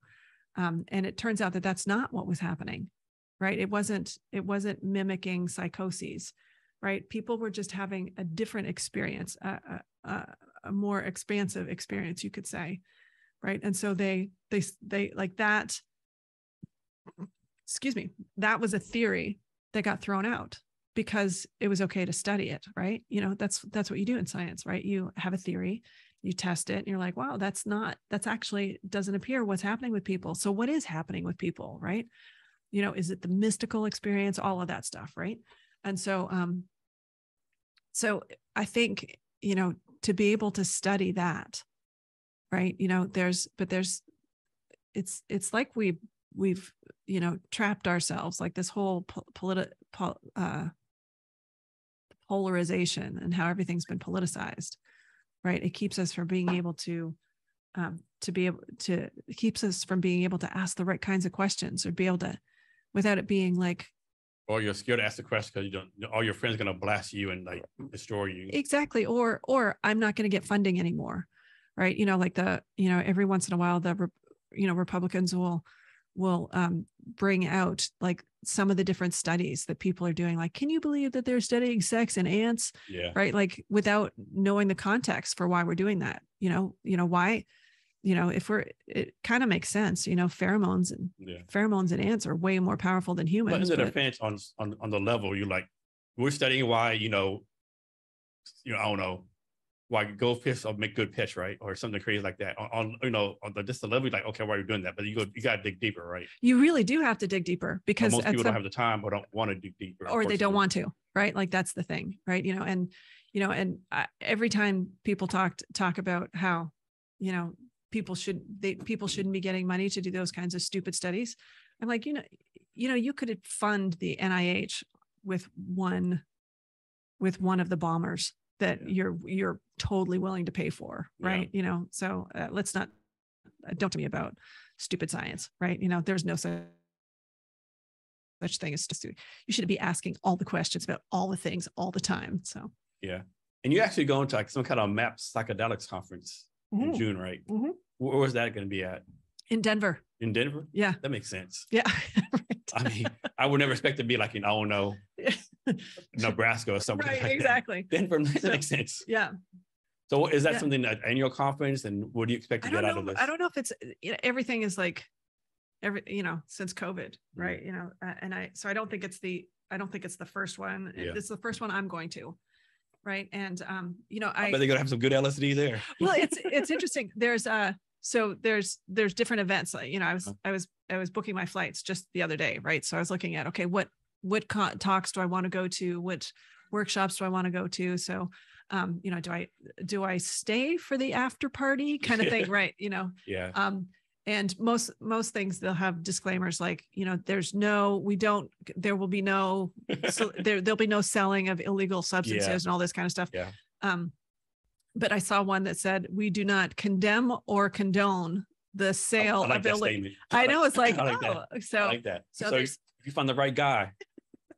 Um, and it turns out that that's not what was happening, right? It wasn't. It wasn't mimicking psychoses, right? People were just having a different experience, a, a, a more expansive experience, you could say, right? And so they they they like that. Excuse me. That was a theory that got thrown out because it was okay to study it right? You know that's that's what you do in science right? You have a theory you test it and you're like wow that's not that's actually doesn't appear what's happening with people. So what is happening with people right? You know is it the mystical experience all of that stuff right? And so um so i think you know to be able to study that right you know there's but there's it's it's like we we've you know trapped ourselves like this whole po- politi- po- uh, polarization and how everything's been politicized right? It keeps us from being able to um, to be able to keeps us from being able to ask the right kinds of questions or be able to without it being like or you're scared to ask the question because you don't all your friends going to blast you and like destroy you. Exactly or or i'm not going to get funding anymore right? You know like the you know every once in a while the you know republicans will will um, bring out like some of the different studies that people are doing like can you believe that they're studying sex in ants? Yeah. Right? Like without knowing the context for why we're doing that you know? You know why you know if we're it kind of makes sense you know pheromones and yeah. pheromones and ants are way more powerful than humans but is it but, offense on, on on the level? You're like we're studying why you know you know i don't know why go pitch or make good pitch, right? Or something crazy like that. On, on you know, on the just the level, like, okay, why are you doing that? But you go, you gotta dig deeper, right? You really do have to dig deeper because most people don't have the time or don't want to dig deeper. Or they don't want to, right? Like that's the thing, right? You know, and you know, and I, every time people talk talk about how, you know, people should they people shouldn't be getting money to do those kinds of stupid studies. I'm like, you know, you know, you could fund the NIH with one with one of the bombers that yeah. you're you're totally willing to pay for right? Yeah. you know so uh, let's not uh, don't tell me about stupid science right? You know there's no such such thing as just you should be asking all the questions about all the things all the time so. Yeah. And you actually going to like some kind of map psychedelics conference mm-hmm. in june right? Mm-hmm. where was that going to be at? In denver. In denver? Yeah. That makes sense. Yeah. Right. i mean i would never expect to be like in i don't know Nebraska or something. Right, like exactly. That. Denver so, makes sense. Yeah. So is that yeah. something that annual conference and what do you expect to get out of this? I don't know if it's you know, everything is like every you know since COVID, mm-hmm. right? Mm-hmm. You know, and I so I don't think it's the I don't think it's the first one. Yeah. It's the first one I'm going to, right? And um, you know, I, I bet they're gonna have some good LSD there. well, it's it's interesting. There's uh so there's there's different events. Like you know, I was uh-huh. I was I was booking my flights just the other day, right? So I was looking at okay, what what co- talks do I want to go to? What workshops do I want to go to? So, um, you know, do I do I stay for the after party kind of thing, right? You know, yeah. Um, and most most things they'll have disclaimers like, you know, there's no, we don't, there will be no, so there there'll be no selling of illegal substances yeah. and all this kind of stuff. Yeah. Um, but I saw one that said we do not condemn or condone the sale I like of illegal. I know it's like, like oh, that. so I like that. So, so if you find the right guy,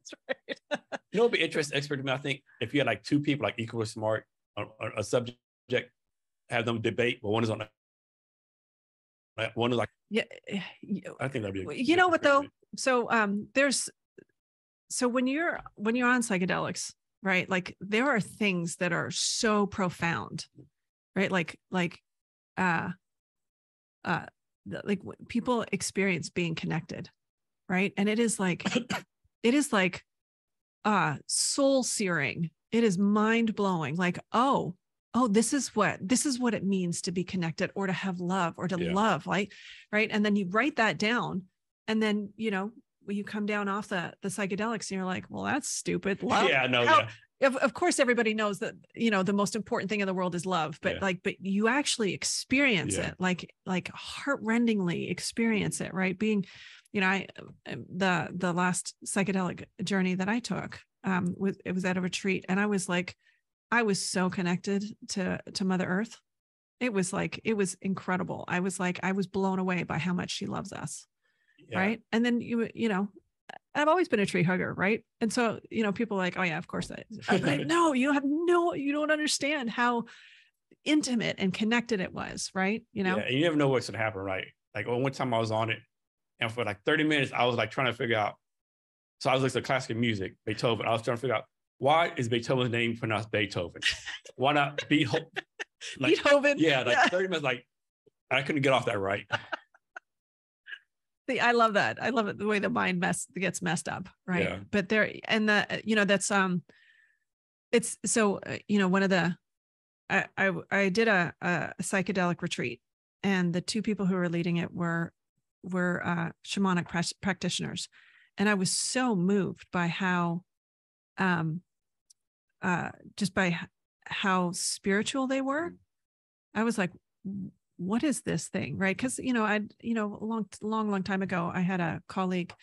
That's right. you know, it'd be interesting expert to me. I think if you had like two people like equally smart on, on a subject, have them debate, but one is on one is like yeah i think that'd be you know what though so um there's so when you're when you're on psychedelics right like there are things that are so profound right like like uh uh like people experience being connected right and it is like it is like uh soul searing it is mind blowing like oh oh this is what this is what it means to be connected or to have love or to yeah. love like right and then you write that down and then you know when you come down off the the psychedelics and you're like well that's stupid love yeah no How, yeah. Of, of course everybody knows that you know the most important thing in the world is love but yeah. like but you actually experience yeah. it like like heartrendingly experience it right being you know, I um, the the last psychedelic journey that I took um was it was at a retreat and I was like I was so connected to to Mother Earth. It was like it was incredible. I was like I was blown away by how much she loves us. Yeah. Right? And then you you know, I've always been a tree hugger, right? And so, you know, people like, oh yeah, of course that. Like, no, you have no, you don't understand how intimate and connected it was, right? You know, yeah, you never know what's gonna happen, right? Like one time I was on it, and for like 30 minutes, I was like trying to figure out. So I was listening to classical music, Beethoven. I was trying to figure out why is Beethoven's name pronounced Beethoven? Why not Beethoven? Like, Beethoven. Yeah, like yeah. 30 minutes, like I couldn't get off that right. The, I love that. I love it the way the mind mess gets messed up, right? Yeah. But there and the you know that's um it's so uh, you know one of the I I, I did a, a psychedelic retreat and the two people who were leading it were were uh, shamanic pr- practitioners. And I was so moved by how um uh just by how spiritual they were. I was like what is this thing? Right? Because you know i you know a long long long time ago i had a colleague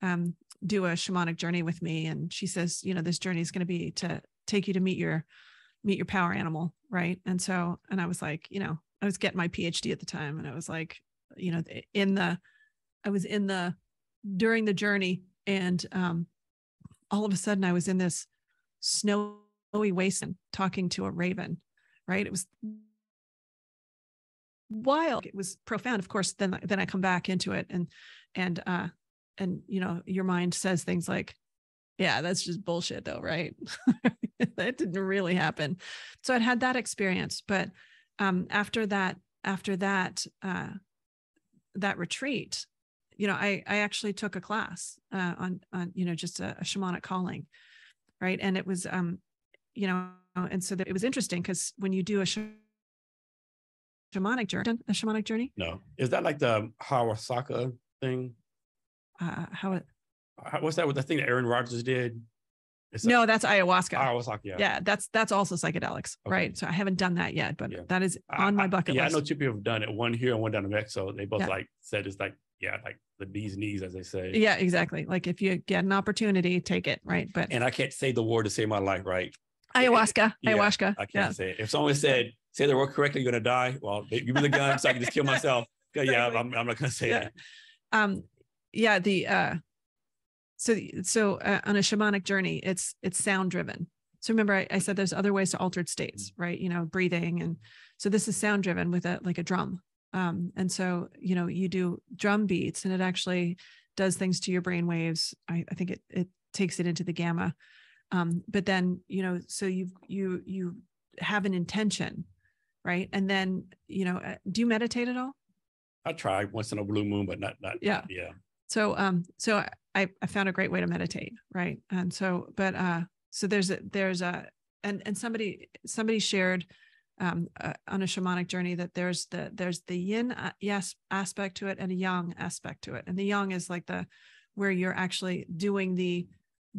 um, do a shamanic journey with me. And she says you know this journey is going to be to take you to meet your meet your power animal. Right? And so and i was like you know i was getting my phd at the time. And i was like you know in the i was in the during the journey and um all of a sudden i was in this snowy wasteland talking to a raven right? It was wild. It was profound. Of course then then i come back into it and and uh and you know your mind says things like yeah that's just bullshit though right? That didn't really happen. So i'd had that experience but um after that after that uh that retreat you know i i actually took a class uh on on you know just a, a shamanic calling right and it was um you know and so that it was interesting because when you do a sh- shamanic journey? A shamanic journey? No. Is that like the Hawasaka thing? Uh, how it? What's that with the thing that Aaron Rodgers did? No, that's ayahuasca. Ayahuasca, yeah. Yeah, that's that's also psychedelics, okay. right? So I haven't done that yet, but yeah. that is on my bucket yeah, list. I know two people have done it. One here and one down in Mexico. They both yeah. like said it's like yeah, like the bee's knees, as they say. Yeah, exactly. Like if you get an opportunity, take it, right? But and I can't say the word to save my life, right? Ayahuasca. Yeah, ayahuasca. I can't yeah. say it. If someone said say the word correctly, you're gonna die. Well, give me the gun so I can just kill myself. Yeah, I'm, I'm not gonna say yeah. that. Um, yeah, the uh, so so uh, on a shamanic journey, it's it's sound driven. So remember, I, I said there's other ways to altered states, mm. right? You know, breathing, and so this is sound driven with a like a drum. Um, and so you know, you do drum beats, and it actually does things to your brain waves. I, I think it it takes it into the gamma. Um, but then you know, so you you you have an intention right? And then, you know, uh, do you meditate at all? I try once in a blue moon, but not not yeah yeah. So um so I I found a great way to meditate, right? And so but uh so there's a there's a and and somebody somebody shared um, uh, on a shamanic journey that there's the there's the yin uh, yes aspect to it and a yang aspect to it. And the yang is like the where you're actually doing the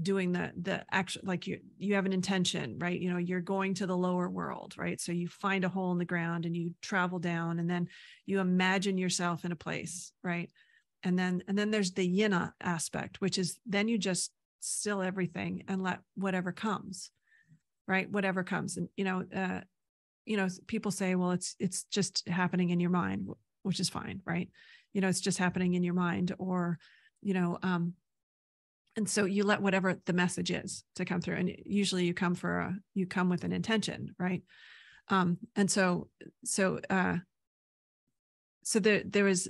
doing the the action like you you have an intention right? You know you're going to the lower world right? So you find a hole in the ground and you travel down and then you imagine yourself in a place right and then and then there's the yin aspect which is then you just still everything and let whatever comes right? Whatever comes. And you know uh you know people say well it's it's just happening in your mind which is fine right? You know it's just happening in your mind or you know um and so you let whatever the message is to come through and usually you come for a you come with an intention right? Um and so so uh so there there is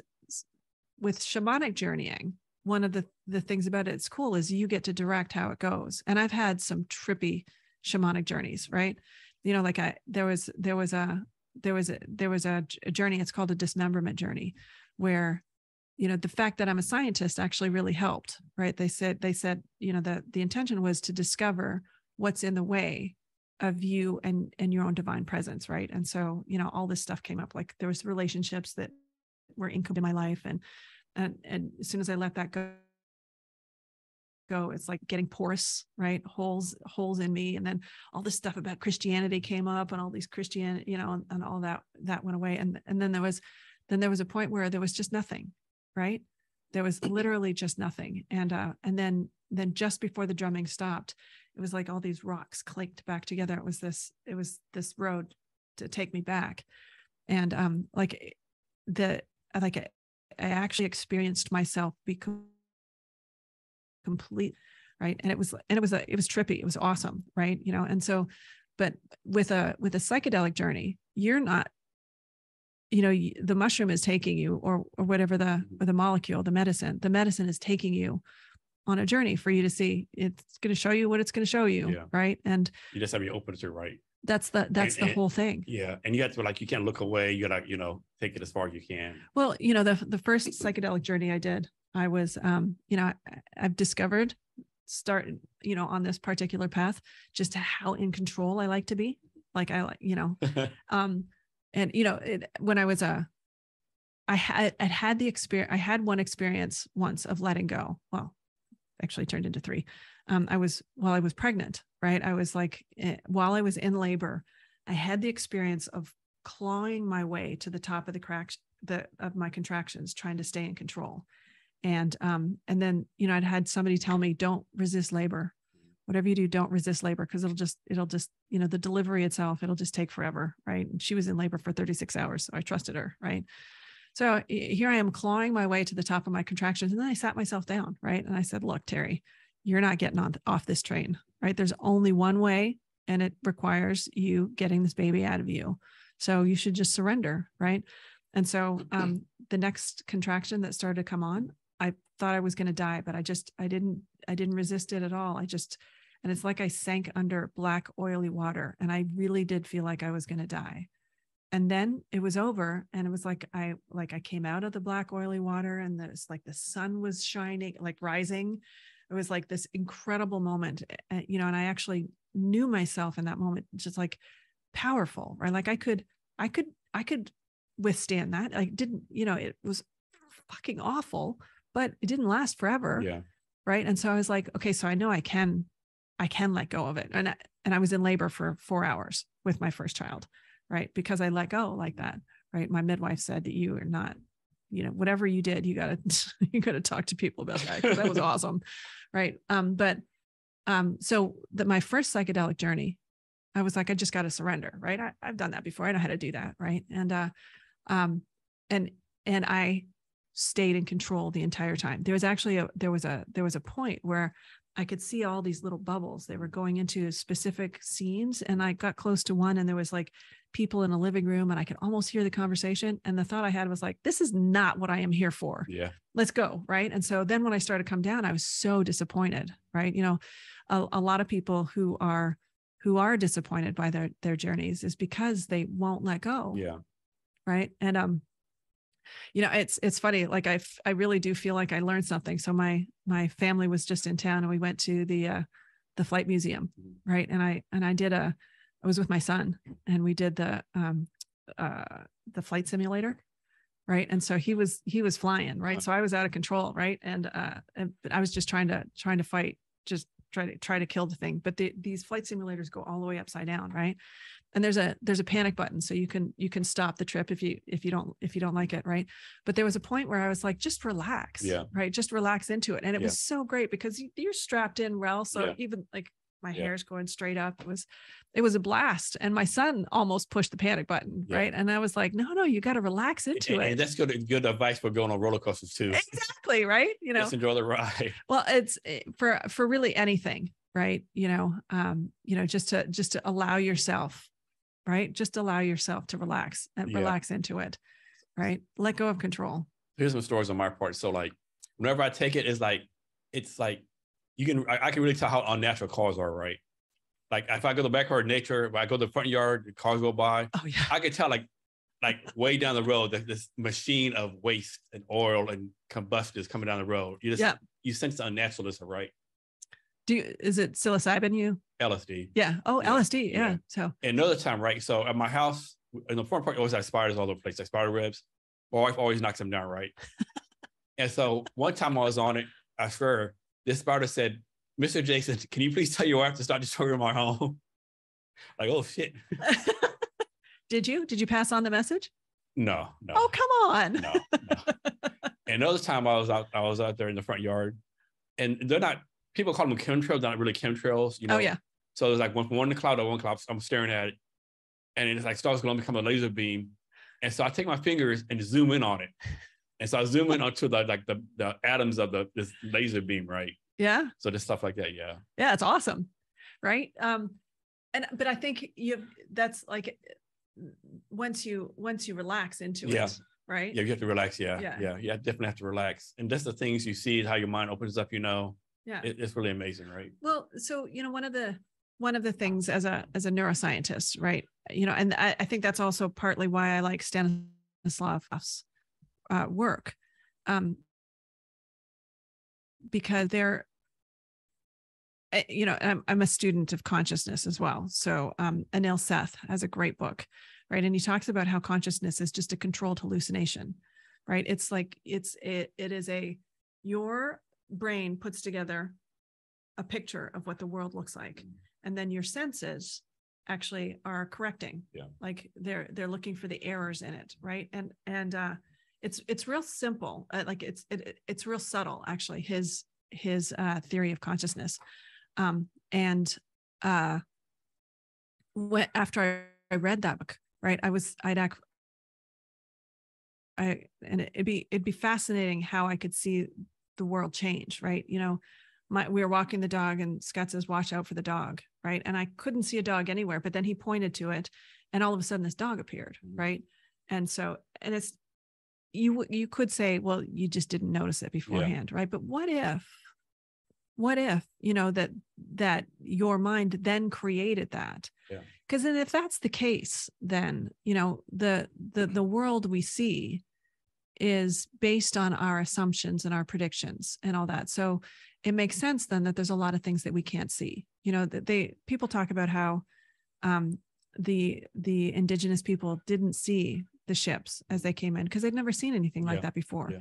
with shamanic journeying one of the the things about it, it's cool is you get to direct how it goes. And i've had some trippy shamanic journeys right? You know like i there was there was a there was a there was a, a journey it's called a dismemberment journey where you know the fact that i'm a scientist actually really helped right? They said they said you know the the intention was to discover what's in the way of you and and your own divine presence right? And so you know all this stuff came up like there was relationships that were incomplete in my life. And and and as soon as i let that go go it's like getting porous right? Holes holes in me. And then all this stuff about christianity came up and all these christian you know and, and all that that went away. And and then there was then there was a point where there was just nothing right? There was literally just nothing. And uh and then then just before the drumming stopped it was like all these rocks clicked back together. It was this it was this road to take me back. And um like the like i, I actually experienced myself become complete right and it was and it was a it was trippy it was awesome right you know and so but with a with a psychedelic journey you're not you know the mushroom is taking you or or whatever the mm-hmm. or the molecule the medicine the medicine is taking you on a journey for you to see it's going to show you what it's going to show you yeah. right and you just have to be open to your right that's the that's and, the and, whole thing. Yeah and you have to like you can't look away you gotta you know take it as far as you can. Well you know the the first psychedelic journey i did i was um you know I, i've discovered start you know on this particular path just how in control i like to be. Like i like you know um and you know it, when i was a i had i had the experience i had one experience once of letting go. Well actually turned into three um, i was while i was pregnant right? I was like eh, while i was in labor i had the experience of clawing my way to the top of the cracks the of my contractions trying to stay in control. And um and then you know i'd had somebody tell me don't resist labor. Whatever you do don't resist labor because it'll just it'll just you know the delivery itself it'll just take forever right? And she was in labor for 36 hours so i trusted her right? So here i am clawing my way to the top of my contractions and then i sat myself down right? And i said look Terri you're not getting on off this train right there's only one way and it requires you getting this baby out of you so you should just surrender right and so um, the next contraction that started to come on i thought i was going to die but i just i didn't i didn't resist it at all i just and it's like I sank under black, oily water. And I really did feel like I was going to die. And then it was over. And it was like I like I came out of the black, oily water and it's like the sun was shining, like rising. It was like this incredible moment, you know, and I actually knew myself in that moment, just like powerful, right? Like I could, I could, I could withstand that. I didn't, you know, it was fucking awful, but it didn't last forever. Yeah. Right. And so I was like, okay, so I know I can I can let go of it. And I, and I was in labor for four hours with my first child, right? Because I let go like that, right? My midwife said that you are not, you know, whatever you did, you got to you got to talk to people about that because that was awesome, right? Um, but um, so that my first psychedelic journey, I was like, I just got to surrender, right? I, I've done that before. I know how to do that, right? And uh, um, and and I stayed in control the entire time. There was actually a there was a there was a point where I could see all these little bubbles. They were going into specific scenes. And I got close to one, and there was like people in a living room, and I could almost hear the conversation. And the thought I had was like, this is not what I am here for. Yeah. Let's go. Right. And so then when I started to come down, I was so disappointed. Right. You know, a, a lot of people who are who are disappointed by their their journeys is because they won't let go. Yeah. Right. And um you know it's it's funny like i i really do feel like i learned something so my my family was just in town and we went to the uh the flight museum mm-hmm. right and i and i did a i was with my son and we did the um uh the flight simulator right? And so he was he was flying right? So i was out of control right? And uh and, i was just trying to trying to fight just try to try to kill the thing. But the, these flight simulators go all the way upside down right? And there's a there's a panic button so you can you can stop the trip if you if you don't if you don't like it right? But there was a point where i was like just relax yeah. right? Just relax into it. And it yeah. was so great because you're strapped in well so yeah. even like my yeah. hair's going straight up it was it was a blast and my son almost pushed the panic button yeah. right and i was like no no you got to relax into and, it and that's good good advice for going on roller coasters too exactly right you know just enjoy the ride well it's eh, for for really anything right you know um you know just to just to allow yourself right? Just allow yourself to relax and yeah. relax into it, right? Let go of control. Here's some stories on my part. So like, whenever I take it, it's like, it's like, you can, I, I can really tell how unnatural cars are, right? Like if I go to the backyard nature, if I go to the front yard, the cars go by. Oh yeah. I can tell like, like way down the road, that this machine of waste and oil and combustion is coming down the road. You just, yeah. you sense the unnaturalness, of right? Do you, is it psilocybin you? LSD. Yeah. Oh, yeah. LSD. Yeah. yeah. So another time, right? So at my house, in the front part, always have spiders all over the place, like spider webs. My wife always knocks them down, right? and so one time I was on it, I swear, this spider said, Mr. Jason, can you please tell your wife to stop destroying our home? like, oh shit. Did you? Did you pass on the message? No, no. Oh, come on. no, no. And another time I was out, I was out there in the front yard, and they're not people call them chemtrails, not really chemtrails. You oh, know? Oh yeah. So it's like one one cloud or one cloud. I'm staring at it, and it's like starts going to become a laser beam. And so I take my fingers and zoom in on it, and so I zoom in onto the like the the atoms of the this laser beam, right? Yeah. So just stuff like that, yeah. Yeah, it's awesome, right? Um, and but I think you that's like once you once you relax into yeah. it right yeah you have to relax yeah yeah yeah, yeah definitely have to relax and that's the things you see how your mind opens up you know yeah it, it's really amazing right well so you know one of the one of the things as a as a neuroscientist right you know and i, I think that's also partly why i like stanislav's uh, work um because they're eh, you know I'm, I'm a student of consciousness as well. So um anil seth has a great book right? And he talks about how consciousness is just a controlled hallucination right? It's like it's it, it is a your brain puts together a picture of what the world looks like mm-hmm. and then your senses actually are correcting. Yeah. Like they're they're looking for the errors in it right? And and uh it's it's real simple uh, like it's it, it's real subtle actually his his uh theory of consciousness. Um and uh when, after I, I read that book right i was i'd act i and it'd be it'd be fascinating how i could see the world change right? You know my we were walking the dog and scott says watch out for the dog right? And i couldn't see a dog anywhere but then he pointed to it and all of a sudden this dog appeared mm-hmm. right? And so and it's you you could say well you just didn't notice it beforehand yeah. right but what if what if you know that that your mind then created that because yeah. then if that's the case then you know the the the world we see is based on our assumptions and our predictions and all that so it makes sense then that there's a lot of things that we can't see you know that they people talk about how um the the indigenous people didn't see the ships as they came in because they'd never seen anything like yeah. that before. Yeah.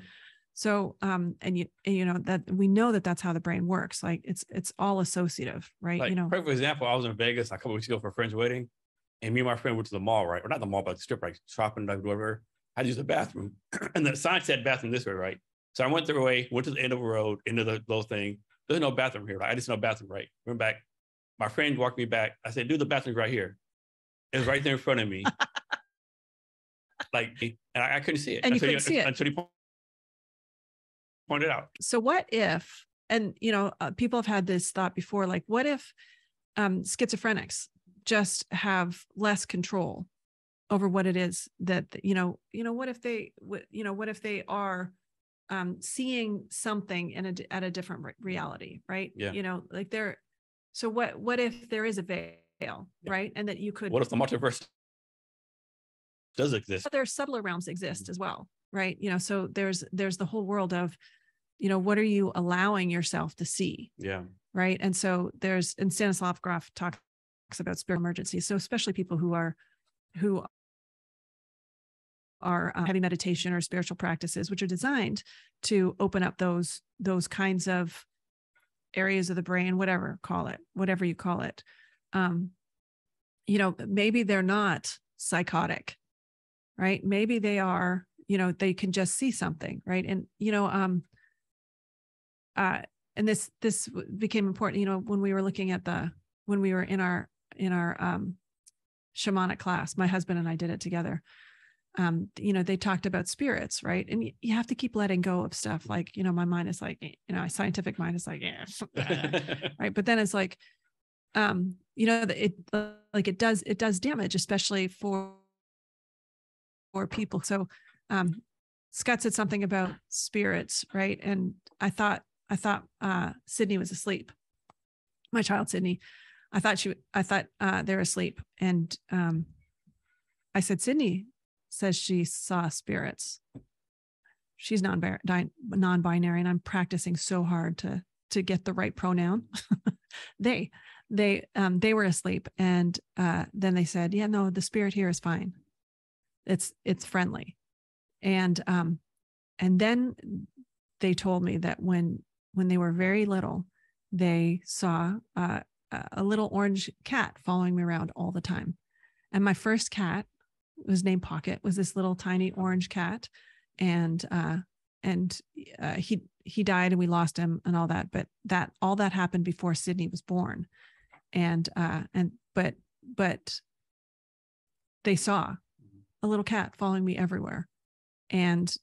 So, um, and you, and, you know that we know that that's how the brain works. Like it's it's all associative, right? Like, you know, perfect example. I was in Vegas a couple weeks ago for a friend's wedding, and me and my friend went to the mall, right? Or not the mall, but the strip, like shopping, like whatever. I used the bathroom, and the sign said bathroom this way, right? So I went the way, went to the end of the road, into the little thing. There's no bathroom here. Right? I just know bathroom, right? Went back. My friend walked me back. I said, "Do the bathroom right here." It was right there in front of me. like, and I, I, couldn't see it. And you couldn't see it until he pointed out. So what if? And you know, uh, people have had this thought before. Like, what if um, schizophrenics just have less control over what it is that you know? You know, what if they? What, you know, what if they are um, seeing something in a at a different reality, right? Yeah. You know, like they're. So what? What if there is a veil, yeah. right? And that you could. What if the multiverse does exist. But there's subtler realms exist mm-hmm. as well, right? You know, so there's there's the whole world of, you know, what are you allowing yourself to see? Yeah. Right. And so there's and Stanislav Grof talks about spirit emergencies. So especially people who are who are uh, heavy meditation or spiritual practices, which are designed to open up those those kinds of areas of the brain, whatever call it, whatever you call it. Um, you know, maybe they're not psychotic right? Maybe they are you know they can just see something right? And you know um uh and this this became important you know when we were looking at the when we were in our in our um shamanic class my husband and i did it together. Um you know they talked about spirits right? And you, have to keep letting go of stuff like you know my mind is like you know my scientific mind is like yeah right? But then it's like um you know it like it does it does damage especially for for people. So um, Scott said something about spirits, right? And I thought I thought uh, Sydney was asleep. My child Sydney, I thought she I thought uh, they're asleep, and um, I said Sydney says she saw spirits. She's non non-binary, and I'm practicing so hard to to get the right pronoun. they they um, they were asleep, and uh, then they said, "Yeah, no, the spirit here is fine." It's it's friendly. And um and then they told me that when when they were very little they saw uh, a little orange cat following me around all the time. And my first cat was named pocket was this little tiny orange cat. And uh and uh, he he died and we lost him and all that but that all that happened before sydney was born. And uh and but but they saw a little cat following me everywhere. And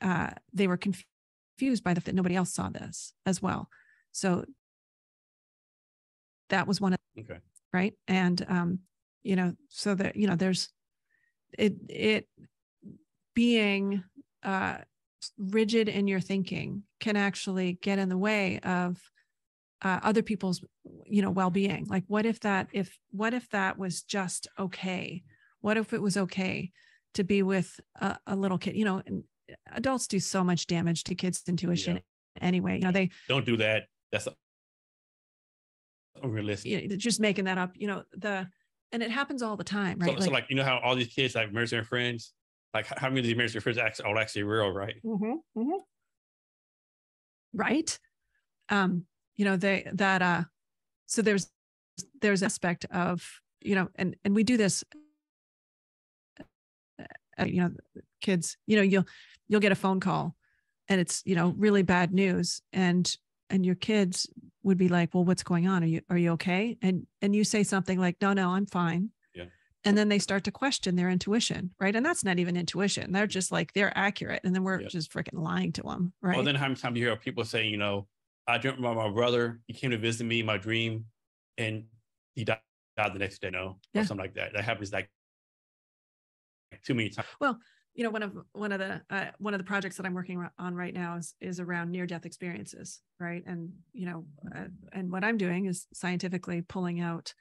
uh, they were confused by the fact nobody else saw this as well. So that was one of okay. right. And um, you know, so that you know, there's it it being uh, rigid in your thinking can actually get in the way of uh, other people's you know well-being like what if that if what if that was just okay what if it was okay to be with a, a little kid? You know adults do so much damage to kids intuition yeah. anyway you know they don't do that. That's unrealistic you know, just making that up you know the and it happens all the time right? so like, so like you know how all these kids like their friends? Like how many of the married friends actually are actually real right? Mm-hmm, mm-hmm. right? Um you know they that uh so there's there's aspect of you know and and we do this Uh, you know kids you know you'll you'll get a phone call and it's you know really bad news and and your kids would be like well what's going on are you are you okay and and you say something like no no i'm fine yeah and then they start to question their intuition right and that's not even intuition they're mm-hmm. just like they're accurate and then we're yeah. just freaking lying to them right well then how many times you hear people saying you know I dreamt about my brother. He came to visit me in my dream, and he died, died the next day. Know, yeah. or something like that. That happens like too many times. Well, you know, one of one of the uh, one of the projects that I'm working on right now is is around near death experiences, right? And you know, uh, and what I'm doing is scientifically pulling out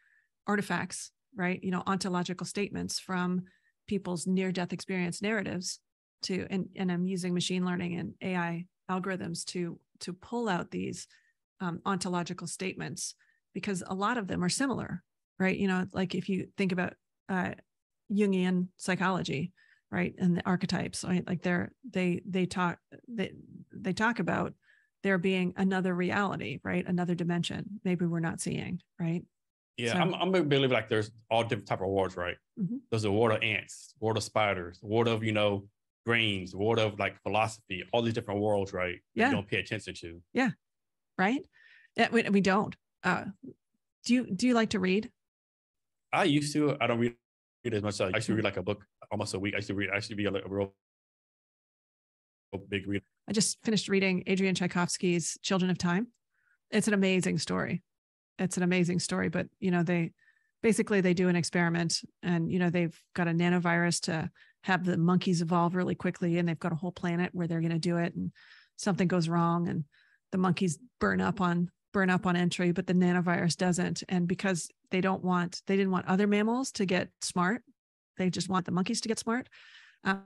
artifacts, right? You know, ontological statements from people's near death experience narratives to and and I'm using machine learning and AI algorithms to to pull out these um, ontological statements because a lot of them are similar, right? You know, like if you think about uh, Jungian psychology, right, and the archetypes, right? Like they're they they talk they they talk about there being another reality, right? Another dimension. Maybe we're not seeing, right? Yeah, so, I'm, I'm a believer like there's all different type of wars, right? Mm-hmm. There's a world of ants, world of spiders, world of you know grains, world of like philosophy, all these different worlds, right? Yeah. You don't pay attention to. Yeah. Right. Yeah, we, we don't. Uh, do you do you like to read? I used to. I don't read as much. as I used to read mm-hmm. like a book almost a week. I used to read. I used to be a, a real big reader. I just finished reading Adrian Tchaikovsky's Children of Time. It's an amazing story. It's an amazing story, but you know they basically they do an experiment and you know they've got a nanovirus to have the monkeys evolve really quickly and they've got a whole planet where they're going to do it and something goes wrong and the monkeys burn up on burn up on entry but the nanovirus doesn't. And because they don't want they didn't want other mammals to get smart they just want the monkeys to get smart um,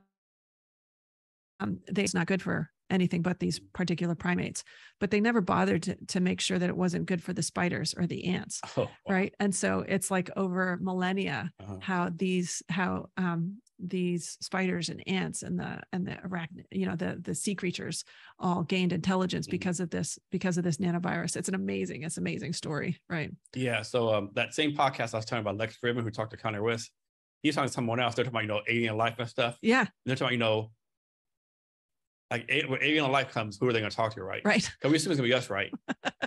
um, they, it's not good for anything but these particular primates. But they never bothered to, to make sure that it wasn't good for the spiders or the ants oh, right? And so it's like over millennia uh-huh. how these how um, these spiders and ants and the and the arachnid you know the the sea creatures all gained intelligence mm-hmm. because of this because of this nanovirus. It's an amazing it's amazing story right? Yeah so um, that same podcast i was talking about lex Fridman, who talked to Kanye West he's talking to someone else. They're talking about you know alien life and stuff. Yeah. And they're talking you know like when alien life comes, who are they going to talk to, right? Right. Because we assume it's going to be us, right?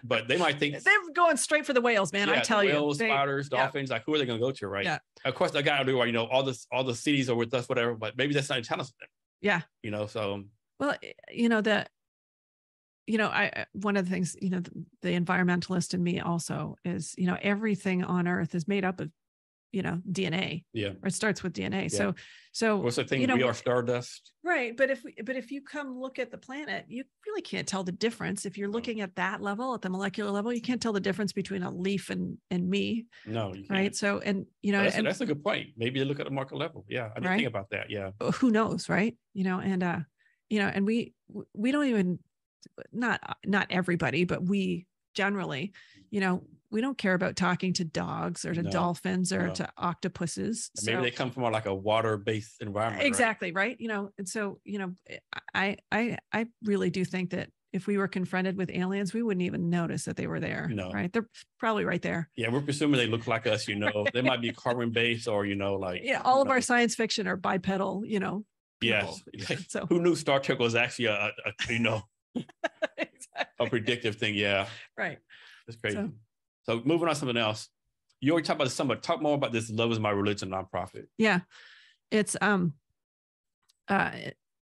But they might think they're going straight for the whales, man. Yeah, I tell whales, you, whales, spiders, yeah. dolphins. Like who are they going to go to, right? Yeah. Of course, they got to do, you know, all this, all the cities are with us, whatever. But maybe that's not intelligent. Yeah. You know, so. Well, you know the, you know, I one of the things, you know, the, the environmentalist in me also is, you know, everything on Earth is made up of you know dna yeah. Or it starts with dna yeah. so so what's the thing you know, we are stardust? Right but if we, but if you come look at the planet you really can't tell the difference. If you're looking at that level at the molecular level you can't tell the difference between a leaf and and me. No right? So and you know that's, and, that's a good point. Maybe you look at the market level. Yeah i didn't right? think about that yeah. Who knows right? You know and uh you know and we we don't even not not everybody but we generally you know we don't care about talking to dogs or to no, dolphins or no. to octopuses. Maybe they come from more like a water-based environment. Exactly, right? right? You know, and so, you know, eh, I I I really do think that if we were confronted with aliens, we wouldn't even notice that they were there. No. Right. They're probably right there. Yeah. We're presuming they look like us, you know, they might be carbon based or, you know, like. Yeah. All of know. our science fiction are bipedal, you know. Yes. so who knew Star Trek was actually a, a you know, exactly. a predictive thing. Yeah. Right. That's crazy. So, so moving on to something else. You already talked about this some, but talk more about this Love is My Religion nonprofit. Yeah. It's um uh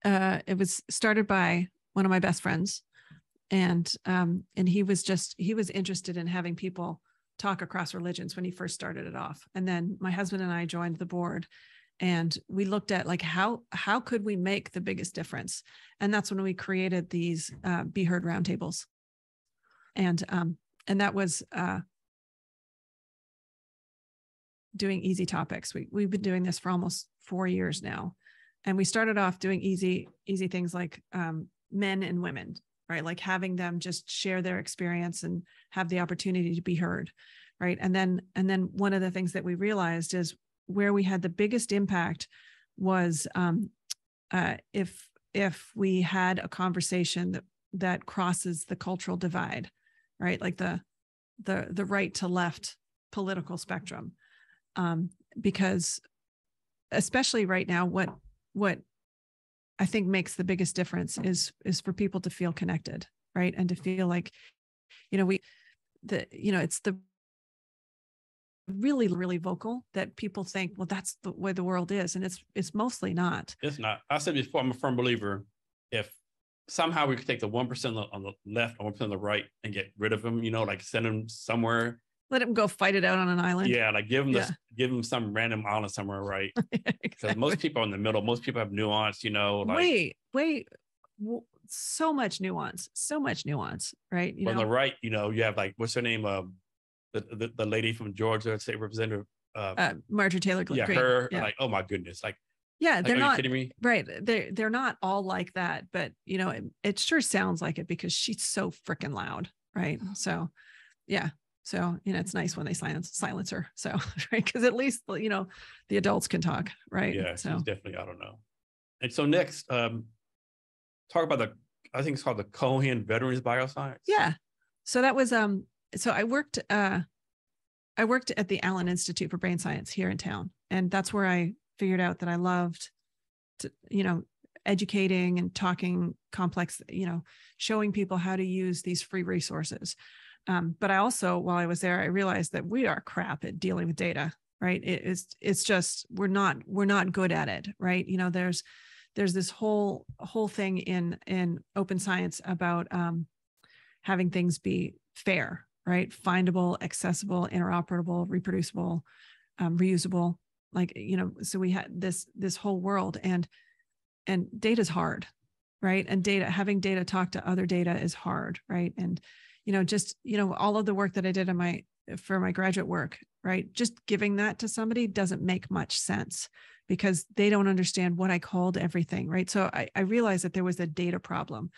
uh it was started by one of my best friends. And um and he was just he was interested in having people talk across religions when he first started it off. And then my husband and I joined the board and we looked at like how how could we make the biggest difference and that's when we created these uh, be heard roundtables and um and that was uh doing easy topics. We, we've been doing this for almost four years now. And we started off doing easy easy things like um, men and women right? Like having them just share their experience and have the opportunity to be heard right? And then and then one of the things that we realized is where we had the biggest impact was um, uh, if if we had a conversation that that crosses the cultural divide, right? Like the the the right to left political spectrum, um, because especially right now, what what I think makes the biggest difference is is for people to feel connected, right, and to feel like, you know, we the you know it's the really really vocal that people think well that's the way the world is. And it's it's mostly not. It's not. I said before i'm a firm believer. If somehow we could take the 1% on the left and 1% on the right and get rid of them you know like send them somewhere let them go fight it out on an island yeah like give them yeah. give them some random island somewhere right because exactly. most people are in the middle most people have nuance you know like wait wait so much nuance so much nuance right you on know? the right you know you have like what's her name um the, the, the lady from Georgia, state representative. Uh, uh, Marjorie Taylor Greene. Yeah, her. Yeah. Like, oh my goodness, like. Yeah, they're like, not kidding me. Right, they're they're not all like that, but you know, it, it sure sounds like it because she's so freaking loud, right? So, yeah, so you know, it's nice when they silence silence her. So, right, because at least you know the adults can talk, right? Yeah, so she's definitely. I don't know. And so next, um, talk about the. I think it's called the Cohen Veterans Bioscience. Yeah. So that was um so I worked uh, I worked at the Allen Institute for Brain Science here in town, and that's where I figured out that I loved, to, you know, educating and talking complex, you know, showing people how to use these free resources. Um, but I also, while I was there, I realized that we are crap at dealing with data. Right? It is. It's just we're not we're not good at it. Right? You know, there's there's this whole whole thing in in open science about um, having things be fair right? Findable, accessible, interoperable, reproducible, um, reusable. Like you know, so we had this this whole world, and and data is hard, right? And data having data talk to other data is hard, right? And you know, just you know, all of the work that I did in my for my graduate work, right? Just giving that to somebody doesn't make much sense because they don't understand what I called everything, right? So I, I realized that there was a data problem.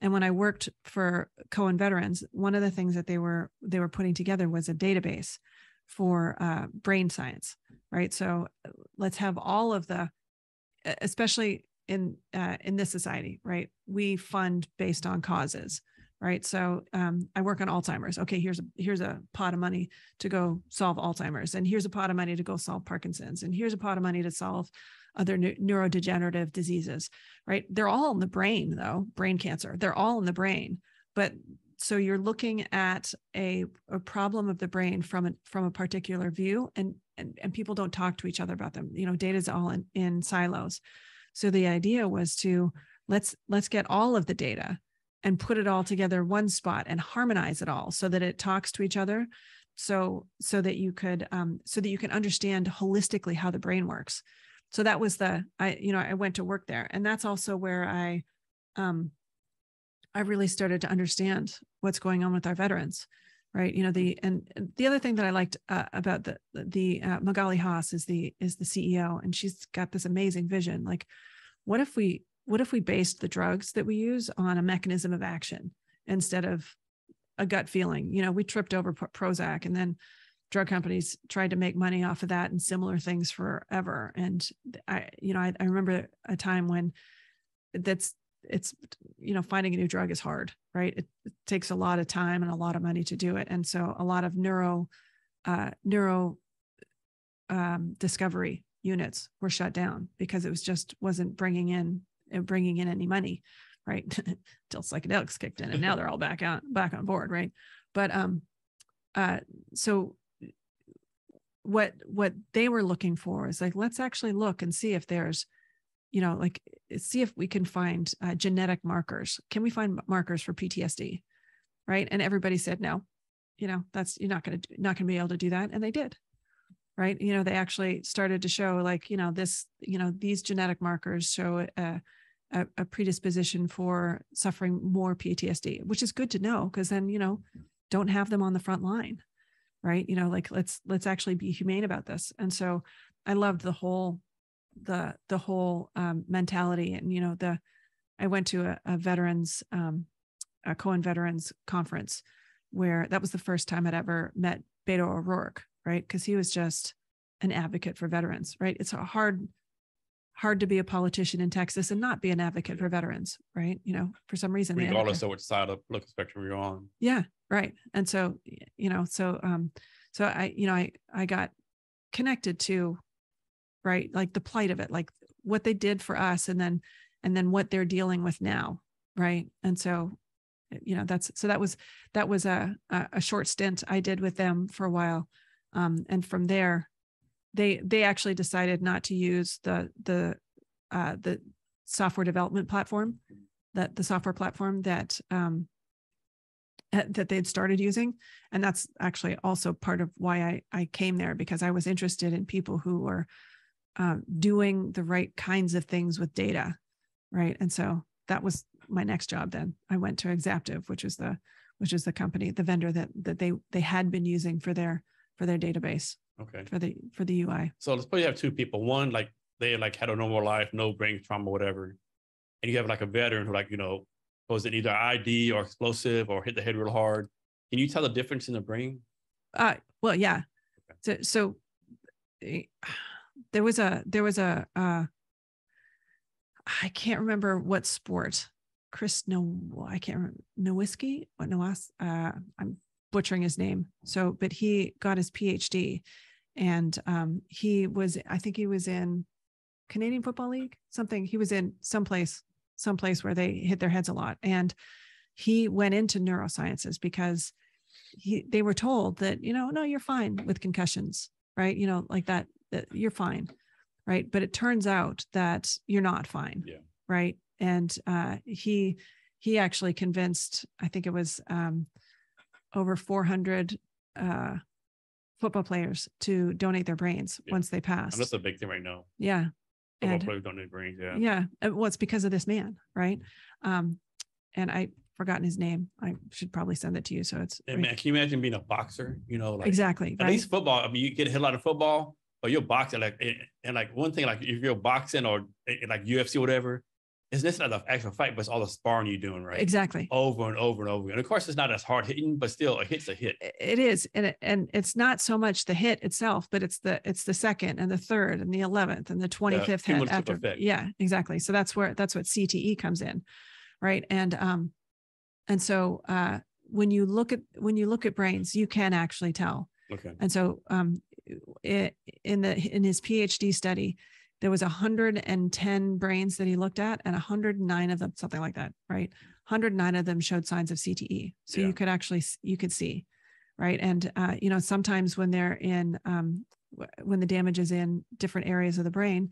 And when I worked for Cohen Veterans, one of the things that they were they were putting together was a database for uh, brain science, right? So uh, let's have all of the, especially in uh, in this society, right? We fund based on causes, right? So um, I work on Alzheimer's. Okay, here's a here's a pot of money to go solve Alzheimer's, and here's a pot of money to go solve Parkinson's, and here's a pot of money to solve other neurodegenerative diseases, right? They're all in the brain, though, brain cancer, they're all in the brain. But so you're looking at a, a problem of the brain from a, from a particular view and, and, and people don't talk to each other about them. You know, data is all in, in silos. So the idea was to let's let's get all of the data and put it all together one spot and harmonize it all so that it talks to each other so so that you could um, so that you can understand holistically how the brain works so that was the i you know i went to work there and that's also where i um i really started to understand what's going on with our veterans right? You know the and the other thing that i liked uh, about the the uh, magali haas is the is the ceo and she's got this amazing vision. Like what if we what if we based the drugs that we use on a mechanism of action instead of a gut feeling? You know we tripped over prozac and then drug companies tried to make money off of that and similar things forever. And I, you know, I, I remember a time when that's it's you know finding a new drug is hard right? It, it, takes a lot of time and a lot of money to do it. And so a lot of neuro uh, neuro um, discovery units were shut down because it was just wasn't bringing in uh, bringing in any money right? Until psychedelics kicked in and now they're all back on back on board right? But um uh so what what they were looking for is like let's actually look and see if there's you know like see if we can find uh, genetic markers. Can we find markers for ptsd right? And everybody said no. You know that's you're not going to not going to be able to do that. And they did. Right? You know they actually started to show like you know this you know these genetic markers show a, a, a predisposition for suffering more ptsd which is good to know because then you know don't have them on the front line. Right? You know like let's let's actually be humane about this. And so i loved the whole the the whole um, mentality and you know the i went to a, a veterans um, a cohen veterans conference where that was the first time i'd ever met beto o'rourke right? Because he was just an advocate for veterans right? It's a hard hard to be a politician in texas and not be an advocate for veterans right? You know for some reason regardless of which side of political spectrum you're on. Yeah right. And so you know so um so i you know i i got connected to right? Like the plight of it like what they did for us and then and then what they're dealing with now right? And so you know that's so that was that was a a short stint i did with them for a while. Um, and from there they they actually decided not to use the the uh, the software development platform that the software platform that um, that they'd started using. And that's actually also part of why I, I came there because i was interested in people who were uh, doing the right kinds of things with data right? And so that was my next job then. I went to exaptive which is the which is the company the vendor that that they they had been using for their for their database okay. for the for the ui so let's say you have two people. One like they like had a normal life no brain trauma whatever. And you have like a veteran who like you know was it either id or explosive or hit the head real hard. Can you tell the difference in the brain? Uh well yeah. Okay. so so eh, there was a there was a uh I can't remember what sport. Chris no I can't remember Nowinski what Nowas uh I'm butchering his name. So but he got his PhD and um he was I think he was in Canadian Football League something he was in someplace someplace where they hit their heads a lot and he went into neurosciences because he they were told that you know no you're fine with concussions right you know like that that you're fine right but it turns out that you're not fine yeah. right and uh, he he actually convinced i think it was um, over 400 uh, football players to donate their brains yeah. once they passed and that's a big thing right now yeah football and, players donate brains yeah yeah well it's because of this man right um, and i forgotten his name. I should probably send it to you. So it's yeah, man, can you imagine being a boxer? You know, like exactly. At right? least football. I mean, you get hit a lot of football, or you're boxing like and like one thing like if you're boxing or like UFC or whatever, it's not the actual fight, but it's all the sparring you're doing, right? Exactly. Over and over and over. And of course, it's not as hard hitting, but still, a hit's a hit. It is, and it, and it's not so much the hit itself, but it's the it's the second and the third and the eleventh and the twenty fifth hit after. Effect. Yeah, exactly. So that's where that's what CTE comes in, right? And um, and so uh, when you look at when you look at brains, you can actually tell. Okay. And so um, it, in the in his PhD study, there was 110 brains that he looked at, and 109 of them, something like that, right? 109 of them showed signs of CTE. So yeah. you could actually you could see, right? And uh, you know sometimes when they're in um, when the damage is in different areas of the brain,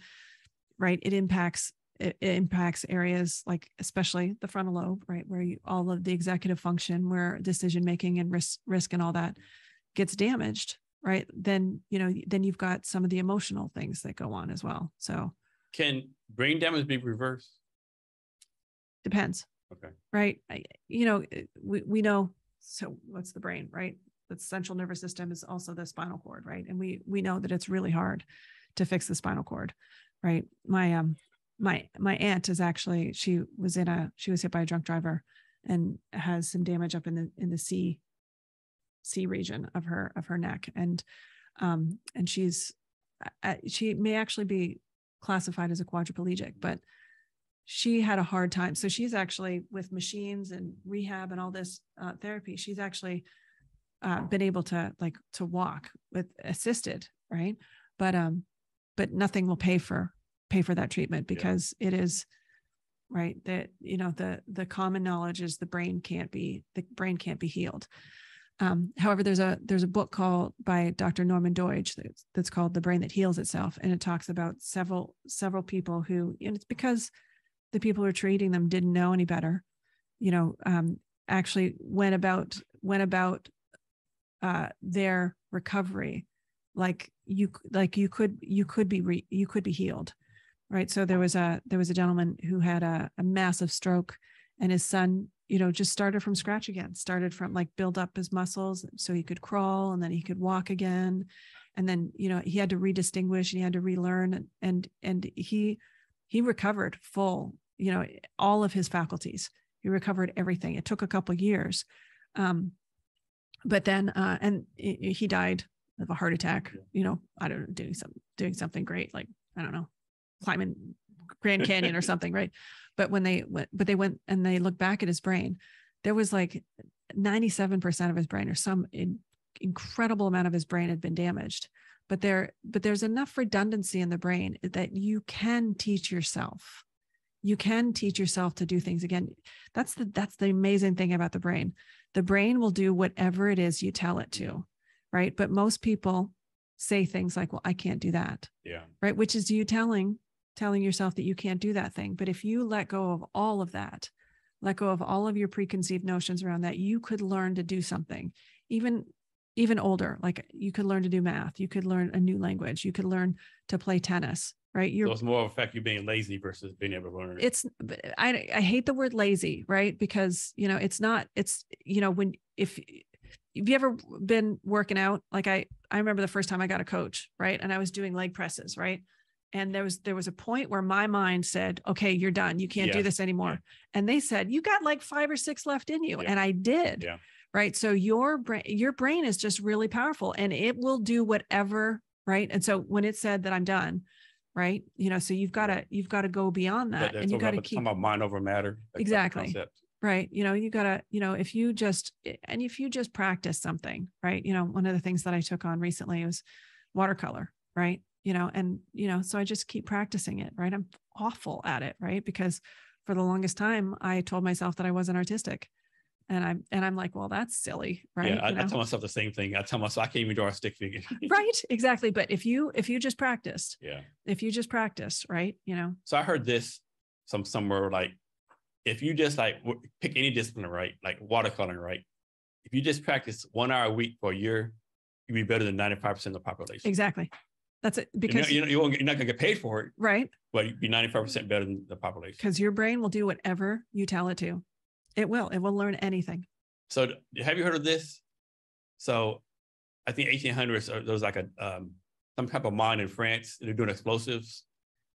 right? It impacts it, impacts areas like especially the frontal lobe, right, where you, all of the executive function, where decision making and risk risk and all that gets damaged right? Then you know then you've got some of the emotional things that go on as well. So can brain damage be reversed? Depends. Okay. Right? I, you know eh, we, we know so what's the brain right? The central nervous system is also the spinal cord right? And we we know that it's really hard to fix the spinal cord right? My um my my aunt is actually she was in a she was hit by a drunk driver and has some damage up in the in the C C region of her of her neck, and um, and she's uh, she may actually be classified as a quadriplegic, but she had a hard time. So she's actually with machines and rehab and all this uh, therapy. She's actually uh, been able to like to walk with assisted, right? But um, but nothing will pay for pay for that treatment because yeah. it is right that you know the the common knowledge is the brain can't be the brain can't be healed um, however, there's a there's a book called by Dr. Norman Doidge that's, that's called The Brain That Heals Itself, and it talks about several several people who, and it's because the people who are treating them didn't know any better, you know, um, actually went about went about uh, their recovery like you like you could you could be re, you could be healed right so there was a there was a gentleman who had a, a massive stroke and his son you know just started from scratch again. Started from like build up his muscles so he could crawl and then he could walk again. And then you know he had to redistinguish and he had to relearn and and, and he he recovered full you know all of his faculties. He recovered everything. It took a couple years um but then uh and he died of a heart attack you know i don't know doing some doing something great like i don't know climbing grand canyon or something right but when they went but they went and they looked back at his brain there was like 97% of his brain or some in, incredible amount of his brain had been damaged. But there but there's enough redundancy in the brain that you can teach yourself. You can teach yourself to do things again. That's the that's the amazing thing about the brain. The brain will do whatever it is you tell it to right? But most people say things like well i can't do that yeah. right? Which is you telling telling yourself that you can't do that thing. But if you let go of all of that let go of all of your preconceived notions around that you could learn to do something. Even even older like you could learn to do math. You could learn a new language. You could learn to play tennis right? You're so it's more of a fact you being lazy versus being able to learn it's i i hate the word lazy right? Because you know it's not it's you know when if have you ever been working out like i i remember the first time i got a coach right? And i was doing leg presses right and there was there was a point where my mind said okay you're done. You can't do this anymore. Yeah. and they said you got like five or six left in you. Yeah. and i did. Yeah. right? So your brain your brain is just really powerful and it will do whatever right? And so when it said that i'm done right? You know so you've got to you've got to go beyond that and you got to keep about mind over matter exactly. right? You know you got to you know if you just and if you just practice something right? You know one of the things that i took on recently was watercolor right you know and you know so i just keep practicing it right? I'm awful at it right? Because for the longest time i told myself that i wasn't artistic. And i'm and i'm like well that's silly right? Yeah I, I, tell myself the same thing. I tell myself i can't even draw a stick figure. Right exactly. But if you if you just practiced yeah. if you just practice right you know? So i heard this some somewhere like if you just like pick any discipline right? Like watercoloring right? If you just practice one hour a week for a year you'd be better than 95% of the population. Exactly that's it. Because you know, you are not going to get paid for it. Right. But you'd be 95% better than the population. Because your brain will do whatever you tell it to. It will. It will learn anything. So have you heard of this? So I think 1800s, uh, there was like a um, some type of mine in France. They're doing explosives.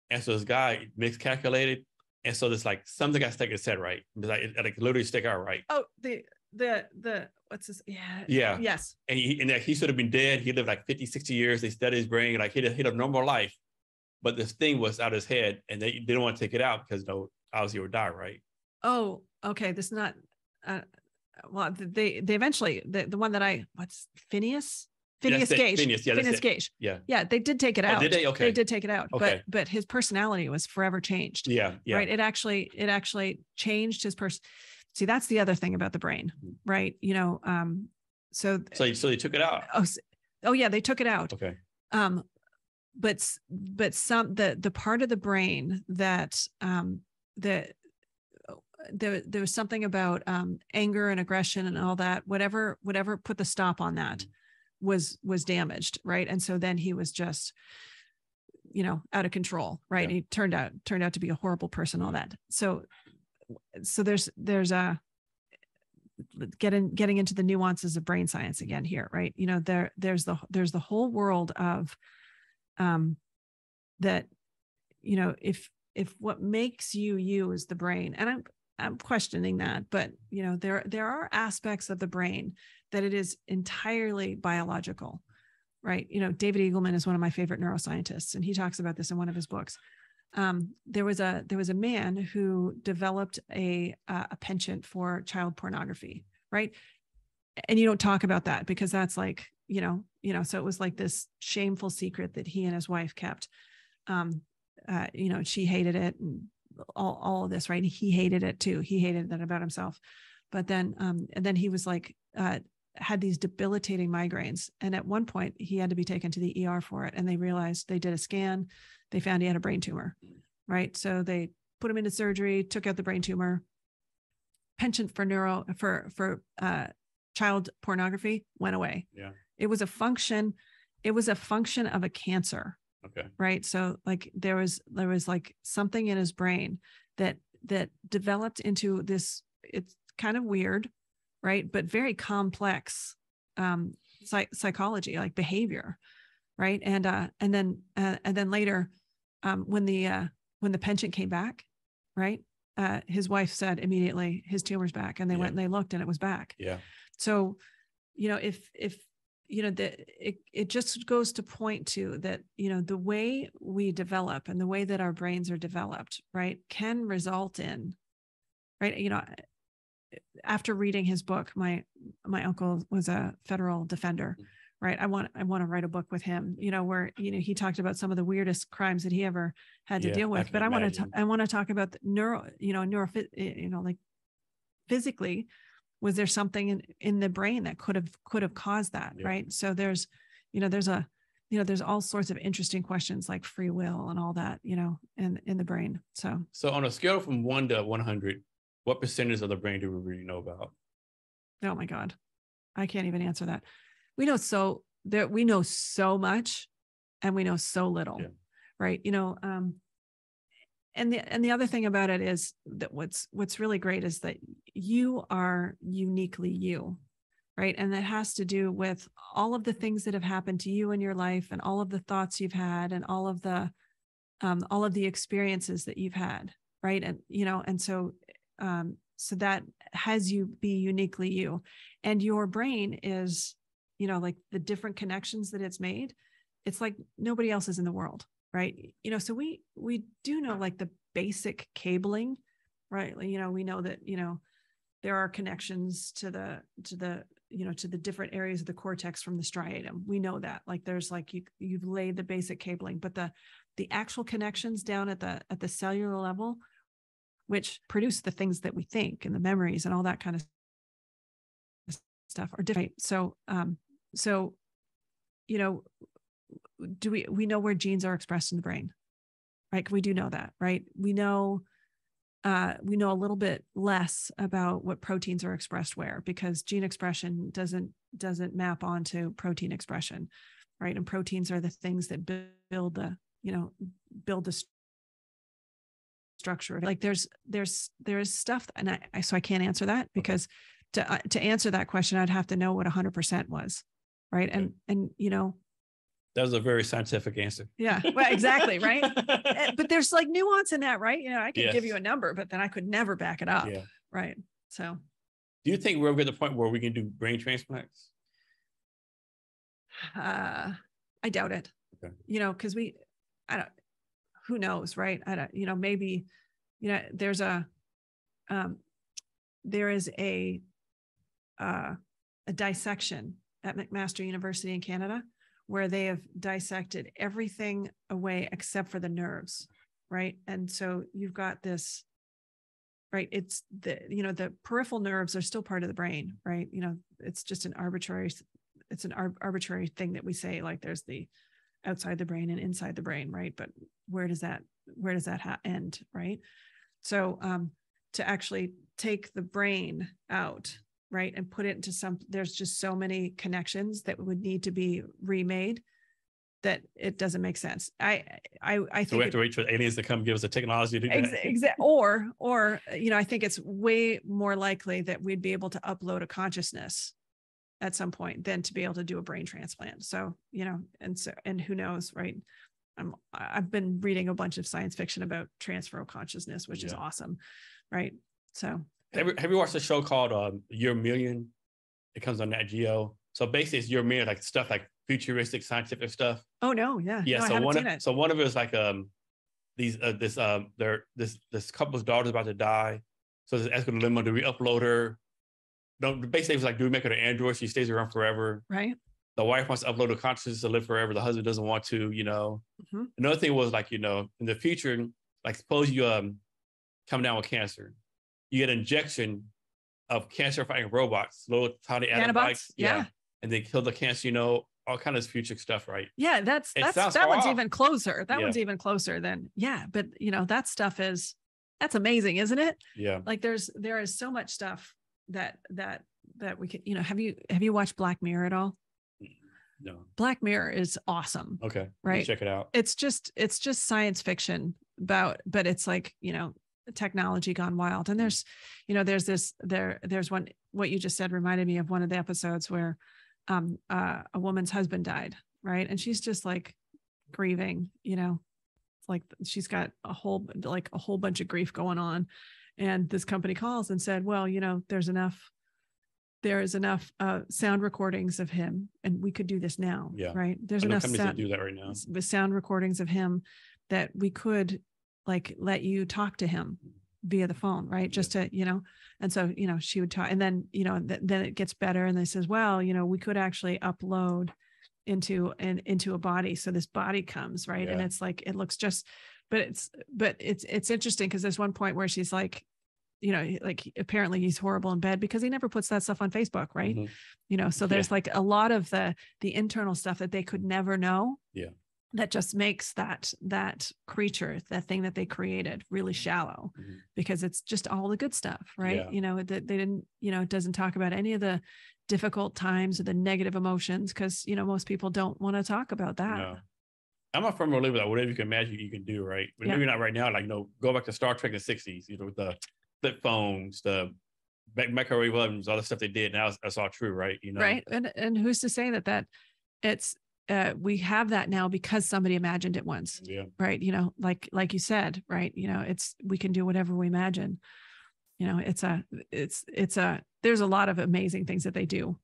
And so this guy miscalculated. And so there's like something got stuck in his head, right? Like, it, like literally stick out right. Oh, the the the what's this? Yeah. Yeah. Yes. And he and he should have been dead. He lived like 50, 60 years. They studied his brain, like he had, he had a normal life. But this thing was out of his head and they, they didn't want to take it out because you know, obviously he would die, right? Oh, okay. This is not uh well they they eventually the, the one that I what's Phineas? Phineas yes, Gage. Phineas, yeah, Phineas Gage. Yeah. Yeah. They did take it out. Oh, did they? Okay. They did take it out. Okay. But but his personality was forever changed. Yeah. Yeah. Right. It actually, it actually changed his person see that's the other thing about the brain mm-hmm. right? You know um so so so they took it out? Oh, oh yeah they took it out. Okay. Um but but some the the part of the brain that um that there there was something about um anger and aggression and all that whatever whatever put the stop on that mm-hmm. was was damaged right? And so then he was just you know out of control right? Yeah. he turned out turned out to be a horrible person all that. So so there's there's a getting getting into the nuances of brain science again here right? You know there there's the there's the whole world of um that you know if if what makes you you is the brain and i'm i'm questioning that but you know there there are aspects of the brain that it is entirely biological right? You know david eagleman is one of my favorite neuroscientists and he talks about this in one of his books um, there was a there was a man who developed a uh, a penchant for child pornography, right? And you don't talk about that because that's like you know you know so it was like this shameful secret that he and his wife kept. Um, uh, you know, she hated it and all all of this, right? He hated it too. He hated that about himself. But then um, and then he was like uh, had these debilitating migraines, and at one point he had to be taken to the ER for it, and they realized they did a scan they found he had a brain tumor, right? So they put him into surgery, took out the brain tumor. Penchant for neuro for for uh, child pornography went away. Yeah, it was a function. it was a function of a cancer. Okay. Right. So like there was there was like something in his brain that that developed into this it's kind of weird, right? But very complex um psych- psychology, like behavior. Right. And uh and then uh, and then later um when the uh when the penchant came back, right? Uh his wife said immediately his tumor's back and they yeah. went and they looked and it was back. Yeah. So, you know, if if you know that it, it just goes to point to that you know the way we develop and the way that our brains are developed right can result in right you know after reading his book my my uncle was a federal defender mm. Right i want i want to write a book with him you know where you know he talked about some of the weirdest crimes that he ever had to yeah, deal with I but i want to i want to talk about the neuro you know neuro you know like physically was there something in, in the brain that could have could have caused that yeah. right? So there's you know there's a you know there's all sorts of interesting questions like free will and all that you know in in the brain so. So on a scale from 1 to 100 what percentage of the brain do we really know about? Oh my god. I can't even answer that we know so there we know so much and we know so little yeah. right? You know um and the and the other thing about it is that what's what's really great is that you are uniquely you right? And that has to do with all of the things that have happened to you in your life and all of the thoughts you've had and all of the um, all of the experiences that you've had right? And you know and so um, so that has you be uniquely you. And your brain is you know like the different connections that it's made it's like nobody else is in the world right? You know so we we do know like the basic cabling right? You know we know that you know there are connections to the to the you know to the different areas of the cortex from the striatum. We know that. Like there's like you you've laid the basic cabling but the the actual connections down at the at the cellular level which produce the things that we think and the memories and all that kind of stuff are different. So um so you know do we we know where genes are expressed in the brain right? We do know that right? We know uh, we know a little bit less about what proteins are expressed where because gene expression doesn't doesn't map onto protein expression right? And proteins are the things that build the you know build the structure. Like there's there's there's stuff and I, I so i can't answer that because to uh, to answer that question i'd have to know what 100% was right and and you know that was a very scientific answer. Yeah, well, exactly, right. Eh, but there's like nuance in that, right? You know, I could yes. give you a number, but then I could never back it up. Yeah. Right. So, do you think we're at the point where we can do brain transplants? Uh, I doubt it. Okay. You know, because we, I don't. Who knows, right? I don't. You know, maybe, you know, there's a, um, there is a, uh, a dissection at McMaster University in Canada where they have dissected everything away except for the nerves right? And so you've got this right? It's the you know the peripheral nerves are still part of the brain right? You know it's just an arbitrary it's an ar- arbitrary thing that we say like there's the outside the brain and inside the brain right? But where does that where does that ha- end right? So um to actually take the brain out right and put it into some there's just so many connections that would need to be remade that it doesn't make sense. I i i think so we have to wait for aliens to come give us the technology to do ex- that? Exa- or or you know i think it's way more likely that we'd be able to upload a consciousness at some point than to be able to do a brain transplant. So you know and so and who knows right? I'm i've been reading a bunch of science fiction about transfer of consciousness which yeah. is awesome right? So have you, have you watched a show called um, Year Million? It comes on Nat Geo. So basically, it's Year Million, like stuff like futuristic scientific stuff. Oh no, yeah, yeah. No, so one, of, so one of it is like um, these uh, this um, there this this couple's daughter's about to die, so there's asking the limo, do we upload her? No, basically it was like, do we make her an android? She stays around forever. Right. The wife wants to upload her consciousness to live forever. The husband doesn't want to, you know. Mm-hmm. Another thing was like, you know, in the future, like suppose you um come down with cancer, you get injection of cancer fighting robots, little tiny antibodies. Yeah. yeah. And they kill the cancer, you know, all kind of future stuff, right? Yeah, that's it that's that one's off. even closer. That yeah. one's even closer than yeah, but you know, that stuff is that's amazing, isn't it? Yeah. Like there's there is so much stuff that that that we can, you know, have you have you watched Black Mirror at all? No. Black Mirror is awesome. Okay. Right. Check it out. It's just it's just science fiction about, but it's like you know technology gone wild. And there's, you know, there's this there there's one what you just said reminded me of one of the episodes where um uh, a woman's husband died, right? And she's just like grieving, you know, like she's got a whole like a whole bunch of grief going on. And this company calls and said well you know there's enough there is enough uh, sound recordings of him and we could do this now yeah. right? There's enough sound, do that right now. with sound recordings of him that we could like let you talk to him via the phone right just to you know and so you know she would talk and then you know th- then it gets better and they says well you know we could actually upload into an into a body so this body comes right yeah. and it's like it looks just but it's but it's it's interesting because there's one point where she's like you know like apparently he's horrible in bed because he never puts that stuff on facebook right mm-hmm. you know so there's yeah. like a lot of the the internal stuff that they could never know yeah that just makes that that creature that thing that they created really shallow mm-hmm. because it's just all the good stuff right yeah. you know that they didn't you know it doesn't talk about any of the difficult times or the negative emotions because you know most people don't want to talk about that no. i'm a firm believer that whatever you can imagine you can do right but yeah. maybe not right now like you know go back to star trek in the 60s you know with the flip phones the microwave ovens all the stuff they did now that's all true right you know right and and who's to say that that it's uh, we have that now because somebody imagined it once yeah right you know like like you said right you know it's we can do whatever we imagine you know it's a it's it's a there's a lot of amazing things that they do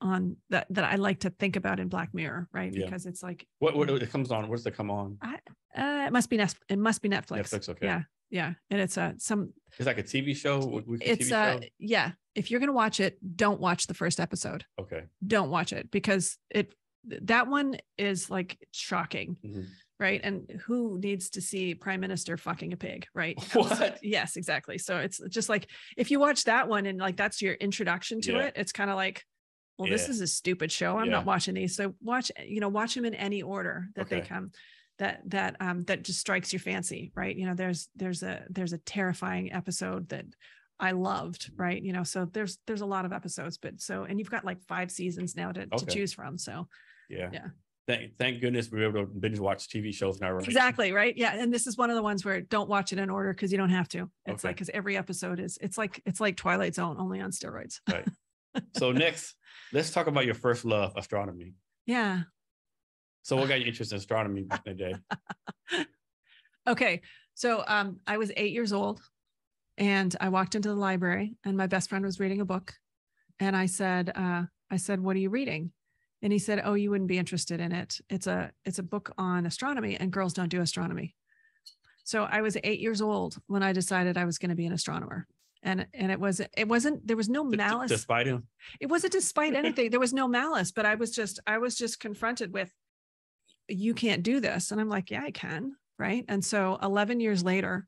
on that that I like to think about in Black Mirror, right? Yeah. Because it's like what what it comes on. Does it come on? I, uh, it must be Netflix. It must be Netflix. Netflix, okay. Yeah, yeah, and it's a some. It's like a TV show. It's TV uh, show? yeah. If you're gonna watch it, don't watch the first episode. Okay. Don't watch it because it that one is like shocking. Mm-hmm right? And who needs to see prime minister fucking a pig, right? What? yes, exactly. So it's just like if you watch that one and like that's your introduction to yeah. it, it's kind of like, well, yeah. this is a stupid show. I'm yeah. not watching these. So watch, you know, watch them in any order that okay. they come. That that um that just strikes your fancy, right? You know, there's there's a there's a terrifying episode that I loved, right? You know, so there's there's a lot of episodes, but so and you've got like five seasons now to, okay. to choose from. So yeah, yeah thank, thank goodness we were able to binge watch TV shows now. Right? Exactly. Right. Yeah. And this is one of the ones where don't watch it in order because you don't have to. It's okay. like, because every episode is, it's like, it's like Twilight Zone only on steroids. Right. so next, let's talk about your first love, astronomy. Yeah. So what got you interested in astronomy back in the day? okay. So um, I was eight years old and I walked into the library and my best friend was reading a book. And I said, uh, I said, what are you reading? And he said oh you wouldn't be interested in it. It's a it's a book on astronomy and girls don't do astronomy. So i was eight years old when i decided i was going to be an astronomer. And and it was it wasn't there was no malice despite him? It wasn't despite anything. There was no malice but i was just i was just confronted with you can't do this. And i'm like yeah i can. Right? And so 11 years later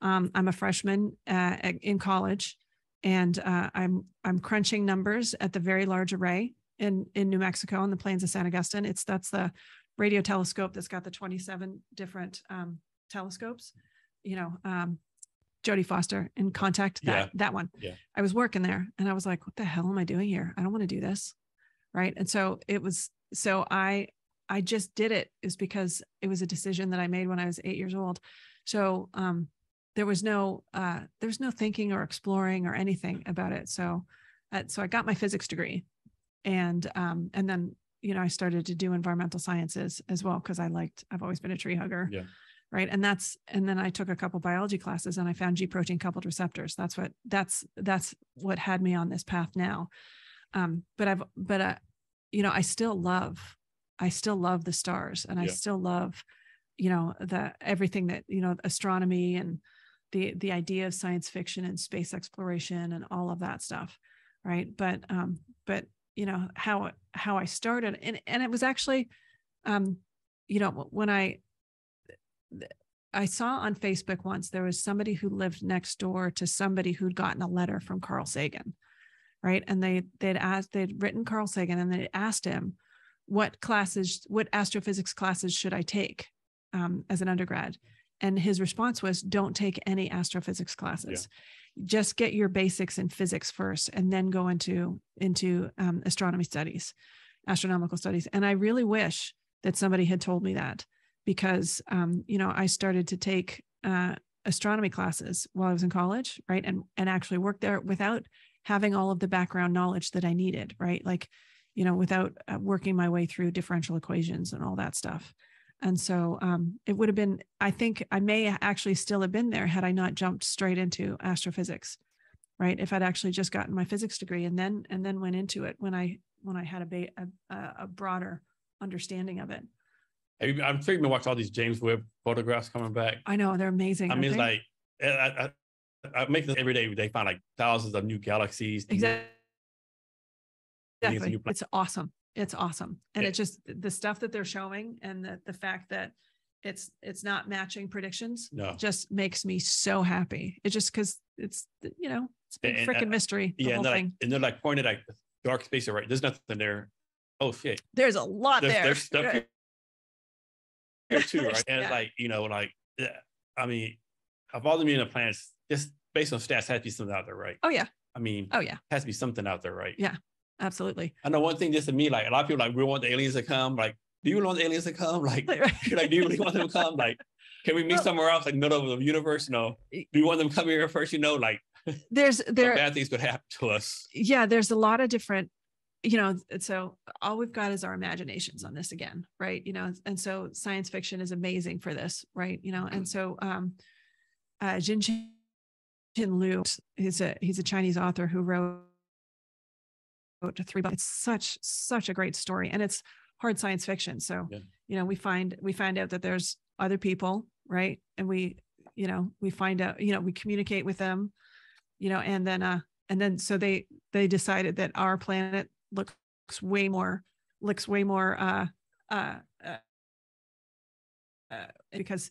um, i'm a freshman uh, in college and uh, i'm i'm crunching numbers at the very large array in in New Mexico on the plains of San Agustin. It's that's the radio telescope that's got the 27 different um, telescopes. You know, um, Jodie Foster in Contact that yeah. that one. Yeah. I was working there and I was like, what the hell am I doing here? I don't want to do this. Right. And so it was so I I just did it is because it was a decision that I made when I was eight years old. So um there was no uh there's no thinking or exploring or anything about it. So uh, so I got my physics degree and um, and then you know I started to do environmental sciences as well because I liked I've always been a tree hugger. Yeah. Right. And that's and then I took a couple biology classes and I found G protein coupled receptors. That's what that's that's what had me on this path now. Um, but I've but uh, you know, I still love I still love the stars and I still love, you know, the everything that, you know, astronomy and the the idea of science fiction and space exploration and all of that stuff. Right. But um, but you know how how I started. And and it was actually um you know when I I saw on Facebook once there was somebody who lived next door to somebody who'd gotten a letter from Carl Sagan right? And they they'd asked they'd written Carl Sagan and they asked him what classes what astrophysics classes should I take um, as an undergrad? And his response was don't take any astrophysics classes. Yeah just get your basics in physics first and then go into into um, astronomy studies astronomical studies. And I really wish that somebody had told me that because, um, you know, I started to take uh, astronomy classes while I was in college, right? And, and actually worked there without having all of the background knowledge that I needed, right? Like, you know, without uh, working my way through differential equations and all that stuff. And so um, it would have been, I think I may actually still have been there had I not jumped straight into astrophysics, right? If I'd actually just gotten my physics degree and then and then went into it when I when I had a ba- a, a broader understanding of it. I'm sure you've been watching all these James Webb photographs coming back. I know they're amazing. I mean, it's like I, I, I make this every day. They find like thousands of new galaxies. Exactly. Exactly. It's awesome it's awesome. And yeah. it just the stuff that they're showing and the, the fact that it's it's not matching predictions no. just makes me so happy. It just because it's you know it's a big freaking mystery yeah and they're, like, and they're, like, pointed like dark space right there's nothing there. Oh shit. There's a lot there's, there. there's stuff here, here too right? And yeah. like you know like i mean of all the million planets just based on stats has to be something out there right? Oh yeah. I mean oh yeah. has to be something out there right? Yeah absolutely. I know one thing just to me, like a lot of people like, we want the aliens to come. Like, do you want the aliens to come? Like, like, do you really want them to come? Like, can we meet well, somewhere else, like middle of the universe? No. Do you want them to come here first? You know, like there's there bad things could happen to us. Yeah, there's a lot of different, you know, so all we've got is our imaginations on this again, right? You know, and so science fiction is amazing for this, right? You know, and so um uh Jin Chin Liu, he's a he's a Chinese author who wrote to three books. It's such such a great story, and it's hard science fiction. So yeah. you know, we find we find out that there's other people, right? And we you know we find out you know we communicate with them, you know, and then uh and then so they they decided that our planet looks way more looks way more uh uh, uh, uh because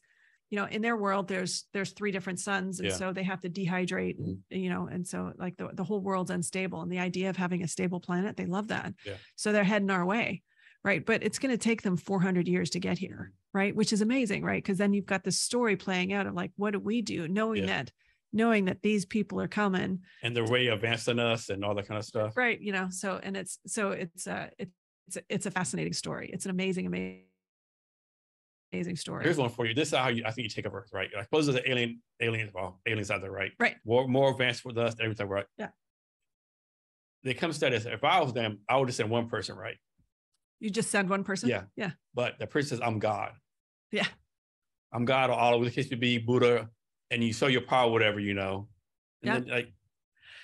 you know in their world there's there's three different suns and yeah. so they have to dehydrate mm-hmm. and, you know and so like the, the whole world's unstable and the idea of having a stable planet they love that yeah. so they're heading our way right but it's going to take them 400 years to get here mm-hmm. right which is amazing right because then you've got this story playing out of like what do we do knowing yeah. that knowing that these people are coming and they're way advanced than us and all that kind of stuff right you know so and it's so it's uh it's it's a, it's a fascinating story it's an amazing amazing amazing story. Here's one for you. This is how you, I think you take over, right? I suppose the alien, aliens, well, aliens out there, right? Right. More, more advanced with us, everything, right? Yeah. They come to this. If I was them, I would just send one person, right? You just send one person? Yeah. Yeah. But the person says, I'm God. Yeah. I'm God, or all over the case to be Buddha, and you show your power, whatever, you know. And yeah. then like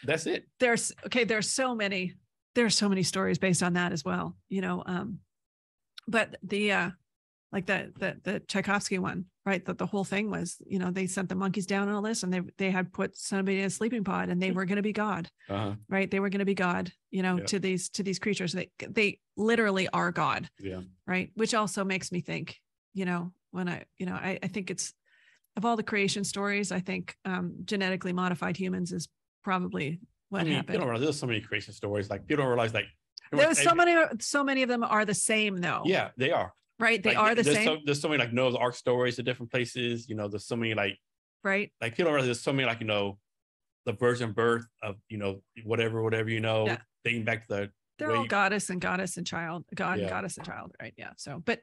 that's it. There's okay, there's so many, there's so many stories based on that as well, you know. Um, but the uh like the the the Tchaikovsky one, right? That the whole thing was, you know, they sent the monkeys down and all this, and they they had put somebody in a sleeping pod, and they were going to be God, uh-huh. right? They were going to be God, you know, yeah. to these to these creatures. They they literally are God, yeah, right. Which also makes me think, you know, when I, you know, I I think it's of all the creation stories, I think um, genetically modified humans is probably what I mean, happened. People don't realize there's so many creation stories. Like people don't realize like there's so many so many of them are the same though. Yeah, they are right? They like, are the there's same. So, there's so many like Noah's Ark stories at different places. You know, there's so many like right. Like people realize there's so many like you know, the virgin birth of you know whatever whatever you know, yeah. dating back to the. They're all goddess and goddess and child, God yeah. and goddess and child, right? Yeah. So, but,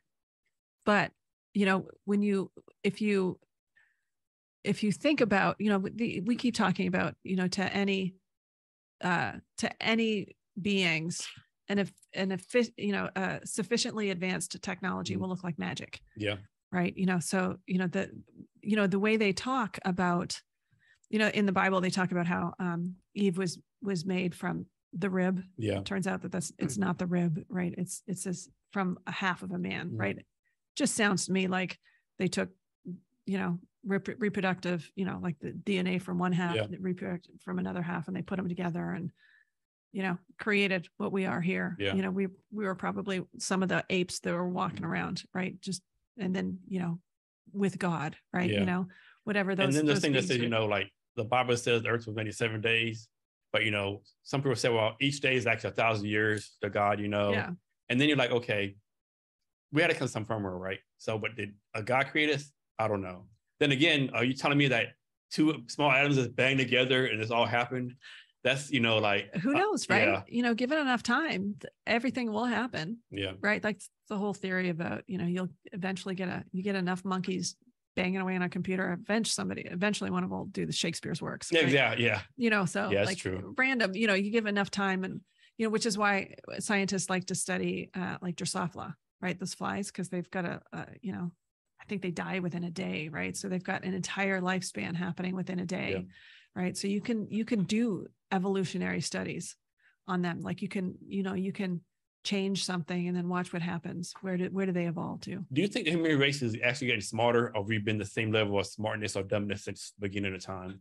but you know, when you if you if you think about you know the, we keep talking about you know to any uh to any beings and if and if you know uh, sufficiently advanced technology mm will look like magic. Yeah. Right? You know so you know the you know the way they talk about you know in the bible they talk about how um eve was was made from the rib. Yeah. It turns out that that's it's not the rib right? It's it's this from a half of a man mm right? Just sounds to me like they took you know rep- reproductive you know like the dna from one half yeah. reproductive from another half and they put them together and you know, created what we are here. Yeah. You know, we we were probably some of the apes that were walking mm-hmm. around, right? Just and then, you know, with God, right? Yeah. You know, whatever those. And then the thing that says, you know, like the Bible says the earth was made in seven days, but you know, some people say, well, each day is actually a thousand years to God, you know. Yeah. And then you're like, okay, we had to come some from her, right? So, but did a God create us? I don't know. Then again, are you telling me that two small atoms just banged together and this all happened? That's you know like who uh, knows, uh, right? Yeah. You know, given enough time, everything will happen. Yeah. Right. Like the whole theory about you know you'll eventually get a you get enough monkeys banging away on a computer. Eventually, somebody eventually one of them will do the Shakespeare's works. Right? Yeah. Yeah. Yeah. You know, so yeah, like true. random. You know, you give enough time and you know, which is why scientists like to study uh, like Drosophila, right? Those flies because they've got a, a you know I think they die within a day, right? So they've got an entire lifespan happening within a day, yeah. Right? So you can you can do evolutionary studies on them. Like you can, you know, you can change something and then watch what happens. Where do where do they evolve to? Do you think the human race is actually getting smarter, or we've been the same level of smartness or dumbness since the beginning of time?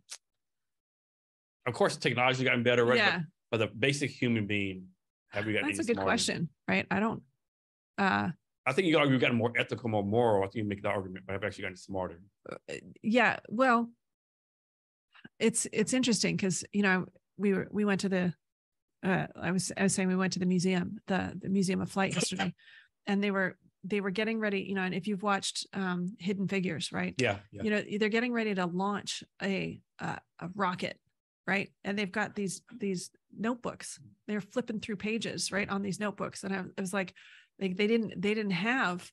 Of course, technology gotten better, right? Yeah. But, but the basic human being, have we gotten? That's a good smarter? question, right? I don't. uh I think you argue we've gotten more ethical, more moral. I think you make the argument, but I've actually gotten smarter. Uh, yeah, well, it's it's interesting because you know we were we went to the uh, I was I was saying we went to the museum, the the Museum of Flight yesterday, and they were they were getting ready, you know, and if you've watched um, Hidden Figures, right? Yeah, yeah. You know, they're getting ready to launch a uh, a rocket, right? And they've got these these notebooks. They're flipping through pages, right, on these notebooks, and I, I was like, they, they didn't they didn't have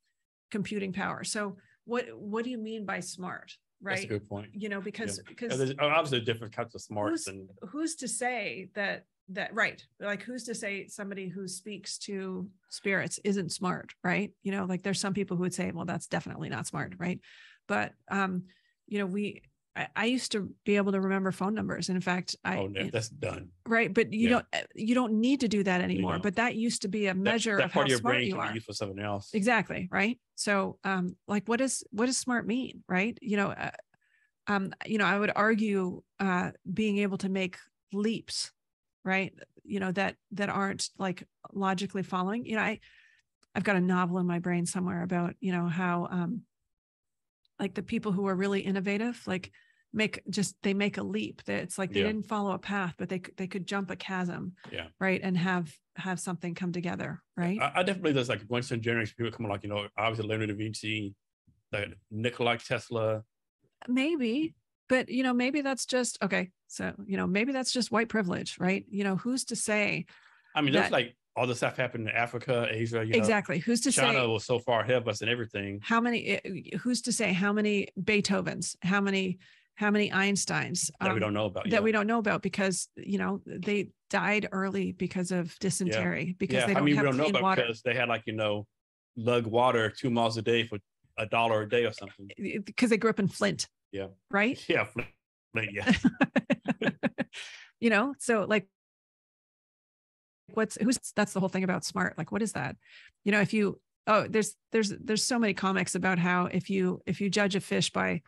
computing power. So what what do you mean by smart? Right. That's a good point. You know, because yeah. because there's obviously different kinds of smarts who's, and who's to say that that right like who's to say somebody who speaks to spirits isn't smart right you know like there's some people who would say well that's definitely not smart right but um you know we I, I, used to be able to remember phone numbers. And in fact, I oh no, that's done. Right, but you yeah. don't uh, you don't need to do that anymore. But that used to be a measure that, that of how of your smart brain you are. For something else. Exactly. Right. So, um, like, what does what does smart mean? Right. You know, uh, um, you know, I would argue uh, being able to make leaps, right? You know that that aren't like logically following. You know, I I've got a novel in my brain somewhere about you know how um, like the people who are really innovative like make just they make a leap that it's like they yeah. didn't follow a path but they they could jump a chasm yeah. right and have have something come together right? I, I definitely there's like once in generation people come like you know obviously leonardo da vinci like nikola tesla. Maybe but you know maybe that's just okay so you know maybe that's just white privilege right? You know who's to say i mean that, that's like all the stuff happened in Africa, Asia. exactly. Know, who's to China say? China was so far ahead of us and everything. How many? Eh, who's to say how many Beethovens? How many? How many Einsteins that um, we don't know about? That we don't know about because you know they died early because of dysentery yeah. because yeah. they don't I mean, have we don't clean know about water. because they had like you know lug water two miles a day for a dollar a day or something. Because they grew up in Flint. Yeah. Right. Yeah. Flint. Yeah. you know, so like what's who's that's the whole thing about smart like what is that you know if you oh there's there's there's so many comics about how if you if you judge a fish by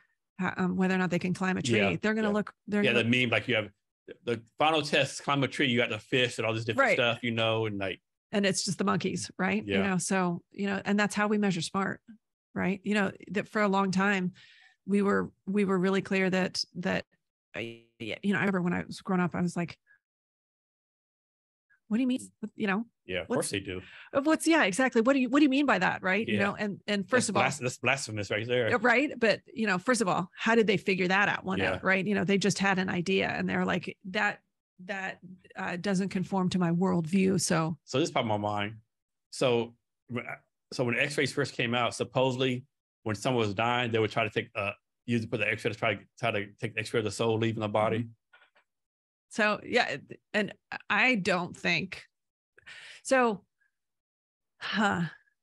um, whether or not they can climb a tree yeah, they're gonna yeah. look they're yeah the meme like you have the final test climb a tree you got the fish and all this different right. stuff you know and like and it's just the monkeys right yeah. you know so you know and that's how we measure smart right you know that for a long time we were we were really clear that that uh, you know i remember when i was growing up i was like what do you mean you know yeah of course they do. What's yeah exactly. What do you what do you mean by that right? Yeah. you know and and first that's of all that's blasphemous right there. Right? But you know first of all how did they figure that out one yeah. out right? You know they just had an idea and they're like that that uh, doesn't conform to my worldview so so this popped my mind. So so when x-rays first came out supposedly when someone was dying they would try to take uh use to put the x-ray to try to try to take the x-ray of the soul leaving the body. Mm-hmm. So yeah, and I don't think so. Huh.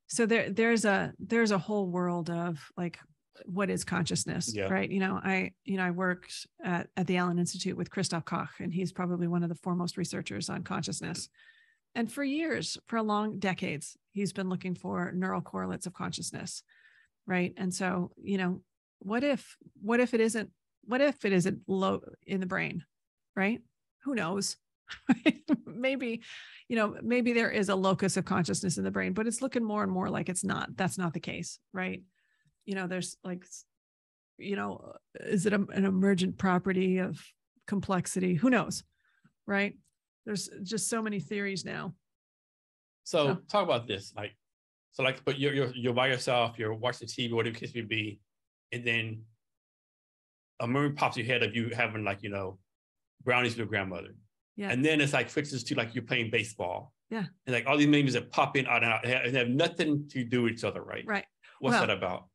So there there's a there's a whole world of like what is consciousness, yeah. right? You know, I you know I worked at, at the Allen Institute with Christoph Koch, and he's probably one of the foremost researchers on consciousness. And for years, for a long decades, he's been looking for neural correlates of consciousness, right? And so, you know, what if what if it isn't what if it isn't low in the brain, right? Who knows? maybe, you know, maybe there is a locus of consciousness in the brain, but it's looking more and more like it's not. That's not the case, right? You know, there's like, you know, is it a, an emergent property of complexity? Who knows, right? There's just so many theories now. So, so. talk about this, like, so like, but you're you're you're by yourself, you're watching TV, whatever case may be, and then a memory pops your head of you having like you know brownies your grandmother. Yeah. And then it's like switches to like you're playing baseball. Yeah. And like all these names that pop in out and out and have nothing to do with each other, right? Right. What's well, that about?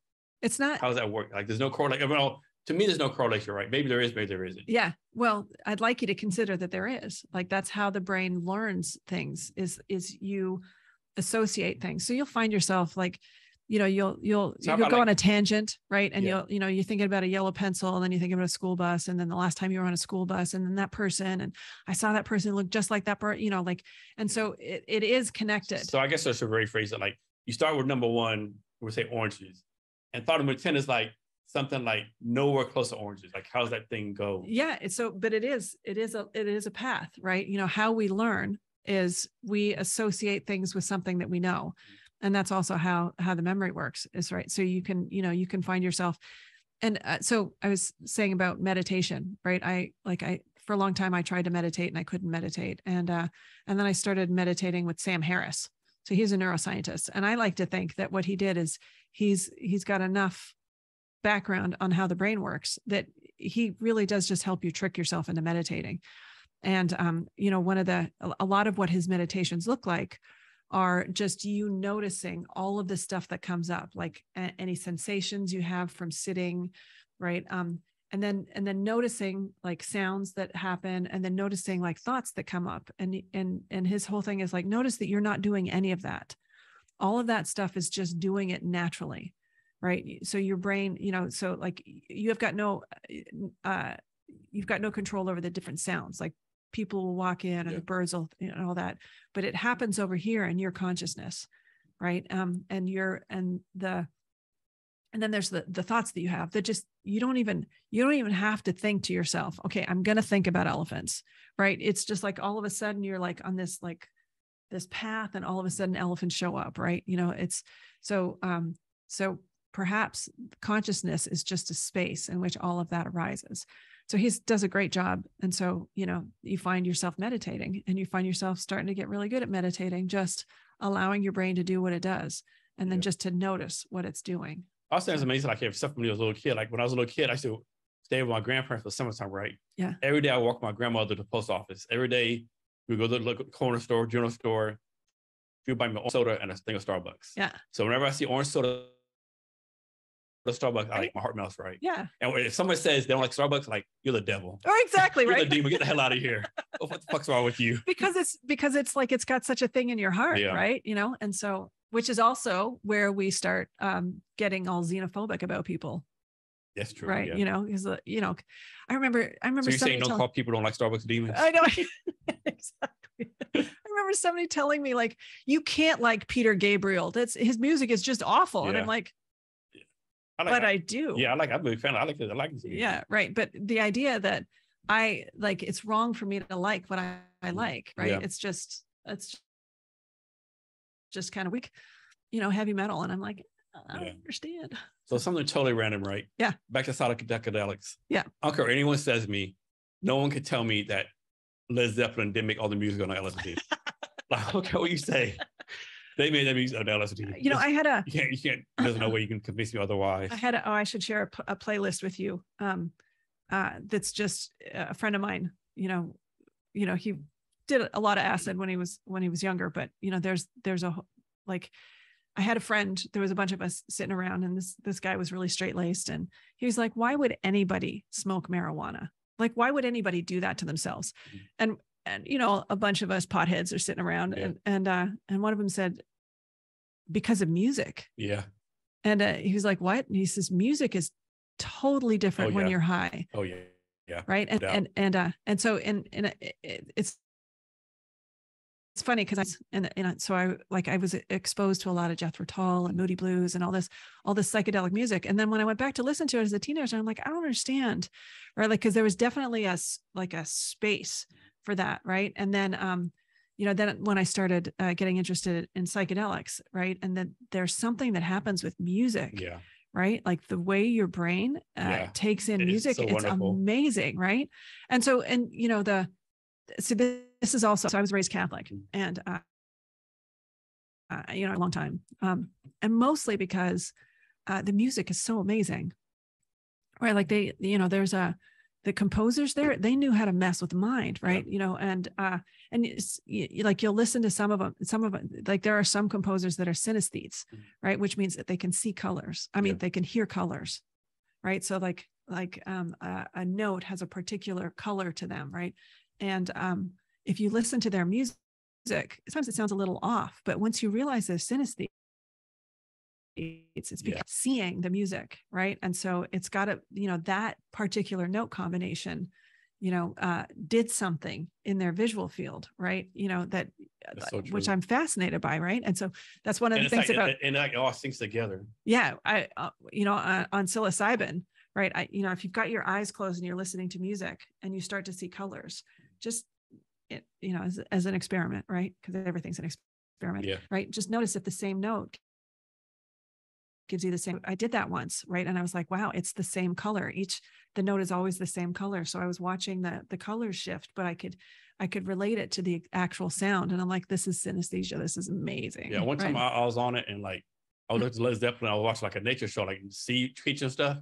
It's not. How does that work? Like there's no correlation. Well, to me, there's no correlation, right? Maybe there is, maybe there isn't. Yeah. Well, I'd like you to consider that there is. Like that's how the brain learns things is is you associate things. So you'll find yourself like you know you'll you'll you'll go like, on a tangent right? And yeah. you'll you know you're thinking about a yellow pencil and then you think about a school bus and then the last time you were on a school bus and then that person and i saw that person look just like that person you know like and so it, it is connected. So i guess there's a very phrase that like you start with number one we say oranges and thought number 10 is like something like nowhere close to oranges like how's that thing go? Yeah it's so but it is it is a it is a path right? You know how we learn is we associate things with something that we know mm. And that's also how how the memory works is right? So you can you know you can find yourself and uh, so i was saying about meditation right? I like i for a long time i tried to meditate and i couldn't meditate and uh and then i started meditating with sam harris. So he's a neuroscientist and i like to think that what he did is he's he's got enough background on how the brain works that he really does just help you trick yourself into meditating. And um you know one of the a lot of what his meditations look like are just you noticing all of the stuff that comes up like a- any sensations you have from sitting right? Um and then and then noticing like sounds that happen and then noticing like thoughts that come up and and and his whole thing is like notice that you're not doing any of that. All of that stuff is just doing it naturally right? So your brain you know so like you have got no uh you've got no control over the different sounds like people will walk in and yeah. the birds will you know, all that but it happens over here in your consciousness right? Um and you're and the and then there's the the thoughts that you have that just you don't even you don't even have to think to yourself okay i'm going to think about elephants right? It's just like all of a sudden you're like on this like this path and all of a sudden elephants show up right? You know it's so um so perhaps consciousness is just a space in which all of that arises so he does a great job. And so you know you find yourself meditating and you find yourself starting to get really good at meditating just allowing your brain to do what it does and then yeah. just to notice what it's doing. Also it's amazing like if stuff when I was a little kid. Like when i was a little kid i used to stay with my grandparents for summertime right? Yeah. Every day i walk my grandmother to the post office. Every day we go to the local corner store general store we buy me orange soda and a thing of starbucks. Yeah. So whenever i see orange soda the Starbucks, I like my heart melts, right? Yeah. And if someone says they don't like Starbucks, like you're the devil. Oh, exactly, you're right. the demon. Get the hell out of here. what the fuck's wrong with you? Because it's because it's like it's got such a thing in your heart, yeah. right? You know, and so which is also where we start um, getting all xenophobic about people. That's true. Right. Yeah. You know, because you know, I remember I remember so you're saying don't tell- call people don't like Starbucks demons. I know exactly. I remember somebody telling me like you can't like Peter Gabriel. That's his music is just awful. Yeah. And I'm like, I like, but I, I, do. Yeah, I like. I'm a big fan. I like it. I like it. Yeah, right. But the idea that I like, it's wrong for me to like what I, I mm. like. Right. Yeah. It's just, it's just kind of weak, you know, heavy metal, and I'm like, I don't yeah. understand. So something totally random, right? Yeah. Back to psychedelics. Yeah. I don't care anyone says me, no one can tell me that Led Zeppelin didn't make all the music on LSD. like, I don't care what you say. They made that music on LSD. You know, I had a. You can't. You can't. There's no way you can convince me otherwise. I had a. Oh, I should share a, a playlist with you. Um, uh, that's just a friend of mine. You know, you know, he did a lot of acid when he was when he was younger. But you know, there's there's a like. I had a friend. There was a bunch of us sitting around, and this this guy was really straight laced, and he was like, "Why would anybody smoke marijuana? Like, why would anybody do that to themselves?" Mm-hmm. And and you know a bunch of us potheads are sitting around yeah. and and uh and one of them said because of music. Yeah. And uh, he was like what? And he says music is totally different oh, yeah. when you're high. Oh yeah. Yeah. Right? And and and uh and so and and it, it's it's funny because I and, and so I like I was exposed to a lot of Jethro Tull and Moody Blues and all this all this psychedelic music. And then when I went back to listen to it as a teenager, I'm like, I don't understand, right? Like because there was definitely a like a space for that right? And then um you know then when i started uh, getting interested in psychedelics right? And then there's something that happens with music yeah. right? Like the way your brain uh, yeah. takes in it music so it's wonderful. amazing right? And so and you know the so this is also so i was raised catholic mm. and uh, uh, you know a long time. Um and mostly because uh, the music is so amazing right? Like they you know there's a the composers there they knew how to mess with the mind right yeah. you know and uh and you, like you'll listen to some of them some of them like there are some composers that are synesthetes mm-hmm. right which means that they can see colors i mean yeah. they can hear colors right so like like um a, a, note has a particular color to them right and um if you listen to their music sometimes it sounds a little off but once you realize they're synesthete it's it's yeah. seeing the music right? And so it's got to you know that particular note combination you know uh did something in their visual field right? You know that so which i'm fascinated by right? And so that's one of and the things like, about and that all syncs together. Yeah i uh, you know uh, on psilocybin right? I you know if you've got your eyes closed and you're listening to music and you start to see colors just it, you know as, as an experiment right? Because everything's an experiment yeah. right? Just notice if the same note gives you the same i did that once right? And i was like wow it's the same color. Each the note is always the same color. So i was watching the the colors shift but i could i could relate it to the actual sound. And i'm like this is synesthesia. This is amazing. Yeah one time right? I, I, was on it and like i was looking to led zeppelin i was watching like a nature show like sea creature stuff.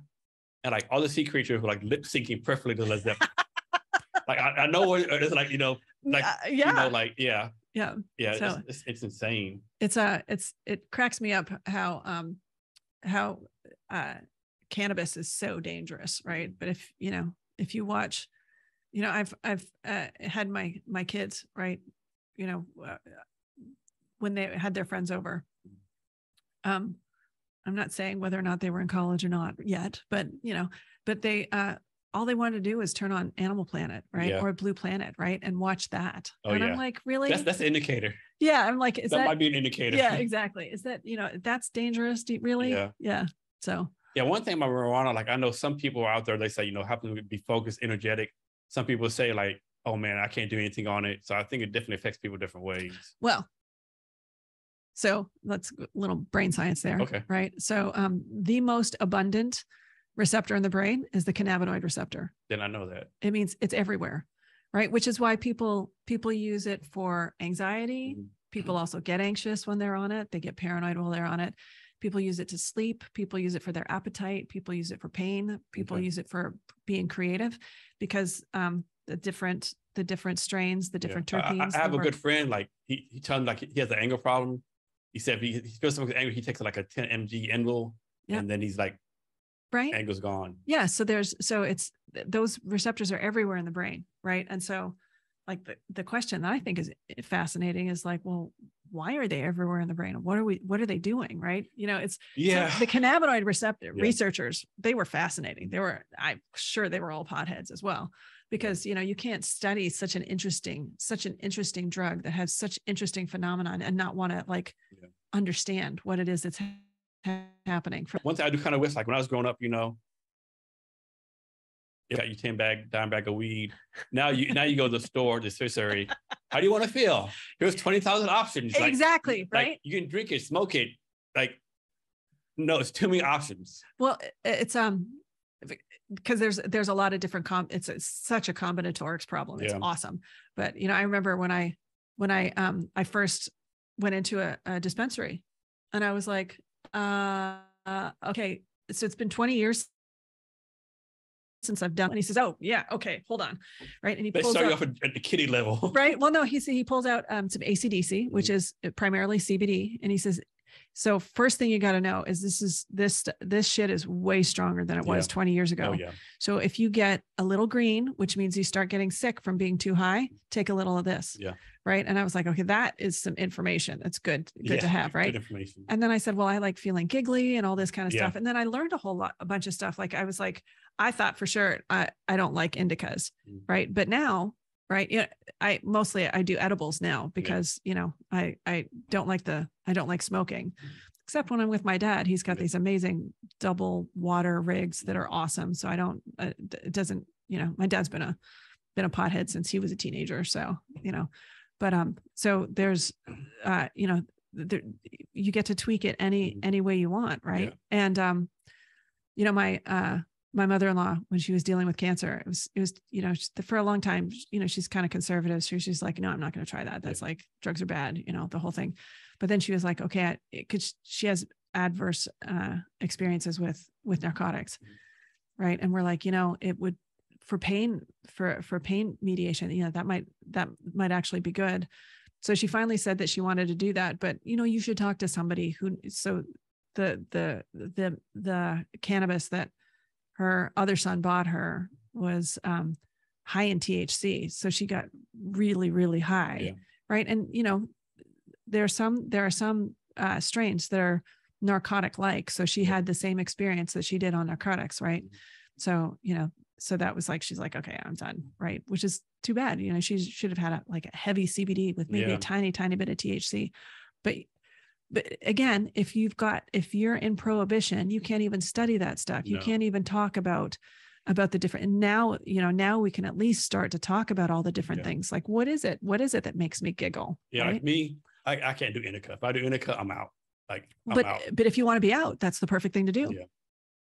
And like all the sea creatures were like lip syncing perfectly to led zeppelin. Like I, I, know what it's like you know like uh, yeah you know like yeah. Yeah. Yeah so, it's, it's, it's insane. it's a uh, it's it cracks me up how um how uh, cannabis is so dangerous, right? But if you know, if you watch, you know, I've I've uh, had my my kids, right? You know, uh, when they had their friends over. Um, I'm not saying whether or not they were in college or not yet, but you know, but they uh all they wanted to do is turn on Animal Planet, right? Yeah. Or Blue Planet, right? And watch that. Oh, and yeah. I'm like, really? That's that's the indicator. Yeah. I'm like, is that, that might be an indicator. Yeah, exactly. Is that, you know, that's dangerous? Do you, really? Yeah. Yeah. So yeah, one thing about marijuana, like I know some people out there, they say, you know, have to be focused, energetic. Some people say, like, oh man, I can't do anything on it. So I think it definitely affects people different ways. Well, so let's little brain science there. Okay. Right. So um, the most abundant receptor in the brain is the cannabinoid receptor. Then I know that. It means it's everywhere, right? Which is why people people use it for anxiety. Mm-hmm. People also get anxious when they're on it. They get paranoid while they're on it. People use it to sleep. People use it for their appetite. People use it for pain. People okay. use it for being creative because um, the different the different strains, the different yeah. terpenes. I, I have a good friend. Like he he told me like he has an anger problem. He said if he, he feels so angry, he takes like a 10 mg yep. and then he's like right? Gone. Yeah so there's so it's those receptors are everywhere in the brain right? And so like the, the question that i think is eh, fascinating is like well why are they everywhere in the brain? What are we what are they doing right? You know it's yeah. so the cannabinoid receptor yeah. researchers they were fascinating. They were i'm sure they were all potheads as well because you know you can't study such an interesting such an interesting drug that has such interesting phenomenon and not want to like yeah. understand what it is that's happening. One thing I do kind of wish, like when I was growing up, you know, you got your 10 bag, dime bag of weed. Now you now you go to the store, the dispensary. How do you want to feel? Here's 20,000 options. Exactly, like, right? Like you can drink it, smoke it. Like, no, it's too many options. Well, it's um because there's there's a lot of different com it's, it's such a combinatorics problem. It's yeah. awesome. But you know, I remember when I when I um I first went into a, a dispensary and I was like, uh, okay, so it's been 20 years since I've done. And he says, "Oh, yeah, okay, hold on, right?" And he they pulls start out, off at, the kitty level, right? Well, no, he he pulls out um, some ACDC, which mm-hmm. is primarily CBD, and he says, "So first thing you got to know is this is this this shit is way stronger than it was 20 years ago. Oh, yeah. So if you get a little green, which means you start getting sick from being too high, take a little of this. Yeah right and i was like okay that is some information that's good good yeah, to have right information. and then i said well i like feeling giggly and all this kind of yeah. stuff and then i learned a whole lot a bunch of stuff like i was like i thought for sure i i don't like indicas mm. right but now right yeah i mostly i do edibles now because yeah. you know i i don't like the i don't like smoking except when i'm with my dad he's got these amazing double water rigs that are awesome so i don't uh, it doesn't you know my dad's been a been a pothead since he was a teenager so you know but um so there's uh you know there, you get to tweak it any mm-hmm. any way you want right yeah. and um you know my uh my mother-in-law when she was dealing with cancer it was it was you know for a long time you know she's kind of conservative so she's like no i'm not going to try that. That's yeah. like drugs are bad you know the whole thing. But then she was like okay because she has adverse uh experiences with with narcotics mm-hmm. right? And we're like you know it would for pain for for pain mediation you know that might that might actually be good. So she finally said that she wanted to do that but you know you should talk to somebody who so the the the the cannabis that her other son bought her was um, high in THC so she got really really high yeah. right and you know there are some there are some uh, strains that are narcotic like so she had the same experience that she did on narcotics right mm-hmm. so you know so that was like she's like okay i'm done right which is too bad you know she should have had a like a heavy cbd with maybe yeah. a tiny tiny bit of thc but but again if you've got if you're in prohibition you can't even study that stuff you no. can't even talk about about the different and now you know now we can at least start to talk about all the different yeah. things like what is it what is it that makes me giggle yeah right? like me I, I can't do indica if i do indica i'm out like I'm but out. but if you want to be out that's the perfect thing to do yeah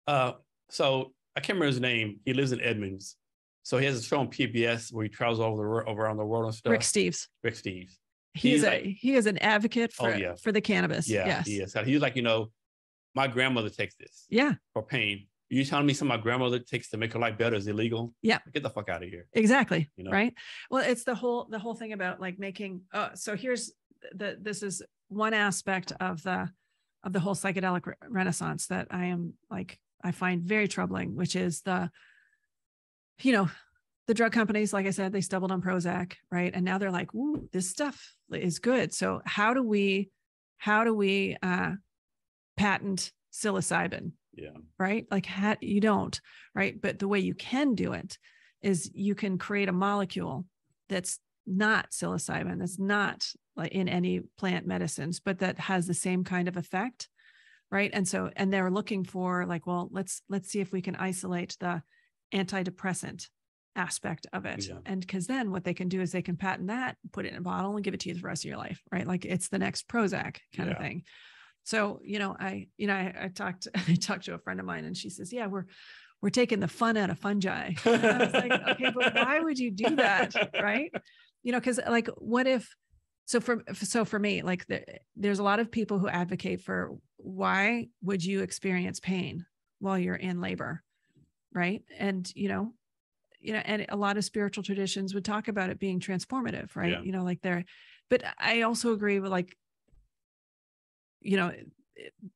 uh so I can't remember his name. He lives in Edmonds. So he has a show on PBS where he travels over the over around the world and stuff. Rick Steves. Rick Steves. He's, he's a like, he is an advocate for oh, yeah. for the cannabis. Yeah, yes. he is. He's like, you know, my grandmother takes this. Yeah. For pain. Are You telling me some my grandmother takes to make her life better is illegal? Yeah. Get the fuck out of here. Exactly. You know? Right. Well, it's the whole the whole thing about like making uh so here's the this is one aspect of the of the whole psychedelic re- renaissance that I am like I find very troubling, which is the, you know, the drug companies, like I said, they stumbled on Prozac, right? And now they're like, "Ooh, this stuff is good." So how do we, how do we uh, patent psilocybin? Yeah. Right. Like ha- you don't, right? But the way you can do it is you can create a molecule that's not psilocybin, that's not like in any plant medicines, but that has the same kind of effect right and so and they're looking for like well let's let's see if we can isolate the antidepressant aspect of it yeah. and because then what they can do is they can patent that put it in a bottle and give it to you the rest of your life right? Like it's the next prozac kind yeah. of thing. So you know i you know I, I talked i talked to a friend of mine and she says yeah we're we're taking the fun out of fungi. And i was like okay but why would you do that? Right? You know because like what if so for so for me like the, there's a lot of people who advocate for why would you experience pain while you're in labor? Right? And you know you know and a lot of spiritual traditions would talk about it being transformative right yeah. you know like there but i also agree with like you know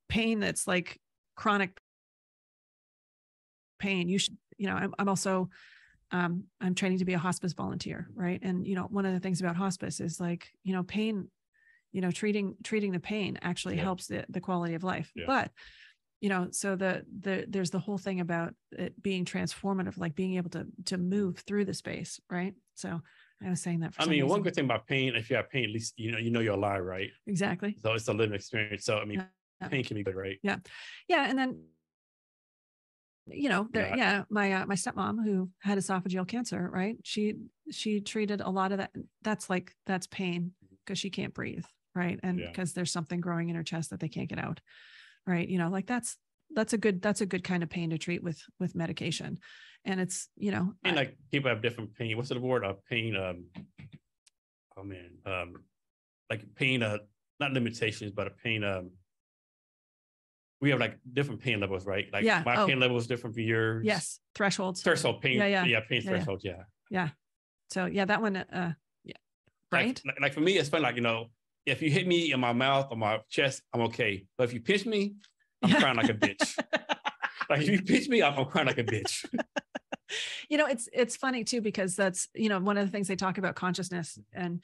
pain that's like chronic pain you should you know i'm, I'm also um, I'm training to be a hospice volunteer, right? And you know, one of the things about hospice is like, you know, pain, you know, treating treating the pain actually yeah. helps the the quality of life. Yeah. But you know, so the the there's the whole thing about it being transformative, like being able to to move through the space, right? So I was saying that. For I mean, reason. one good thing about pain, if you have pain, at least you know you know you're alive, right? Exactly. So it's a living experience. So I mean, yeah. pain can be good, right? Yeah, yeah, and then you know there, yeah my uh, my stepmom who had esophageal cancer right she she treated a lot of that that's like that's pain because mm-hmm. she can't breathe right and because yeah. there's something growing in her chest that they can't get out right you know like that's that's a good that's a good kind of pain to treat with with medication and it's you know and like people have different pain what's the word uh, pain um oh man um like pain uh not limitations but a pain um we have like different pain levels, right? Like yeah. my oh. pain level is different for yours. Yes. Thresholds. Threshold pain. Yeah. Yeah. yeah pain yeah, thresholds. Yeah. Yeah. So yeah, that one, uh, yeah. Right. Like, like, for me, it's fun. Like, you know, if you hit me in my mouth or my chest, I'm okay. But if you pinch me, I'm yeah. crying like a bitch. like if you pinch me, I'm, I'm crying like a bitch. you know, it's, it's funny too, because that's, you know, one of the things they talk about consciousness and,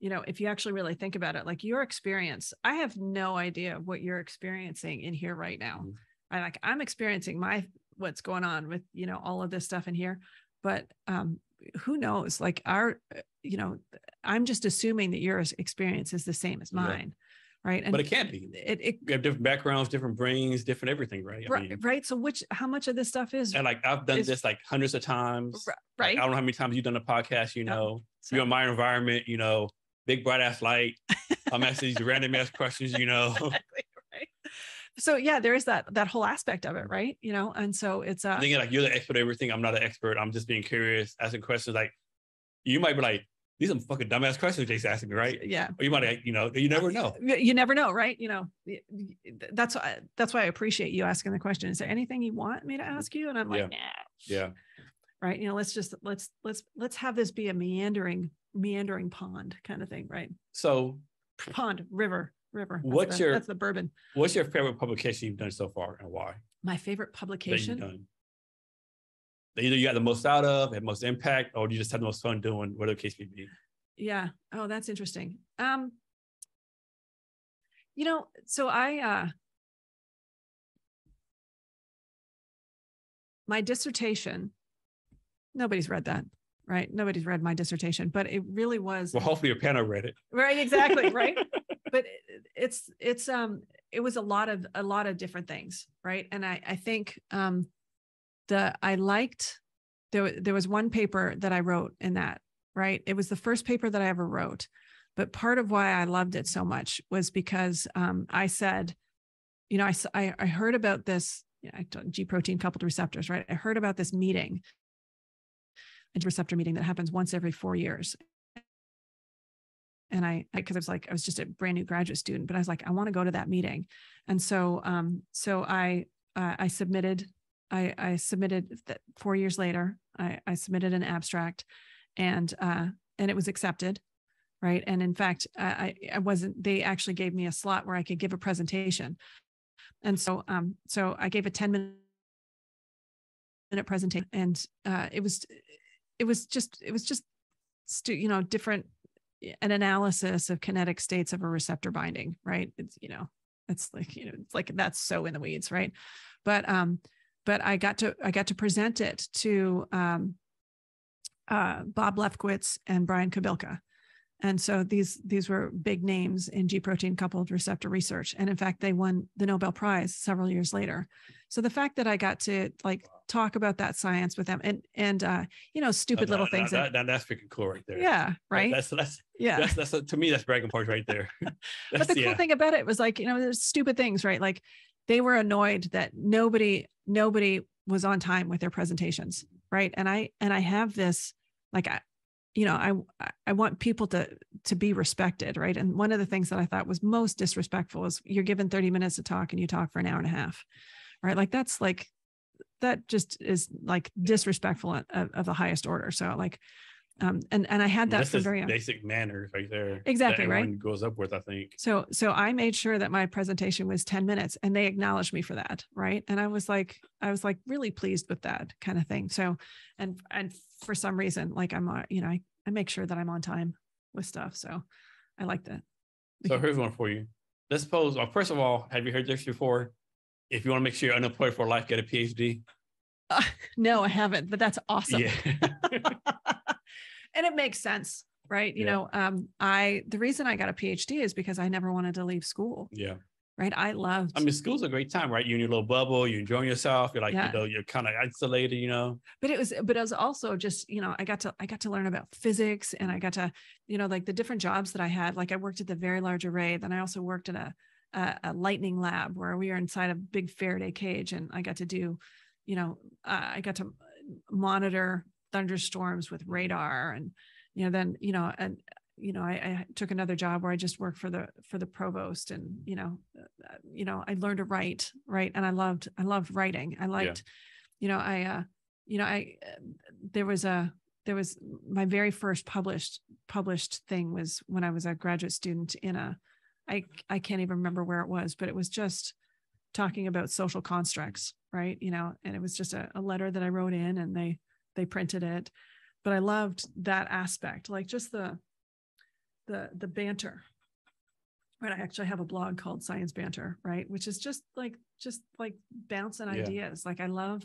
you know, if you actually really think about it, like your experience, I have no idea what you're experiencing in here right now. Mm-hmm. I like I'm experiencing my what's going on with, you know, all of this stuff in here, but um who knows? Like our you know, I'm just assuming that your experience is the same as mine. Yeah. Right. And but it can't be. It, it we have different backgrounds, different brains, different everything, right? I right. Mean, right. So which how much of this stuff is and like I've done is, this like hundreds of times. Right. Like, I don't know how many times you've done a podcast, you know, so, you're in my environment, you know, big bright ass light. I'm asking these random ass questions, you know. Exactly, right. So yeah, there is that that whole aspect of it, right? You know, and so it's uh thinking like you're the expert of everything. I'm not an expert. I'm just being curious, asking questions. Like you might be like, these are fucking dumbass questions Jason asking me, right? Yeah. Or you might, you know, you never know. Uh, you never know, right? You know, that's why that's why I appreciate you asking the question. Is there anything you want me to mm-hmm. ask you? And I'm like, yeah. Yeah. right? You know, let's just let's let's let's have this be a meandering meandering pond kind of thing, right? So pond, river, river. That's what's the, your that's the bourbon. What's your favorite publication you've done so far and why? My favorite publication. That you've done. That either you got the most out of, had most impact, or you just had the most fun doing, whatever the case may be. Yeah. Oh, that's interesting. Um, you know, so I uh my dissertation, nobody's read that right? Nobody's read my dissertation, but it really was. Well, hopefully your panel read it. Right, exactly, right. but it's it's um it was a lot of a lot of different things, right? And I I think um the I liked there there was one paper that I wrote in that right. It was the first paper that I ever wrote, but part of why I loved it so much was because um, I said, you know, I I, heard about this you know, G protein coupled receptors, right? I heard about this meeting a receptor meeting that happens once every four years. And I, because I, I was like, I was just a brand new graduate student, but I was like, I want to go to that meeting. And so, um, so I, uh, I submitted, I, I submitted that four years later, I, I submitted an abstract and, uh, and it was accepted. Right. And in fact, I, I wasn't, they actually gave me a slot where I could give a presentation. And so, um, so I gave a 10 minute minute presentation and uh, it was it was just it was just you know different an analysis of kinetic states of a receptor binding right it's you know it's like you know it's like that's so in the weeds right but um but i got to i got to present it to um uh bob lefkowitz and brian Kobilka. and so these these were big names in G protein coupled receptor research. And in fact, they won the Nobel Prize several years later. So the fact that I got to like talk about that science with them and and uh, you know stupid no, little no, things. that, that, that's freaking cool right there. Yeah, right. That's that's yeah. That's that's to me that's bragging parts right there. but the cool yeah. thing about it was like you know there's stupid things right like they were annoyed that nobody nobody was on time with their presentations right? And I and I have this like I, you know i i want people to to be respected right? And one of the things that i thought was most disrespectful is you're given 30 minutes to talk and you talk for an hour and a half right? Like that's like that just is like disrespectful of, of the highest order. So like um, and and I had that from very basic manners right there. Exactly right. Goes up with I think. So so I made sure that my presentation was ten minutes, and they acknowledged me for that, right? And I was like I was like really pleased with that kind of thing. So, and and for some reason, like I'm uh, you know I I make sure that I'm on time with stuff. So I like that. So here's one for you. Let's suppose. Well, first of all, have you heard this before? If you want to make sure you're unemployed for life, get a PhD. Uh, no, I haven't, but that's awesome. Yeah. and it makes sense right? You yeah. know um i the reason i got a phd is because i never wanted to leave school yeah. right? I loved i mean school's a great time right? You're in your little bubble you're enjoying yourself you're like yeah. you know you're kind of isolated you know? But it was but it was also just you know i got to i got to learn about physics and i got to you know like the different jobs that i had like i worked at the very large array then i also worked at a a, a lightning lab where we were inside a big faraday cage and i got to do you know uh, i got to monitor thunderstorms with radar and you know then you know and you know I, I, took another job where i just worked for the for the provost and you know uh, you know i learned to write right? And i loved i loved writing. I liked yeah. you know i uh you know i uh, there was a there was my very first published published thing was when i was a graduate student in a i i can't even remember where it was but it was just talking about social constructs right? You know and it was just a, a letter that i wrote in and they they printed it. But i loved that aspect like just the the the banter. Right i actually have a blog called science banter right which is just like just like bouncing yeah. ideas. Like i love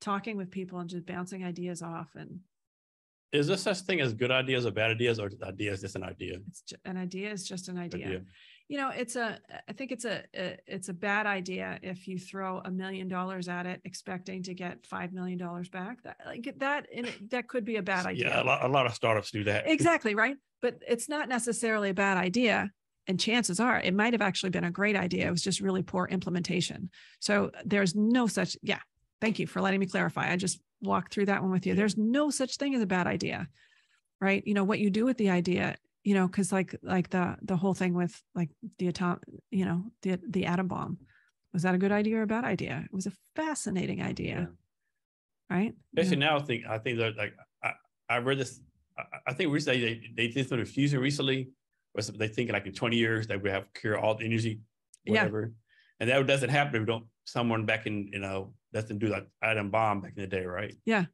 talking with people and just bouncing ideas off and is there such thing as good ideas or bad ideas or ideas just an idea? It's just, an idea is just an idea. idea you know it's a i think it's a, a, it's a bad idea if you throw a million dollars at it expecting to get five million dollars back. That like that and that could be a bad idea yeah a lot, a lot of startups do that. Exactly right? But it's not necessarily a bad idea and chances are it might have actually been a great idea. It was just really poor implementation. So there's no such yeah thank you for letting me clarify. I just walked through that one with you. Yeah. there's no such thing as a bad idea right? You know what you do with the idea you know because like like the the whole thing with like the atom you know the the atom bomb. Was that a good idea or a bad idea? It was a fascinating idea right? Especially yeah. now i think i think that like i, I read this I, I think recently they, they did some fusion recently was they think like in 20 years that we have cure all the energy whatever. Yeah. and that doesn't happen if we don't someone back in you know doesn't do that atom bomb back in the day right? Yeah.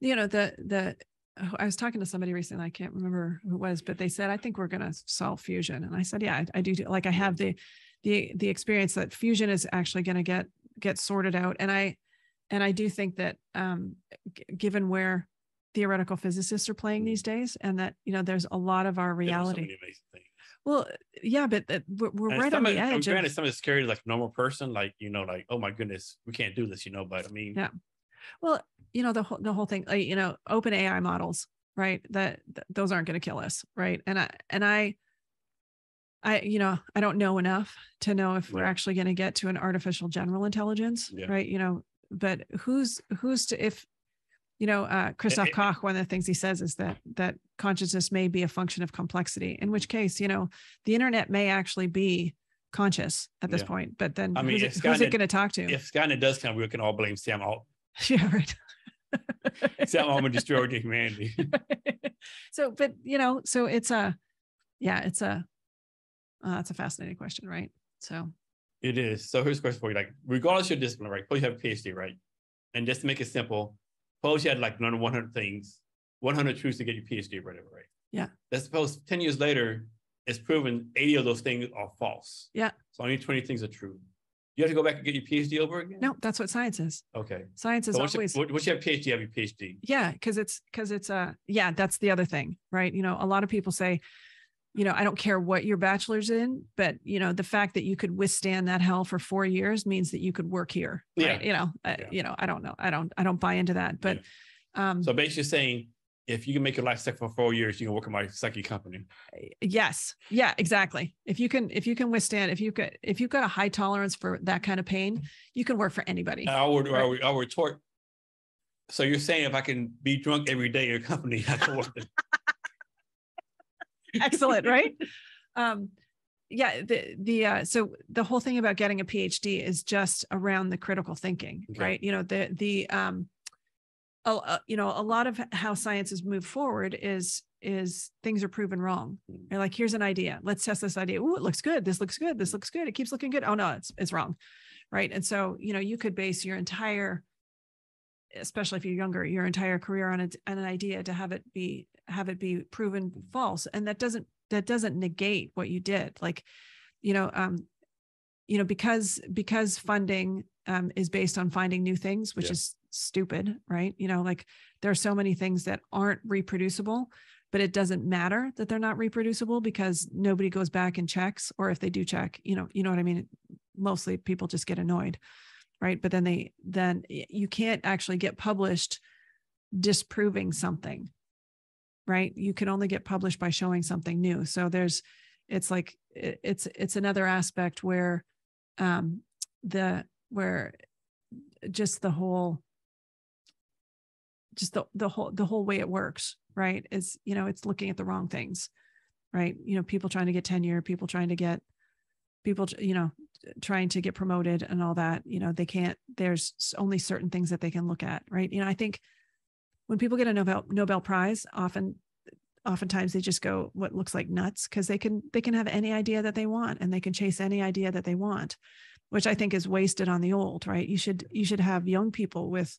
You know the the I was talking to somebody recently. I can't remember who it was, but they said, "I think we're going to solve fusion." And I said, "Yeah, I, I do. Like I have the the the experience that fusion is actually going to get get sorted out." And I and I do think that um, g- given where theoretical physicists are playing these days, and that you know, there's a lot of our reality. Well, yeah, but that we're, we're right on the edge. Granted, of, some of it's scary, like normal person, like you know, like oh my goodness, we can't do this, you know. But I mean, yeah. Well, you know the whole the whole thing like you know open ai models right that, those aren't going to kill us right and i and i i you know i don't know enough to know if yeah. we're actually going to get to an artificial general intelligence yeah. right you know but who's who's to if you know uh christof koch one of the things he says is that that consciousness may be a function of complexity in which case you know the internet may actually be conscious at this yeah. point but then I mean, who's, it, who's it going to talk to if skynet does come we can all blame sam alt yeah right Sam Altman destroyed humanity. so, but you know, so it's a, yeah, it's a, uh, that's a fascinating question, right? So it is. So here's a question for you: like, regardless of your discipline, right? Suppose you have a PhD, right? And just to make it simple, suppose you had like none 100 things, 100 truths to get your PhD, whatever, right? Yeah. Let's suppose 10 years later, it's proven 80 of those things are false. Yeah. So only 20 things are true. You have to go back and get your PhD over again? No, that's what science is. Okay. Science is so always. You, once you have PhD, you have your PhD. Yeah, because it's because it's a uh, yeah. That's the other thing, right? You know, a lot of people say, you know, I don't care what your bachelor's in, but you know, the fact that you could withstand that hell for four years means that you could work here. Right? Yeah. You know, yeah. you know, I don't know. I don't. I don't buy into that. But yeah. um, so basically saying if you can make your life stuck for four years, you can work in my second company. Yes. Yeah, exactly. If you can, if you can withstand, if you could, if you've got a high tolerance for that kind of pain, you can work for anybody. I would, right? I would, I would retort. So you're saying if I can be drunk every day in your company, I can work. Excellent. Right. Um, yeah. The, the, uh, so the whole thing about getting a PhD is just around the critical thinking, okay. right? You know, the, the, um, uh, you know, a lot of how science has moved forward is is things are proven wrong. You're mm. like, here's an idea. Let's test this idea. Oh, it looks good. This looks good. This looks good. It keeps looking good. Oh no, it's it's wrong. Right. And so, you know, you could base your entire, especially if you're younger, your entire career on, a, on an idea to have it be have it be proven false. And that doesn't that doesn't negate what you did. Like, you know, um, you know, because because funding um, is based on finding new things, which yeah. is stupid, right? You know, like there are so many things that aren't reproducible, but it doesn't matter that they're not reproducible because nobody goes back and checks, or if they do check, you know, you know what I mean? Mostly people just get annoyed, right? But then they then you can't actually get published disproving something, right? You can only get published by showing something new. So there's it's like it's it's another aspect where um the where just the whole just the the whole the whole way it works right is you know it's looking at the wrong things right? You know people trying to get tenure people trying to get people you know trying to get promoted and all that you know they can't there's only certain things that they can look at right? You know i think when people get a nobel nobel prize often oftentimes they just go what looks like nuts because they can they can have any idea that they want and they can chase any idea that they want which i think is wasted on the old right? You should you should have young people with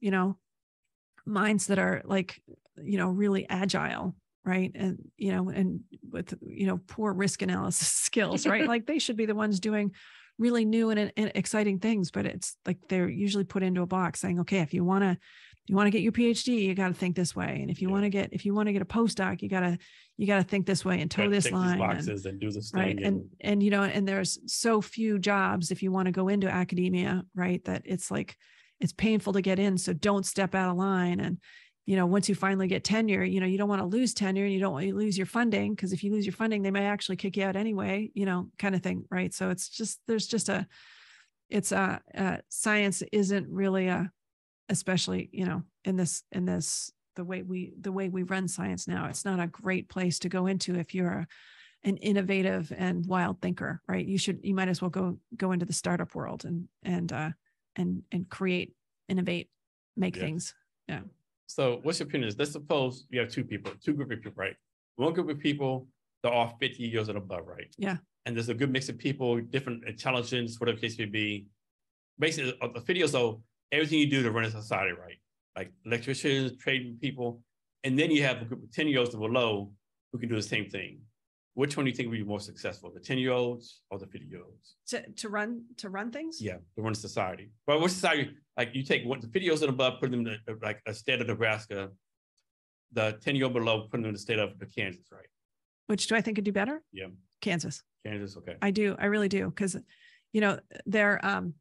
you know minds that are like you know really agile right and you know and with you know poor risk analysis skills right like they should be the ones doing really new and, and, exciting things but it's like they're usually put into a box saying okay if you want to you want to get your phd you got to think this way and if you yeah. want to get if you want to get a postdoc you got to you got to think this way and toe this line boxes and, and, do this right and, and and you know and there's so few jobs if you want to go into academia right that it's like it's painful to get in so don't step out of line. And you know once you finally get tenure you know you don't want to lose tenure and you don't want to lose your funding because if you lose your funding they may actually kick you out anyway you know kind of thing right? So it's just there's just a it's a, uh, science isn't really a especially you know in this in this the way we the way we run science now it's not a great place to go into if you're a, an innovative and wild thinker right? You should you might as well go go into the startup world and and uh and and create innovate make yeah. things. Yeah. So what's your opinion? Let's suppose you have two people, two group of people, right? One group of people, they're all 50 years and above, right? Yeah. And there's a good mix of people, different intelligence, whatever case may be. Basically, uh, the videos, though, everything you do to run a society, right? Like electricians, trading people. And then you have a group of 10 year olds below who can do the same thing. Which one do you think would be more successful, the 10 year olds or the 50 year olds? To, to run to run things? Yeah, to run society. But what society, like you take what the 50 year olds and above, put them in the, like a state of Nebraska, the 10 year old below, put them in the state of Kansas, right? Which do I think could do better? Yeah. Kansas. Kansas, okay. I do. I really do. Cause you know, they're um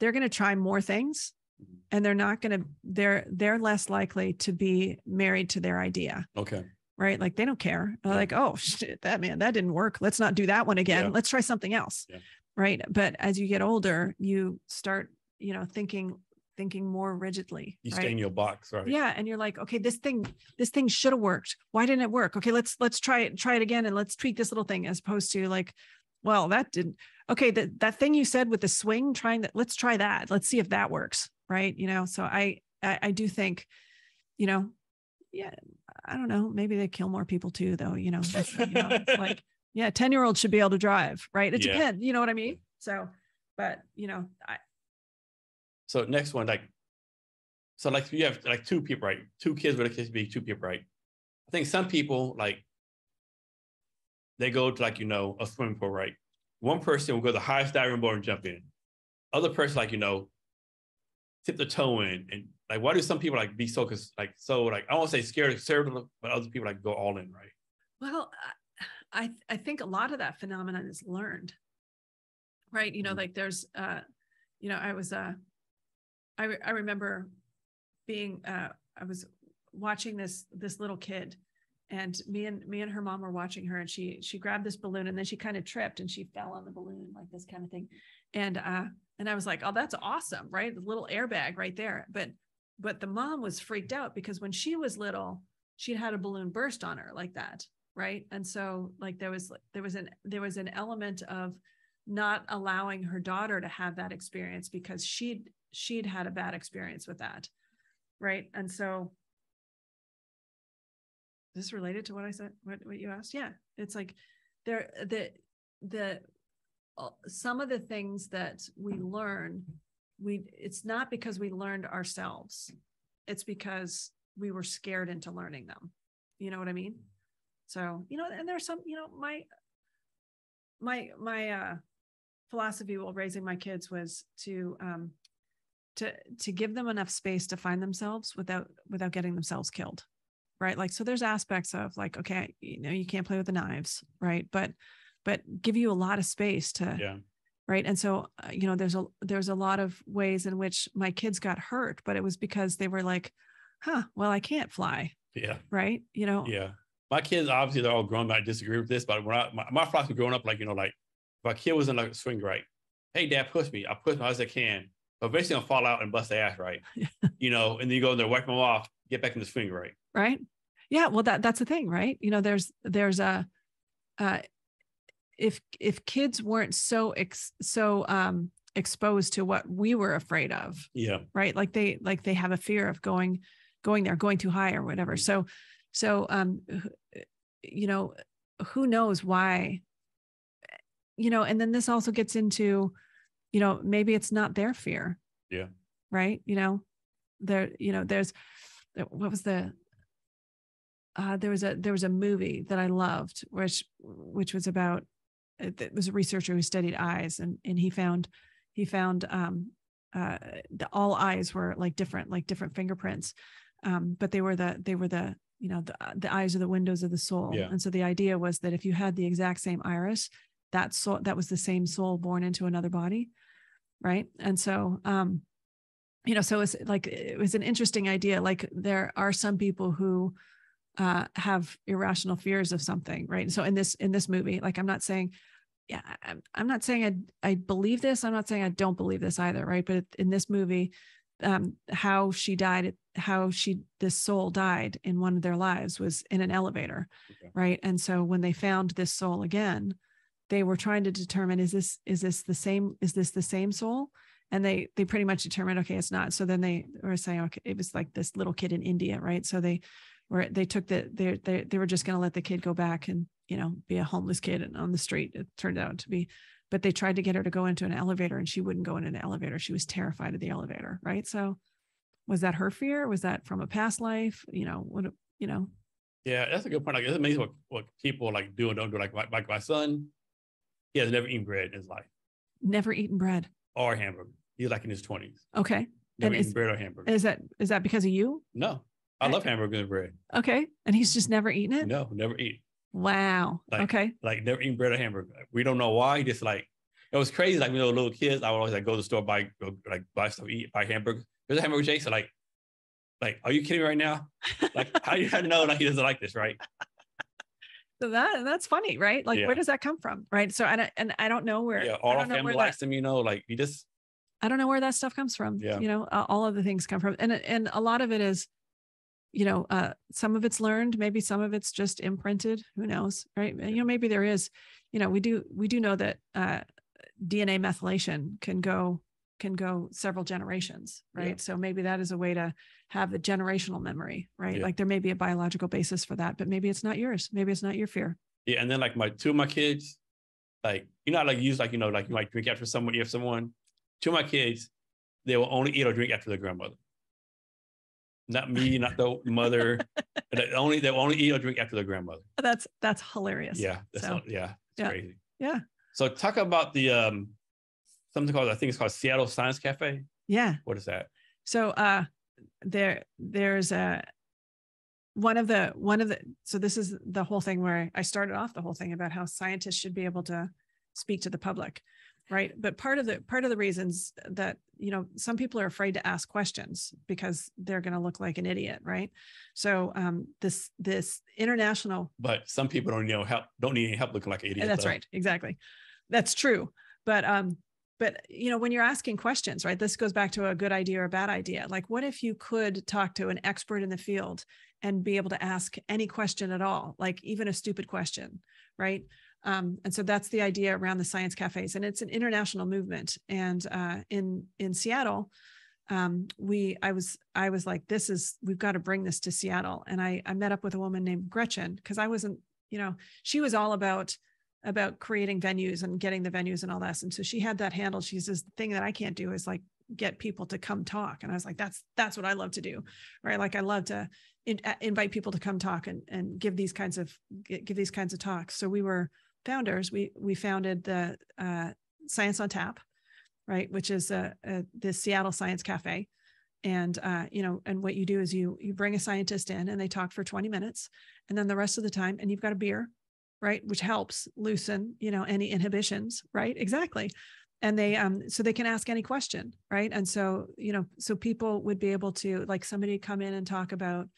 they're gonna try more things mm-hmm. and they're not gonna they're they're less likely to be married to their idea. Okay right? Like they don't care. They're like, oh shit, that man, that didn't work. Let's not do that one again. Yeah. Let's try something else. Yeah. Right. But as you get older, you start, you know, thinking thinking more rigidly. You right? stay in your box, right? Yeah. And you're like, okay, this thing, this thing should have worked. Why didn't it work? Okay, let's let's try it, try it again and let's tweak this little thing as opposed to like, well, that didn't okay, that that thing you said with the swing, trying that, let's try that. Let's see if that works. Right. You know, so I I, I do think, you know, yeah, I don't know, maybe they kill more people too, though. You know, you know like, yeah, 10 year olds should be able to drive, right? It yeah. depends. You know what I mean? So, but, you know, I. So, next one, like, so like you have like two people, right? Two kids, with a kids be two people, right? I think some people, like, they go to like, you know, a swimming pool, right? One person will go to the highest diving board and jump in. Other person, like, you know, tip the toe in and like why do some people like be so because like so like I won't say scared conservative, but other people like go all in, right? Well, I I think a lot of that phenomenon is learned, right? You know, mm-hmm. like there's uh, you know, I was uh, I re- I remember being uh, I was watching this this little kid and me and me and her mom were watching her and she she grabbed this balloon and then she kind of tripped and she fell on the balloon like this kind of thing and uh and I was like, oh, that's awesome, right? The little airbag right there. But but the mom was freaked out because when she was little, she'd had a balloon burst on her like that, right? And so like there was there was an there was an element of not allowing her daughter to have that experience because she'd she'd had a bad experience with that, right? And so this related to what I said, what, what you asked? Yeah, it's like there the the uh, some of the things that we learn we it's not because we learned ourselves. It's because we were scared into learning them. You know what i mean? So you know and there's some you know my my my uh philosophy while raising my kids was to um to to give them enough space to find themselves without without getting themselves killed right? Like so there's aspects of like okay you know you can't play with the knives right? But but give you a lot of space to yeah right? And so uh, you know there's a there's a lot of ways in which my kids got hurt but it was because they were like huh well i can't fly yeah. right? You know? Yeah. My kids obviously they're all grown but i disagree with this but when i my, my philosophy growing up like you know like if a kid was in like a swing right hey dad push me i push them as i can but basically i'll fall out and bust their ass right? You know and then you go in there wipe them off get back in the swing right? Right? Yeah well that that's the thing right? You know there's there's a uh, if if kids weren't so ex, so um exposed to what we were afraid of yeah. right? Like they like they have a fear of going going there going too high or whatever. So so um you know who knows why you know and then this also gets into you know maybe it's not their fear. Yeah. Right? You know there you know there's what was the uh there was a there was a movie that i loved which which was about it was a researcher who studied eyes and and he found he found um, uh, the, all eyes were like different like different fingerprints um, but they were the they were the you know the, the eyes are the windows of the soul. Yeah. and so the idea was that if you had the exact same iris that soul that was the same soul born into another body right? And so um you know so it's like it was an interesting idea. Like there are some people who uh, have irrational fears of something, right? So in this in this movie, like I'm not saying, yeah, I'm, I'm not saying I I believe this. I'm not saying I don't believe this either, right? But in this movie, um, how she died, how she this soul died in one of their lives was in an elevator, okay. right? And so when they found this soul again, they were trying to determine is this is this the same is this the same soul? and they they pretty much determined okay it's not so then they were saying okay it was like this little kid in india right so they were they took the they they, they were just going to let the kid go back and you know be a homeless kid and on the street it turned out to be. But they tried to get her to go into an elevator and she wouldn't go in an elevator. She was terrified of the elevator right? So was that her fear? Was that from a past life? You know what you know? Yeah that's a good point. Like it's amazing what, what people like do and don't do like my, like my son he has never eaten bread in his life. Never eaten bread? Or hamburger. He's like in his 20s. Okay. Never and is, bread or hamburger. Is that is that because of you? No. I love hamburger and bread. Okay. And he's just never eaten it? No, never eat. Wow. Like, okay. Like never eaten bread or hamburger. We don't know why. Just like it was crazy. Like when we were little kids, I would always like go to the store, buy like buy stuff, eat, buy hamburgers. There's a hamburger Jason. Like, like, are you kidding me right now? Like, how do you know like he doesn't like this, right? So that that's funny, right? Like, yeah. where does that come from, right? So, and I, and I don't know where. Yeah, all our family likes that, them, you know. Like, you just I don't know where that stuff comes from. Yeah. You know, uh, all of the things come from, and and a lot of it is, you know, uh, some of it's learned, maybe some of it's just imprinted. Who knows, right? You know, maybe there is. You know, we do we do know that uh, DNA methylation can go can go several generations, right? Yeah. So maybe that is a way to have a generational memory, right? Yeah. Like there may be a biological basis for that, but maybe it's not yours. Maybe it's not your fear. Yeah, and then like my two of my kids, like you know, like use like you know, like you might drink after someone, you have someone Two of my kids, they will only eat or drink after their grandmother. Not me, not the mother. they only they only eat or drink after their grandmother. That's that's hilarious. Yeah, that's so, all, yeah, yeah, crazy. Yeah. So talk about the um something called I think it's called Seattle Science Cafe. Yeah. What is that? So uh there there's a one of the one of the so this is the whole thing where I started off the whole thing about how scientists should be able to speak to the public right? But part of the part of the reasons that you know some people are afraid to ask questions because they're going to look like an idiot right? So um this this international but some people don't know help don't need any help looking like an idiot that's though. right exactly. That's true. But um but you know when you're asking questions right this goes back to a good idea or a bad idea. Like what if you could talk to an expert in the field and be able to ask any question at all like even a stupid question right um, and so that's the idea around the science cafes, and it's an international movement. And uh, in in Seattle, um, we I was I was like, this is we've got to bring this to Seattle. And I I met up with a woman named Gretchen because I wasn't, you know, she was all about about creating venues and getting the venues and all that. And so she had that handle. She says the thing that I can't do is like get people to come talk. And I was like, that's that's what I love to do, right? Like I love to in, invite people to come talk and and give these kinds of give these kinds of talks. So we were founders, we we founded the uh, Science on Tap, right, which is a, a the Seattle Science Cafe, and uh, you know, and what you do is you you bring a scientist in and they talk for 20 minutes, and then the rest of the time, and you've got a beer, right, which helps loosen you know any inhibitions, right, exactly. And they um so they can ask any question, right? And so you know so people would be able to like somebody come in and talk about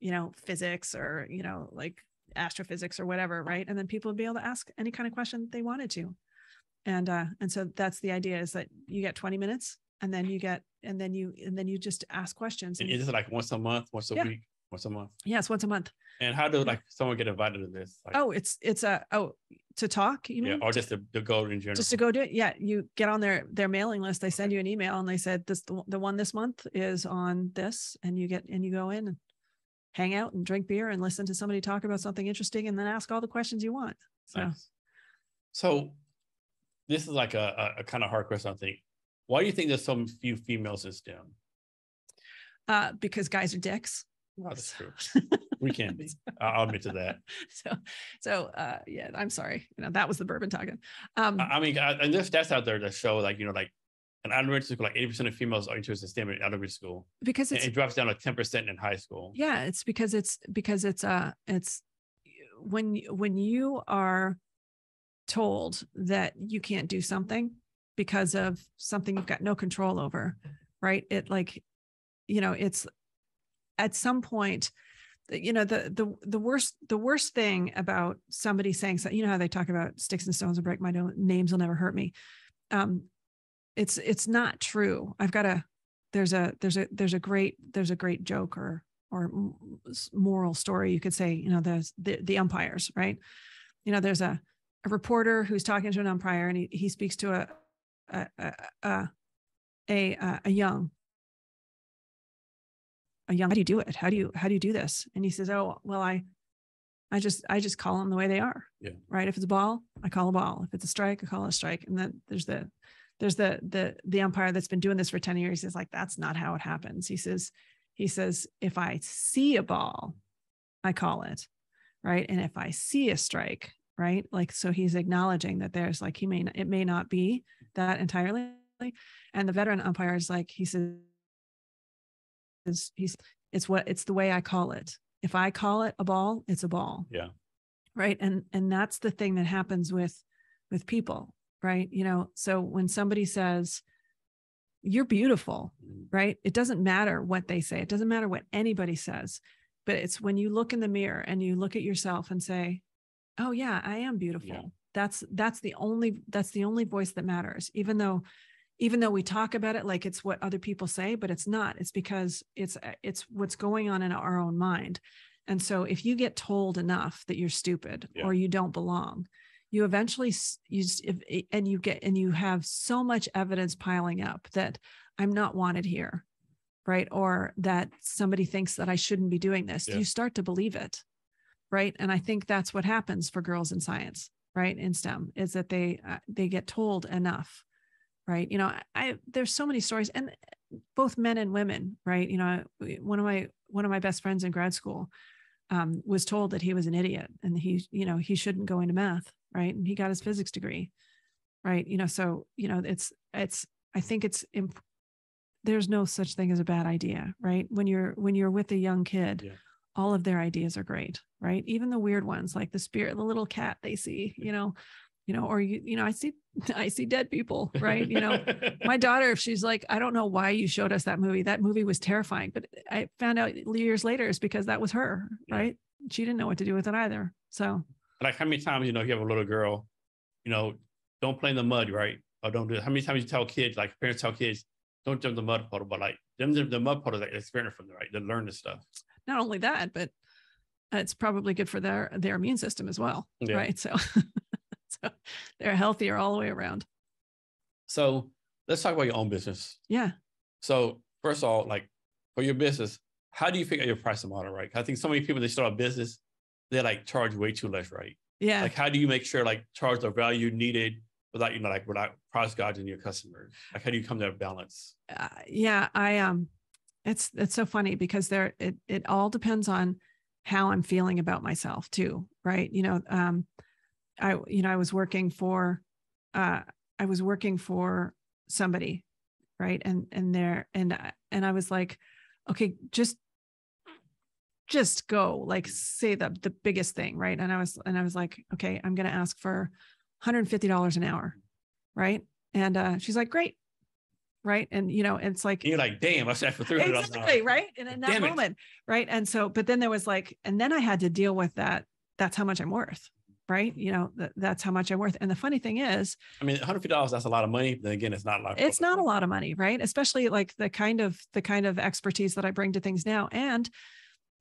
you know physics or you know like astrophysics or whatever, right? And then people would be able to ask any kind of question they wanted to. And uh, and so that's the idea is that you get 20 minutes and then you get and then you and then you just ask questions. And, and is it like once a month, once a yeah. week, once a month? Yes, once a month. And how do like someone get invited to this? Like, oh, it's it's a oh to talk, you mean? Yeah, or just to, to, go in general. Just to go do it. Yeah, you get on their their mailing list. They send you an email and they said this the, the one this month is on this, and you get and you go in and hang out and drink beer and listen to somebody talk about something interesting and then ask all the questions you want. So, nice. so this is like a, a, kind of hard question, I think. Why do you think there's so few females in STEM? Uh, because guys are dicks. Well, that's true. we can be. I'll admit to that. So, so uh, yeah, I'm sorry. You know, that was the bourbon talking. Um, I mean, I, and there's stats out there that show like you know, like in elementary school, like 80% of females are interested in STEM in elementary school. Because it drops down to 10% in high school. Yeah, it's because it's because it's uh it's when when you are told that you can't do something because of something you've got no control over, right? It like, you know, it's at some point you know the the the worst the worst thing about somebody saying so you know how they talk about sticks and stones will break my names will never hurt me um it's it's not true. I've got a there's a there's a there's a great there's a great joke or or moral story you could say you know there's the, the umpires right? You know there's a, a reporter who's talking to an umpire and he, he speaks to a a, a, a uh, a young a young how do you do it? How do you how do you do this? And he says oh well i i just i just call them the way they are. Yeah. Right? If it's a ball i call a ball. If it's a strike i call a strike. And then there's the there's the the the umpire that's been doing this for 10 years he's like that's not how it happens. He says he says if i see a ball i call it right? And if i see a strike right? Like so he's acknowledging that there's like he may it may not be that entirely. And the veteran umpire is like he says he's it's what it's the way i call it. If i call it a ball it's a ball. Yeah. Right? And and that's the thing that happens with with people right you know so when somebody says you're beautiful mm-hmm. right it doesn't matter what they say it doesn't matter what anybody says but it's when you look in the mirror and you look at yourself and say oh yeah i am beautiful yeah. that's that's the only that's the only voice that matters even though even though we talk about it like it's what other people say but it's not it's because it's it's what's going on in our own mind and so if you get told enough that you're stupid yeah. or you don't belong you eventually use and you get and you have so much evidence piling up that i'm not wanted here right? Or that somebody thinks that i shouldn't be doing this. Yeah. you start to believe it right? And i think that's what happens for girls in science right? In stem is that they uh, they get told enough right? You know i there's so many stories and both men and women right? You know one of my one of my best friends in grad school um, was told that he was an idiot and he you know he shouldn't go into math right? And he got his physics degree right? You know so you know it's it's i think it's imp- there's no such thing as a bad idea right? When you're when you're with a young kid yeah. all of their ideas are great right? Even the weird ones like the spirit the little cat they see you know you know or you you know i see i see dead people right? You know my daughter if she's like i don't know why you showed us that movie that movie was terrifying but i found out years later is because that was her yeah. right? She didn't know what to do with it either so like how many times you know you have a little girl you know don't play in the mud right? Or don't do it how many times you tell kids like parents tell kids don't jump the mud puddle but like them the mud puddle like experience from them right? To learn the stuff. Not only that but it's probably good for their their immune system as well yeah. right? So so they're healthier all the way around. So let's talk about your own business. Yeah. So first of all like for your business how do you figure out your pricing model right? I think so many people they start a business they like charge way too less right? Yeah. Like how do you make sure like charge the value needed without you know like without price gouging your customers like how do you come to a balance? Uh, yeah i um it's it's so funny because there it it all depends on how i'm feeling about myself too right? You know um i you know i was working for uh i was working for somebody right? And and there and and i was like okay just just go like say the the biggest thing right? And i was and i was like okay i'm going to ask for $150 an hour right? And uh she's like great right? And you know it's like you're like damn i said for three exactly right? And in that damn moment it. right? And so but then there was like and then i had to deal with that that's how much i'm worth right? You know th- that's how much i'm worth. And the funny thing is i mean $150 that's a lot of money then again it's not a lot it's not a lot of money right? Especially like the kind of the kind of expertise that i bring to things now. And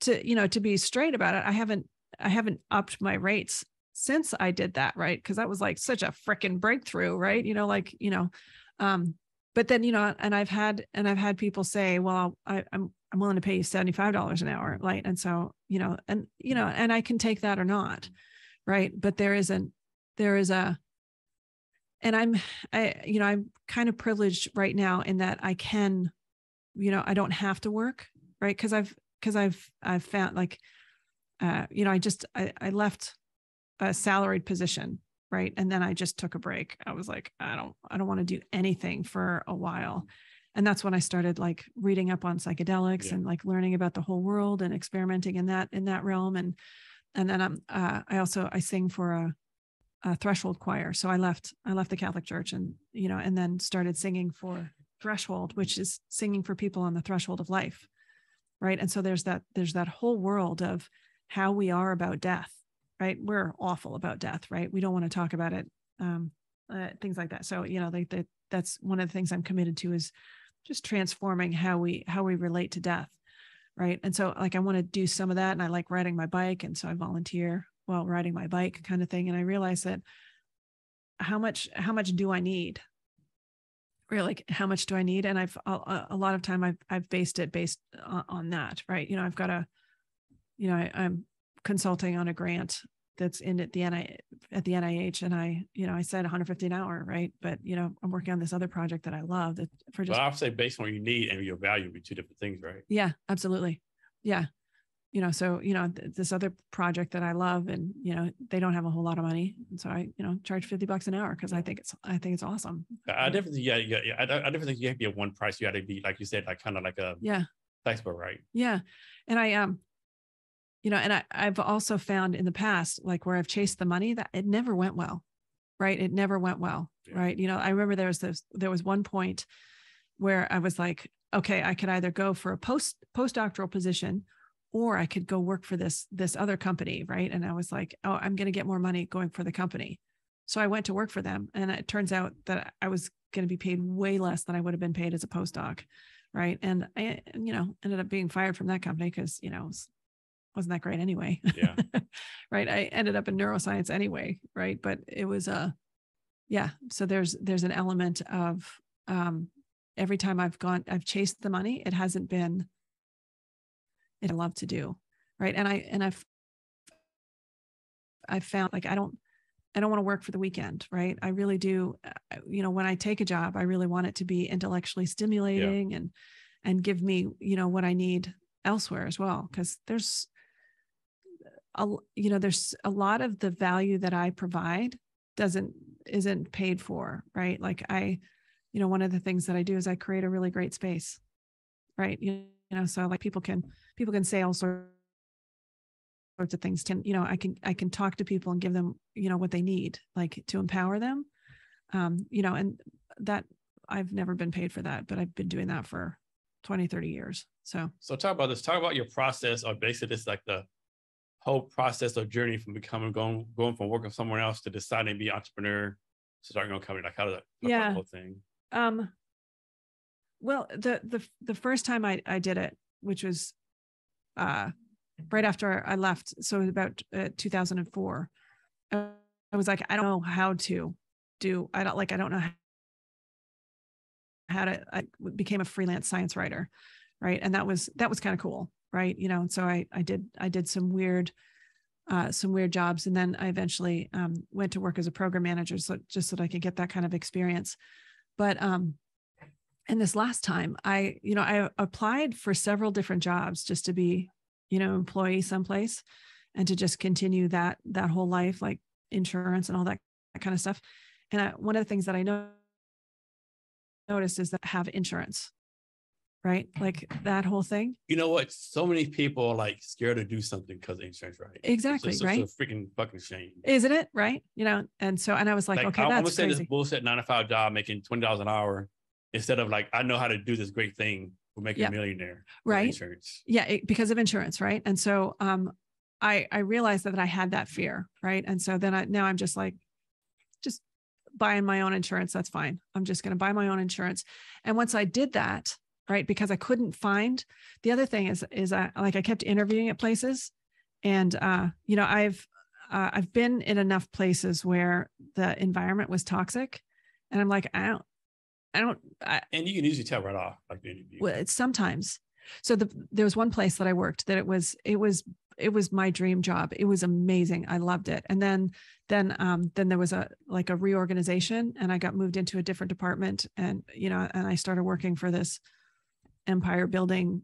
to you know to be straight about it i haven't i haven't upped my rates since i did that right? Because that was like such a freaking breakthrough right? You know like you know um but then you know and i've had and i've had people say well I, i'm i'm willing to pay you $75 an hour like and so you know and you know and i can take that or not right? But there isn't there is a and i'm i you know i'm kind of privileged right now in that i can you know i don't have to work right? Because i've because I've I've found like uh, you know I just I, I left a salaried position right and then I just took a break. I was like I don't I don't want to do anything for a while. And that's when I started like reading up on psychedelics yeah. and like learning about the whole world and experimenting in that in that realm and and then I'm uh, I also I sing for a a threshold choir. So I left I left the Catholic Church and you know and then started singing for Threshold, which is singing for people on the threshold of life right? And so there's that there's that whole world of how we are about death right? We're awful about death right? We don't want to talk about it um, uh, things like that. So you know they, that's one of the things i'm committed to is just transforming how we how we relate to death right? And so like i want to do some of that and i like riding my bike and so i volunteer while riding my bike kind of thing and i realize that how much how much do i need really like how much do I need? And I've a, a lot of time I've I've based it based on, on, that, right? You know, I've got a, you know, I, I'm consulting on a grant that's in at the NI at the NIH, and I, you know, I said 150 an hour, right? But you know, I'm working on this other project that I love that for just. Well, I'll say based on what you need and your value would be two different things, right? Yeah, absolutely. Yeah, you know, so you know, th- this other project that I love, and you know, they don't have a whole lot of money, and so I, you know, charge 50 bucks an hour because I think it's, I think it's awesome. I definitely, yeah, yeah, yeah. I, I definitely think you have to be at one price. You got to be, like you said, like kind of like a yeah, flexible, right? Yeah, and I um you know, and I, I've also found in the past, like where I've chased the money, that it never went well, right? It never went well, yeah. right? You know, I remember there was this, there was one point where I was like, okay, I could either go for a post postdoctoral position, or I could go work for this this other company, right? And I was like, oh, I'm going to get more money going for the company. So I went to work for them, and it turns out that I was going to be paid way less than I would have been paid as a postdoc, right? And I, you know, ended up being fired from that company because you know wasn't that great anyway. Yeah. right. I ended up in neuroscience anyway. Right. But it was a, uh, yeah. So there's, there's an element of, um, every time I've gone, I've chased the money. It hasn't been, it I love to do. Right. And I, and I've, I've found like, I don't, I don't want to work for the weekend, right? I really do. Uh, you know, when I take a job, I really want it to be intellectually stimulating yeah. and and give me, you know, what I need elsewhere as well. Because there's a, you know there's a lot of the value that i provide doesn't isn't paid for right like i you know one of the things that i do is i create a really great space right you, you know so like people can people can say all sorts of things can you know i can i can talk to people and give them you know what they need like to empower them. Um you know and that i've never been paid for that but i've been doing that for 20 30 years so. So talk about this talk about your process or basically it's like the whole process or journey from becoming going going from working somewhere else to deciding to be entrepreneur to starting a company like how did that yeah. whole thing? Um well the the the first time i i did it which was uh right after i left so about uh, 2004 i was like i don't know how to do i don't like i don't know how to i became a freelance science writer right? And that was that was kind of cool right? You know and so i i did i did some weird uh, some weird jobs. And then i eventually um, went to work as a program manager so just so that i could get that kind of experience. But um and this last time i you know i applied for several different jobs just to be you know employee someplace and to just continue that that whole life like insurance and all that, that kind of stuff and I, one of the things that i know noticed is that I have insurance right? Like that whole thing. You know what? So many people are like scared to do something because insurance, right? Exactly, it's, right? It's a freaking fucking shame, isn't it? Right? You know, and so and I was like, like okay, I'm that's gonna say this bullshit nine to five job making twenty dollars an hour instead of like I know how to do this great thing. We're making yep. a millionaire, right? Insurance, yeah, it, because of insurance, right? And so, um, I I realized that I had that fear, right? And so then I now I'm just like, just buying my own insurance. That's fine. I'm just going to buy my own insurance. And once I did that, right because i couldn't find the other thing is is i like i kept interviewing at places and uh you know i've uh, i've been in enough places where the environment was toxic and i'm like i don't i don't I, and you can usually tell right off like the interview. Well it's sometimes. So the there was one place that i worked that it was it was it was my dream job. It was amazing. I loved it. And then then um then there was a like a reorganization and i got moved into a different department and you know and i started working for this empire building.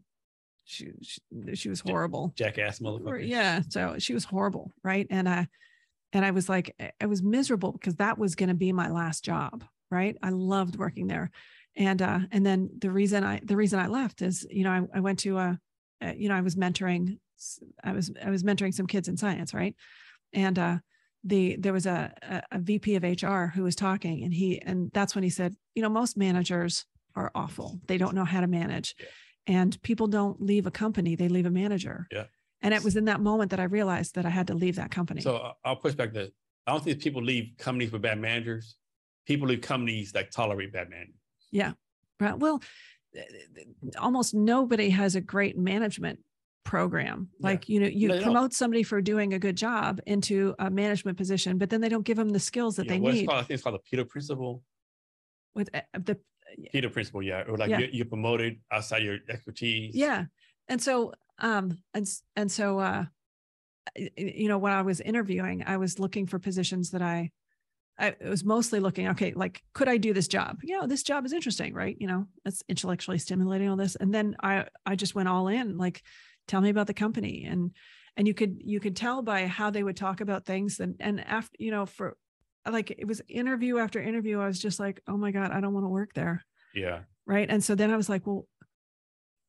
She, she, she was horrible. jackass motherfucker. Yeah so she was horrible right? And i and i was like i was miserable because that was going to be my last job right i loved working there and uh and then the reason i the reason i left is you know i, I went to a, a you know i was mentoring i was i was mentoring some kids in science right and uh the there was a, a, a vp of hr who was talking and he and that's when he said you know most managers are awful. They don't know how to manage. Yeah. And people don't leave a company, they leave a manager. Yeah. And it was in that moment that I realized that I had to leave that company. So uh, I'll push back that I don't think people leave companies with bad managers. People leave companies that tolerate bad managers. Yeah. Right. Well, almost nobody has a great management program. Like, yeah. you know, you no, promote somebody for doing a good job into a management position, but then they don't give them the skills that yeah, they need. Called, I think it's called the Peter principle. With uh, the Peter principle, yeah, or like yeah. you, you're promoted outside your expertise. Yeah, and so um and and so uh you know when I was interviewing, I was looking for positions that I I was mostly looking, okay, like, could I do this job? You know, this job is interesting, right? You know, it's intellectually stimulating all this. And then I I just went all in, like, tell me about the company. And and you could you could tell by how they would talk about things. And and after, you know, for like it was interview after interview, I was just like, oh my God, I don't want to work there. Yeah. Right. And so then I was like, well,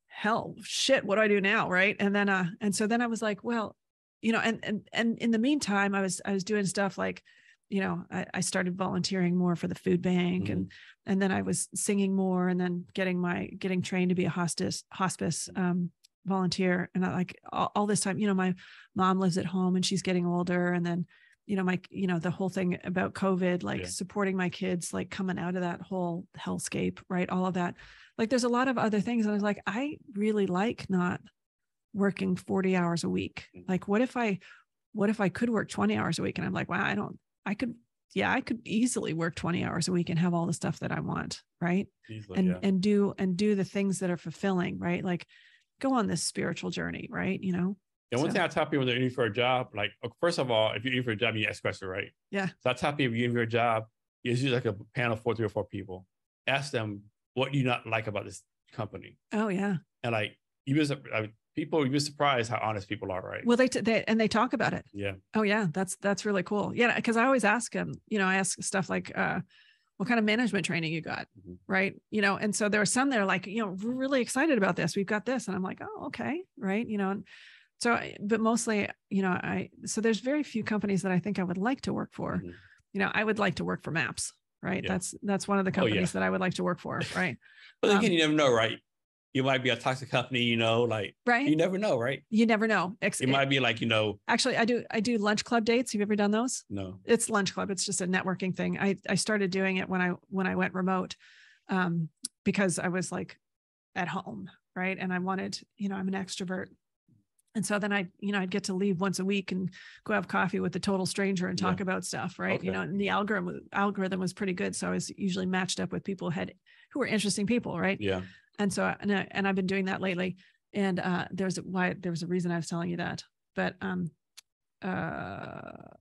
hell, shit, what do I do now? Right. And then uh, and so then I was like, well, you know, and and and in the meantime, I was I was doing stuff like you know I, I, started volunteering more for the food bank mm-hmm. and and then i was singing more and then getting my getting trained to be a hospice hospice um, volunteer and I, like all, all, this time you know my mom lives at home and she's getting older and then you know my you know the whole thing about covid like yeah. supporting my kids like coming out of that whole hellscape right all of that like there's a lot of other things and i was like i really like not working 40 hours a week mm-hmm. like what if i what if i could work 20 hours a week and i'm like wow i don't I could, yeah, I could easily work 20 hours a week and have all the stuff that I want. Right. Easily, and, yeah. and do, and do the things that are fulfilling, right? Like go on this spiritual journey, right? You know? Yeah, one so. thing I tell people when they're in for a job, like first of all, if you're in for a job, you ask questions, right? Yeah. So I tell people if you're in for a job, you usually like a panel of four, three or four people. Ask them what you not like about this company. Oh yeah. And like you was I people you'd be surprised how honest people are right? Well they, t- they and they talk about it. Yeah. Oh yeah that's that's really cool. Yeah because i always ask them you know i ask stuff like uh what kind of management training you got? Mm-hmm. right? You know and so there are some that are like you know we're really excited about this. We've got this. And i'm like oh okay. Right? You know and so but mostly you know i so there's very few companies that i think i would like to work for. Mm-hmm. you know i would like to work for maps right? Yeah. that's that's one of the companies oh, yeah. that i would like to work for right? But again um, you never know right you might be a toxic company, you know, like right. You never know, right? You never know. Ex- it might be like, you know. Actually, I do I do lunch club dates. Have you ever done those? No. It's lunch club. It's just a networking thing. I I started doing it when I when I went remote, um, because I was like at home, right? And I wanted, you know, I'm an extrovert. And so then I, you know, I'd get to leave once a week and go have coffee with a total stranger and talk yeah. about stuff, right? Okay. You know, and the algorithm algorithm was pretty good. So I was usually matched up with people who had who were interesting people, right? Yeah and so and, I, and I've been doing that lately. And uh, there's why there was a reason I was telling you that. But um, uh,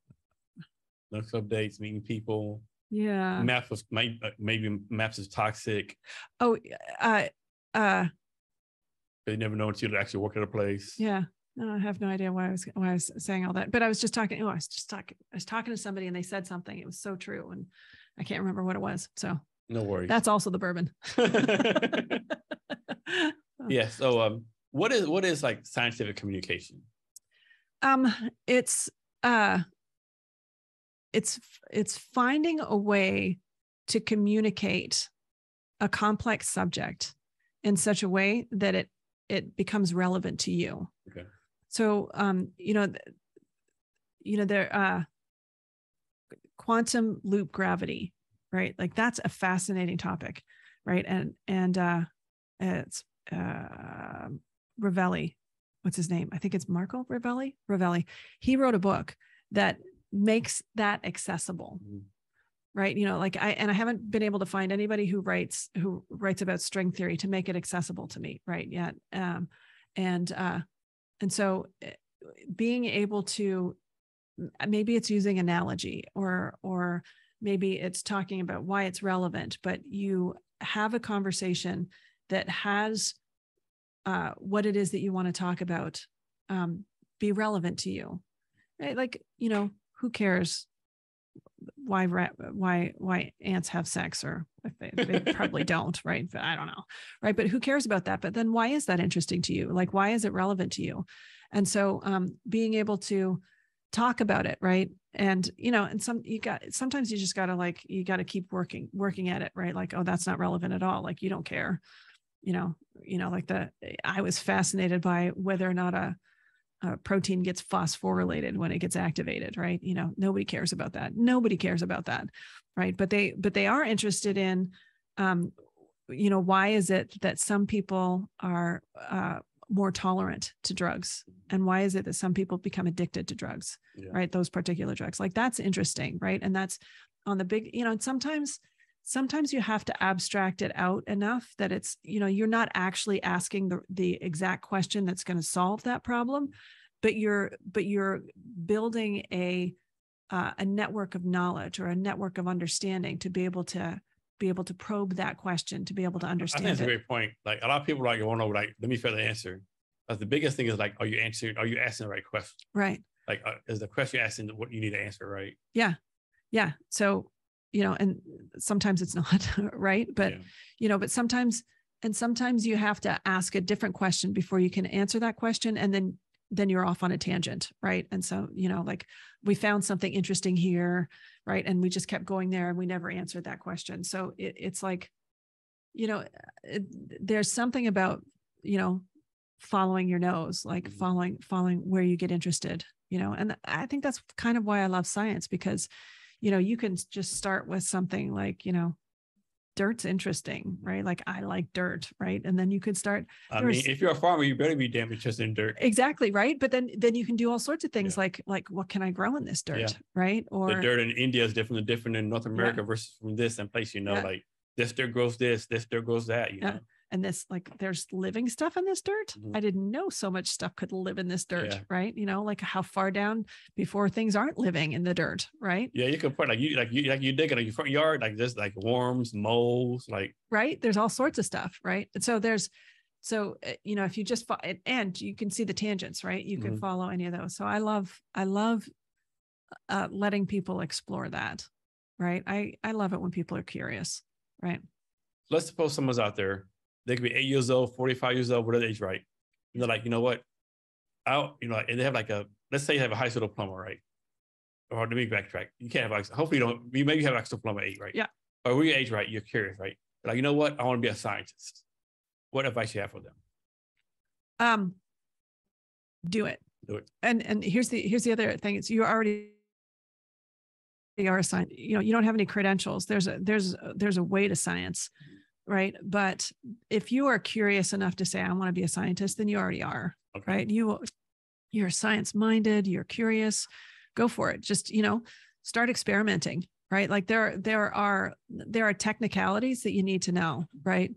Lunch updates, meeting people. Yeah. Maps was maybe, uh, maybe maps is toxic. Oh, uh, uh, they never know until they actually work at a place. Yeah. I have no idea why I was why I was saying all that, but I was just talking. Oh, I was just talking. I was talking to somebody, and they said something. It was so true, and I can't remember what it was. So no worries. That's also the bourbon. yeah. So um what is what is like scientific communication? Um it's uh it's it's finding a way to communicate a complex subject in such a way that it it becomes relevant to you. Okay. So um you know you know there uh quantum loop gravity right? Like that's a fascinating topic right? And and uh it's uh Rovelli what's his name? I think it's marco Rovelli? Rovelli. He wrote a book that makes that accessible mm-hmm. right? You know like i and i haven't been able to find anybody who writes who writes about string theory to make it accessible to me right yet. Um and uh and so eh, being able to maybe it's using analogy or or maybe it's talking about why it's relevant, but you have a conversation that has uh, what it is that you want to talk about um, be relevant to you. Right? Like, you know, who cares why why why ants have sex or they, they probably don't right? But i don't know right? But who cares about that? But then why is that interesting to you? Like why is it relevant to you? And so um, being able to talk about it right? And you know and some you got sometimes you just got to like you got to keep working working at it right? Like oh that's not relevant at all. Like you don't care. You know you know like the i was fascinated by whether or not a, a protein gets phosphorylated when it gets activated right? You know nobody cares about that. Nobody cares about that right? But they but they are interested in um you know why is it that some people are uh, more tolerant to drugs? And why is it that some people become addicted to drugs yeah. right? Those particular drugs. Like that's interesting right? And that's on the big you know and sometimes sometimes you have to abstract it out enough that it's you know you're not actually asking the, the exact question that's going to solve that problem but you're but you're building a uh, a network of knowledge or a network of understanding to be able to be able to probe that question to be able to understand. I think that's it. a great point. Like a lot of people like want to know, like, let me feel the answer. But the biggest thing is like, are you answering? Are you asking the right question? Right. Like, uh, is the question asking what you need to answer right? Yeah, yeah. So, you know, and sometimes it's not right, but yeah. you know, but sometimes, and sometimes you have to ask a different question before you can answer that question, and then then you're off on a tangent, right? And so, you know, like we found something interesting here, right? And we just kept going there and we never answered that question. So it, it's like, you know, it, there's something about, you know, following your nose, like mm-hmm. following, following where you get interested, you know, and I think that's kind of why I love science because, you know, you can just start with something like, you know, dirt's interesting, right? Like I like dirt, right? And then you could start. I mean, if you're a farmer, you better be damn interested in dirt. Exactly, right? But then then you can do all sorts of things yeah. like like what can I grow in this dirt, yeah. right? Or the dirt in India is different than different in North America yeah. versus from this and place. You know, like this dirt grows this, this dirt grows that. You know and this like there's living stuff in this dirt. Mm-hmm. i didn't know so much stuff could live in this dirt yeah. right? You know like how far down before things aren't living in the dirt right? Yeah you can put like you like you like you dig in your front yard like there's like worms moles like right? There's all sorts of stuff right? And so there's so eh, you know if you just fo- and you can see the tangents right? You can mm-hmm. follow any of those. So i love i love uh, letting people explore that right? I i love it when people are curious right? Let's suppose someone's out there they could be eight years old, 45 years old, whatever age, right? And they're like, you know what? I, you know, and they have like a, let's say you have a high school diploma, right? Or let me backtrack. You can't have like, hopefully you don't, you maybe have high school diploma eight, right? Yeah. But when your age, right? You're curious, right? Like, you know what? I want to be a scientist. What advice you have for them? Um, do it. Do it. And and here's the here's the other thing. It's you already they are assigned. You know, you don't have any credentials. There's a there's there's a way to science right? But if you are curious enough to say i want to be a scientist then you already are okay. right? You you're science minded you're curious go for it. Just you know start experimenting right? Like there there are there are technicalities that you need to know right?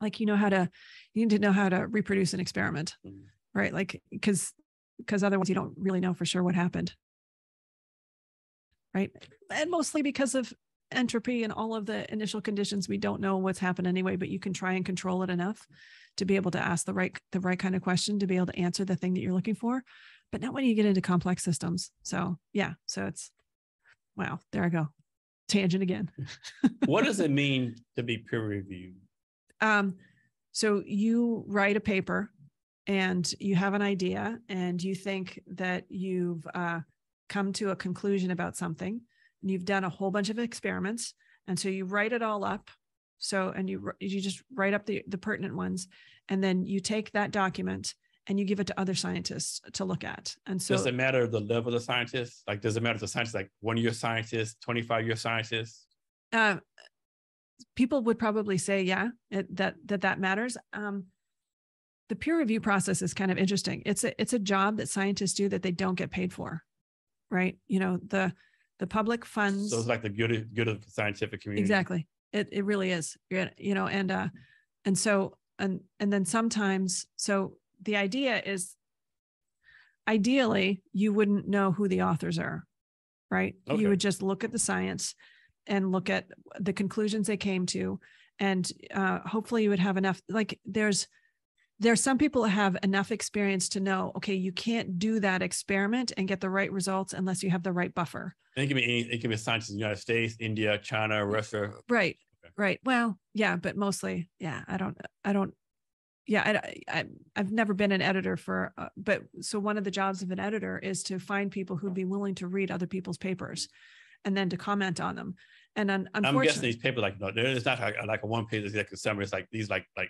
Like you know how to you need to know how to reproduce an experiment mm-hmm. right? Like because because otherwise you don't really know for sure what happened right? And mostly because of entropy and all of the initial conditions we don't know what's happened anyway but you can try and control it enough to be able to ask the right the right kind of question to be able to answer the thing that you're looking for. But not when you get into complex systems. So yeah so it's wow there i go. Tangent again. What does it mean to be peer reviewed? Um so you write a paper and you have an idea and you think that you've uh, come to a conclusion about something you've done a whole bunch of experiments. And so you write it all up. So and you you just write up the the pertinent ones and then you take that document and you give it to other scientists to look at. And so does it matter the level of the scientist like does it matter the scientist like one year scientist 25 year scientist? Uh, people would probably say yeah it, that that that matters. Um, the peer review process is kind of interesting. It's a it's a job that scientists do that they don't get paid for right? You know the the public funds. So it's like the good good of the scientific community. Exactly. It it really is. You know, and uh, and so and and then sometimes so the idea is ideally you wouldn't know who the authors are right okay. you would just look at the science and look at the conclusions they came to and uh, hopefully you would have enough like there's there are some people that have enough experience to know okay you can't do that experiment and get the right results unless you have the right buffer. And it can be any, it can be scientists in the united states india china russia. Right okay. right. Well yeah but mostly yeah i don't i don't yeah i, I i've never been an editor for uh, but so one of the jobs of an editor is to find people who'd be willing to read other people's papers and then to comment on them. And un- i'm guessing these papers like no it's not like, like a one page like a summary it's like these like like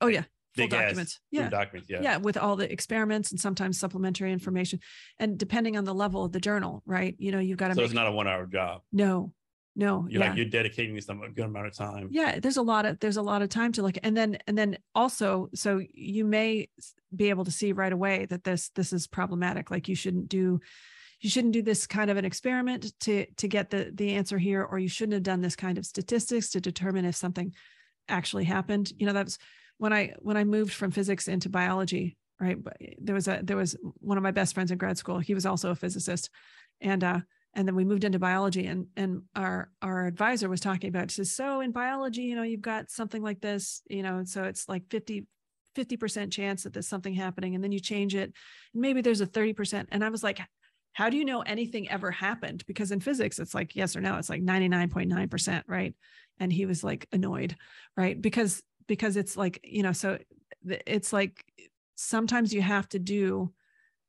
oh yeah full documents. Yeah. documents. Yeah. Yeah. With all the experiments and sometimes supplementary information. And depending on the level of the journal, right? You know, you've got to So make, it's not a one hour job. No, no. You're yeah. like you're dedicating some a good amount of time. Yeah. There's a lot of there's a lot of time to look and then and then also so you may be able to see right away that this this is problematic. Like you shouldn't do you shouldn't do this kind of an experiment to to get the the answer here or you shouldn't have done this kind of statistics to determine if something actually happened you know that's when i when i moved from physics into biology right there was a there was one of my best friends in grad school. He was also a physicist. And uh and then we moved into biology and and our our advisor was talking about says so in biology you know you've got something like this you know so it's like 50 50% chance that there's something happening and then you change it. And maybe there's a 30% and i was like how do you know anything ever happened? Because in physics it's like yes or no it's like 99.9% right? And he was like annoyed right? Because because it's like you know so it's like sometimes you have to do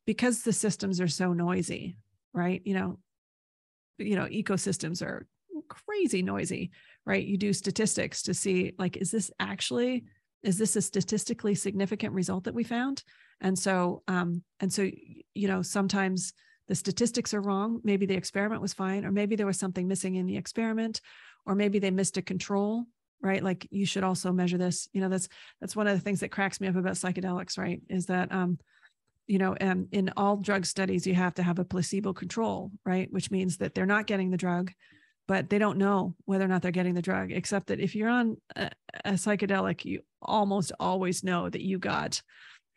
because the systems are so noisy right? You know you know ecosystems are crazy noisy right? You do statistics to see like is this actually is this a statistically significant result that we found? And so um and so you know sometimes the statistics are wrong. Maybe the experiment was fine or maybe there was something missing in the experiment or maybe they missed a control right? Like you should also measure this you know that's that's one of the things that cracks me up about psychedelics right is that um you know um, in all drug studies you have to have a placebo control right? Which means that they're not getting the drug but they don't know whether or not they're getting the drug except that if you're on a, a psychedelic you almost always know that you got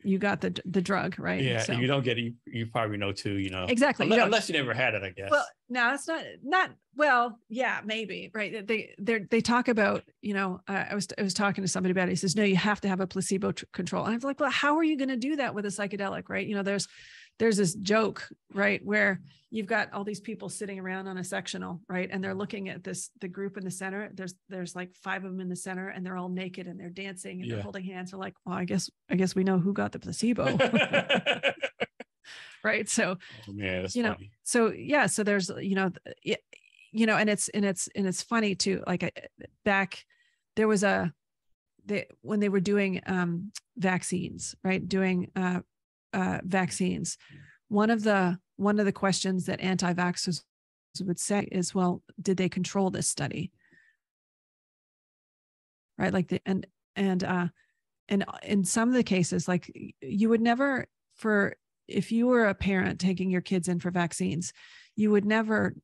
you got the the drug right? Yeah so. you don't get it you, you probably know too you know. Exactly unless you, unless you never had it i guess. Well no it's not not well yeah maybe right? They they they talk about you know uh, i was i was talking to somebody about it. He says no you have to have a placebo tr- control. And i was like well how are you going to do that with a psychedelic right? You know there's there's this joke, right, where you've got all these people sitting around on a sectional, right, and they're looking at this the group in the center. There's there's like five of them in the center, and they're all naked and they're dancing and yeah. they're holding hands. They're like, well, I guess I guess we know who got the placebo. right so oh, man, you know so yeah so there's you know you know and it's and it's and it's funny too like back there was a they when they were doing um vaccines right doing uh uh, vaccines. One of the one of the questions that anti-vaxxers would say is, well, did they control this study? Right, like the and and uh, and in some of the cases, like you would never for if you were a parent taking your kids in for vaccines, you would never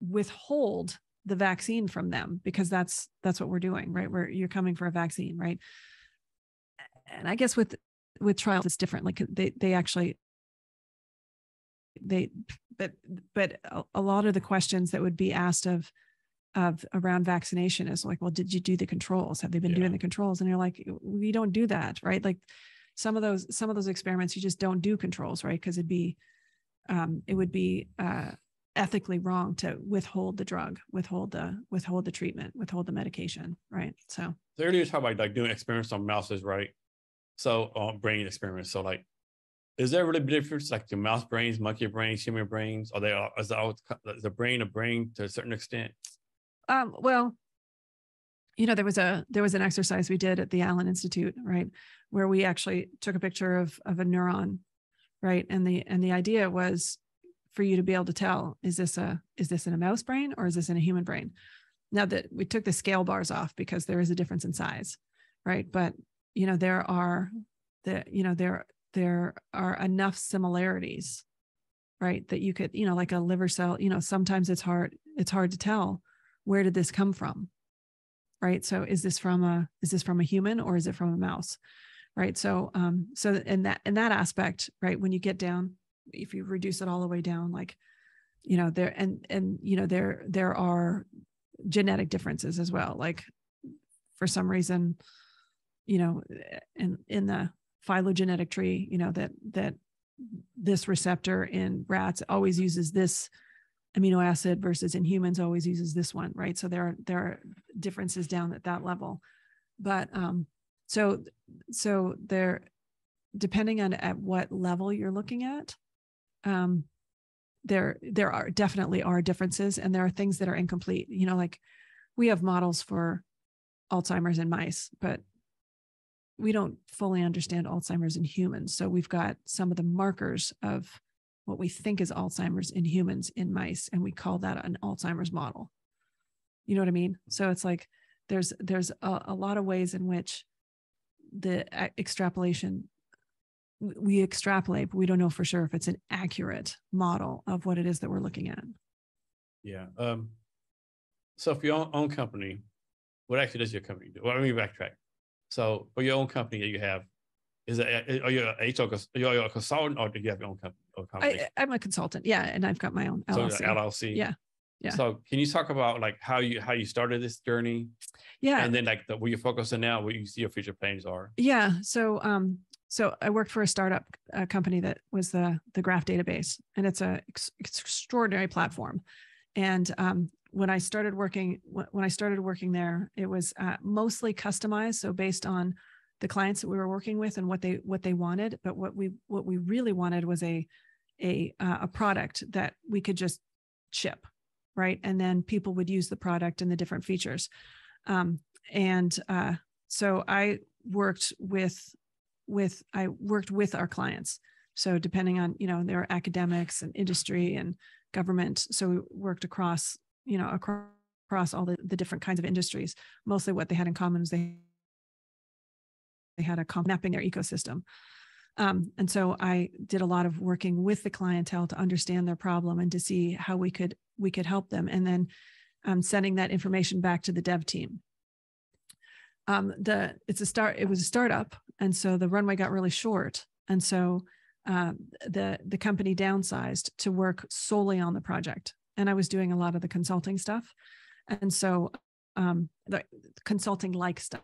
withhold the vaccine from them because that's that's what we're doing right where you're coming for a vaccine right and i guess with with trials it's different like they they actually they but but a, lot of the questions that would be asked of of around vaccination is like well did you do the controls? Have they been yeah. doing the controls? And you're like we don't do that right? Like some of those some of those experiments you just don't do controls right? Because it'd be um, it would be uh, ethically wrong to withhold the drug withhold the withhold the treatment withhold the medication right? So, so earlier you talk about like doing experiments on mouses right so um, brain experiments. So like, is there really a difference like the mouse brains, monkey brains, human brains? Are they is the, is the brain a brain to a certain extent? Um, well, you know, there was a there was an exercise we did at the Allen Institute, right, where we actually took a picture of of a neuron, right, and the and the idea was for you to be able to tell is this a is this in a mouse brain or is this in a human brain? Now that we took the scale bars off because there is a difference in size, right? But you know there are the you know there there are enough similarities right that you could you know like a liver cell you know sometimes it's hard it's hard to tell where did this come from right? So is this from a is this from a human or is it from a mouse right? So um so in that in that aspect right when you get down if you reduce it all the way down like you know there and and you know there there are genetic differences as well. Like for some reason you know, in in the phylogenetic tree, you know, that that this receptor in rats always uses this amino acid versus in humans always uses this one, right? So there are there are differences down at that level. But um, so so there depending on at what level you're looking at, um, there there are definitely are differences and there are things that are incomplete. You know, like we have models for Alzheimer's in mice, but we don't fully understand Alzheimer's in humans. So we've got some of the markers of what we think is Alzheimer's in humans in mice, and we call that an Alzheimer's model. You know what I mean? So it's like there's there's a, a lot of ways in which the extrapolation we extrapolate, but we don't know for sure if it's an accurate model of what it is that we're looking at. Yeah. Um, so for your own, own company, what actually does your company do? Well, let me backtrack. So for your own company that you have, is it are you a HR, are you a consultant or do you have your own company? I, am a consultant, yeah, and I've got my own LLC. So LLC, yeah, yeah. So can you talk about like how you how you started this journey? Yeah, and then like the, where you're focusing now, what you see your future plans are. Yeah. So um, so I worked for a startup uh, company that was the the graph database, and it's a ex- extraordinary platform. And um, when I started working when I started working there, it was uh, mostly customized, so based on the clients that we were working with and what they what they wanted. But what we what we really wanted was a a uh, a product that we could just ship, right? And then people would use the product and the different features. Um, and uh, so I worked with with I worked with our clients. So depending on you know their academics and industry and government, so we worked across you know across, all the, the different kinds of industries. Mostly what they had in common is they they had a comp mapping their ecosystem. Um, and so I did a lot of working with the clientele to understand their problem and to see how we could we could help them, and then um, sending that information back to the dev team um, the it's a start it was a startup and so the runway got really short and so uh, the the company downsized to work solely on the project and i was doing a lot of the consulting stuff. And so um, the consulting like stuff.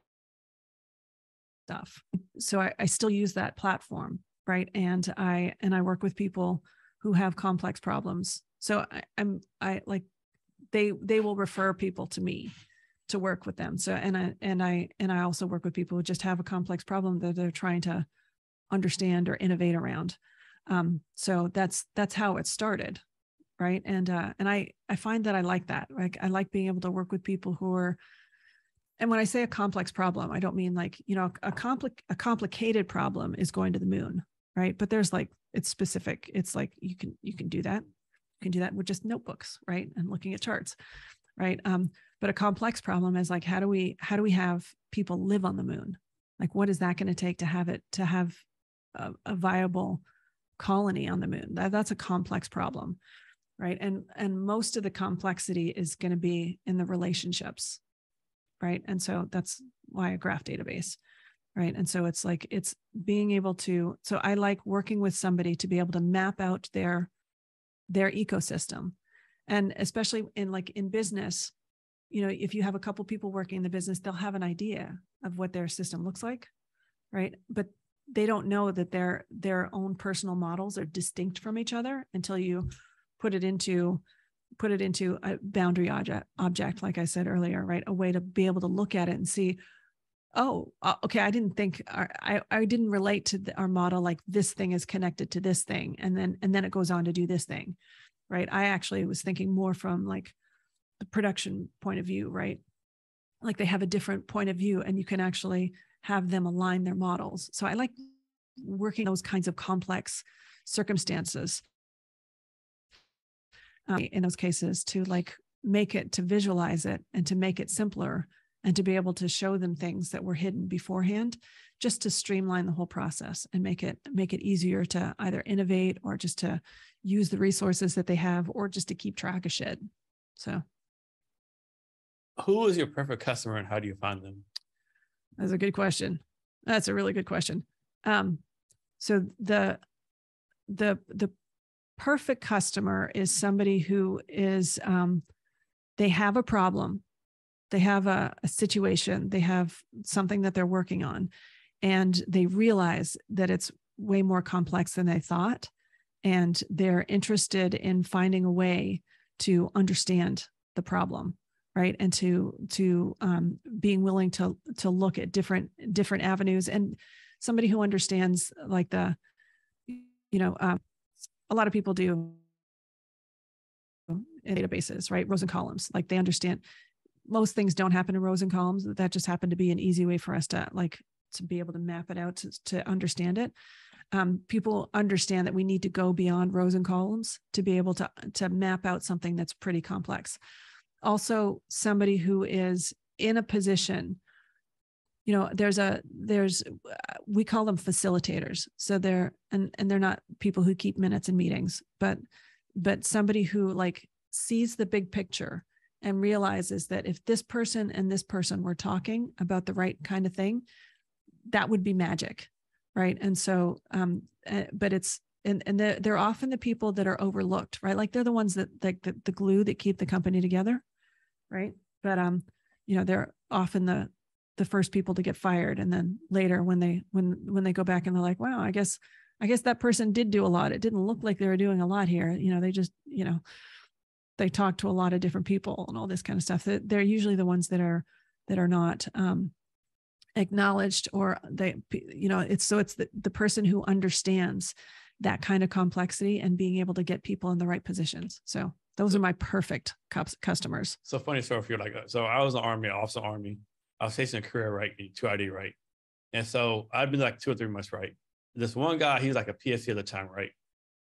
Stuff so I, I still use that platform right? And i and i work with people who have complex problems. So I, i'm i like they they will refer people to me to work with them. So and I and I and I also work with people who just have a complex problem that they're trying to understand or innovate around. Um, so that's that's how it started, right? And uh, and I I find that I like that. Like I like being able to work with people who are. And when I say a complex problem, I don't mean like you know a compli- a complicated problem is going to the moon, right? But there's like it's specific. It's like you can you can do that. You can do that with just notebooks, right? And looking at charts, right? Um, but a complex problem is like how do we how do we have people live on the moon like what is that going to take to have it to have a, a viable colony on the moon that, that's a complex problem right? And and most of the complexity is going to be in the relationships right? And so that's why a graph database right? And so it's like it's being able to so i like working with somebody to be able to map out their their ecosystem. And especially in like in business you know, if you have a couple people working in the business, they'll have an idea of what their system looks like, right? But they don't know that their their own personal models are distinct from each other until you put it into put it into a boundary object object like i said earlier right a way to be able to look at it and see oh uh, okay i didn't think i i didn't relate to the, our model like this thing is connected to this thing and then and then it goes on to do this thing right i actually was thinking more from like the production point of view, right? Like they have a different point of view and you can actually have them align their models. So I like working those kinds of complex circumstances um, in those cases to like make it to visualize it and to make it simpler and to be able to show them things that were hidden beforehand just to streamline the whole process and make it make it easier to either innovate or just to use the resources that they have or just to keep track of shit so who is your perfect customer and how do you find them? That's a good question. That's a really good question. Um, so the the the perfect customer is somebody who is um, they have a problem, they have a, a situation, they have something that they're working on, and they realize that it's way more complex than they thought, and they're interested in finding a way to understand the problem right? And to to um, being willing to to look at different different avenues and somebody who understands like the you know um, a lot of people do in databases right rows and columns like they understand most things don't happen in rows and columns that just happened to be an easy way for us to like to be able to map it out to, to understand it. Um, people understand that we need to go beyond rows and columns to be able to to map out something that's pretty complex. Also somebody who is in a position you know there's a there's uh, we call them facilitators. So they're and and they're not people who keep minutes in meetings but but somebody who like sees the big picture and realizes that if this person and this person were talking about the right kind of thing that would be magic right? And so um uh, but it's and and they're, they're often the people that are overlooked right? Like they're the ones that like the, the glue that keep the company together right? But um you know they're often the the first people to get fired. And then later when they when when they go back and they're like wow i guess i guess that person did do a lot. It didn't look like they were doing a lot here. You know they just you know they talk to a lot of different people and all this kind of stuff. They're usually the ones that are that are not um acknowledged or they you know it's so it's the, the person who understands that kind of complexity and being able to get people in the right positions. So those are my perfect customers. So funny story if you're like so i was an army officer army I was facing a career right, two ID right. And so I'd been like two or three months right. This one guy, he was like a PSC at the time, right?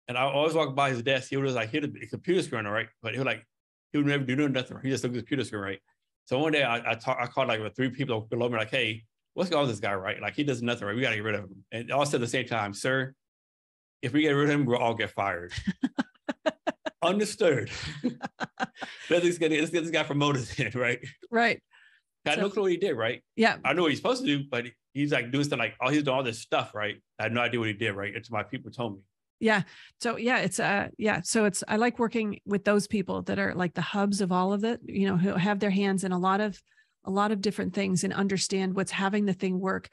And I always walk by his desk. He was like, hit a computer screen, right? But he was like, he would never do nothing. He just looked at the computer screen, right? So one day I I, talk, I called like three people below me, like, hey, what's going on with this guy, right? Like he does nothing, right? We got to get rid of him. And all said at the same time, sir, if we get rid of him, we'll all get fired. Understood. let's get, let's get this guy promoted, right? Right. I so, no clue what he did, right? Yeah. I know what he's supposed to do, but he's like doing stuff like, oh, he's doing all this stuff, right? I had no idea what he did, right? It's my people told me. Yeah. So yeah, it's uh yeah. So it's I like working with those people that are like the hubs of all of it, you know, who have their hands in a lot of a lot of different things and understand what's having the thing work.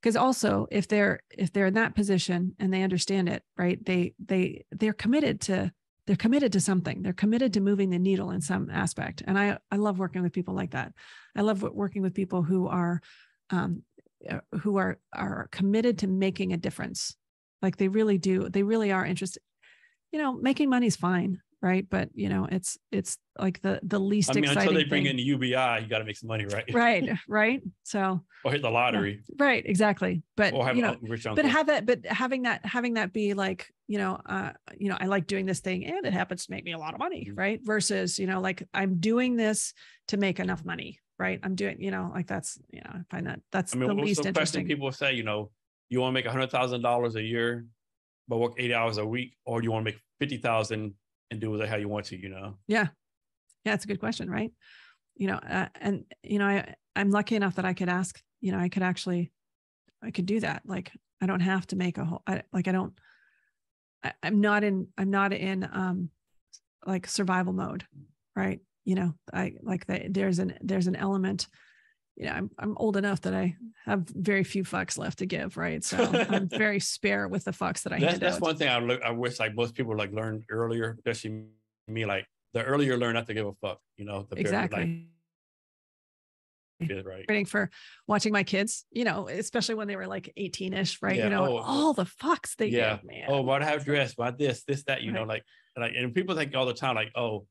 Because also if they're if they're in that position and they understand it, right, they they they're committed to they're committed to something. They're committed to moving the needle in some aspect. And i i love working with people like that. I love working with people who are um, uh, who are are committed to making a difference. Like they really do they really are interested you know making money is fine right? But you know, it's it's like the the least. I mean, until they bring thing. in UBI, you got to make some money, right? right, right. So or hit the lottery. Yeah, right, exactly. But you know, but have that, but having that, having that be like, you know, uh, you know, I like doing this thing, and it happens to make me a lot of money, mm-hmm. right? Versus, you know, like I'm doing this to make enough money, right? I'm doing, you know, like that's, you know, I find that that's I mean, the least the interesting. People say, you know, you want to make a hundred thousand dollars a year, but work eight hours a week, or you want to make fifty thousand and do with it how you want to, you know? Yeah. Yeah. It's a good question. Right. You know, uh, and, you know, I, I'm lucky enough that I could ask, you know, I could actually, I could do that. Like, I don't have to make a whole, I, like, I don't, I, I'm not in, I'm not in, um, like survival mode. Right. You know, I like that there's an, there's an element, you know, I'm I'm old enough that I have very few fucks left to give, right? So I'm very spare with the fucks that I that's, that's out. one thing I look I wish like most people like learn earlier, especially me, like the earlier you learn not to give a fuck, you know, the exactly. Very, like, right. Waiting for watching my kids, you know, especially when they were like 18-ish, right? Yeah. You know, oh, all the fucks they yeah. give, man. Oh, about how dress, about this, this, that, you right. know, like, like, and people think all the time, like, oh,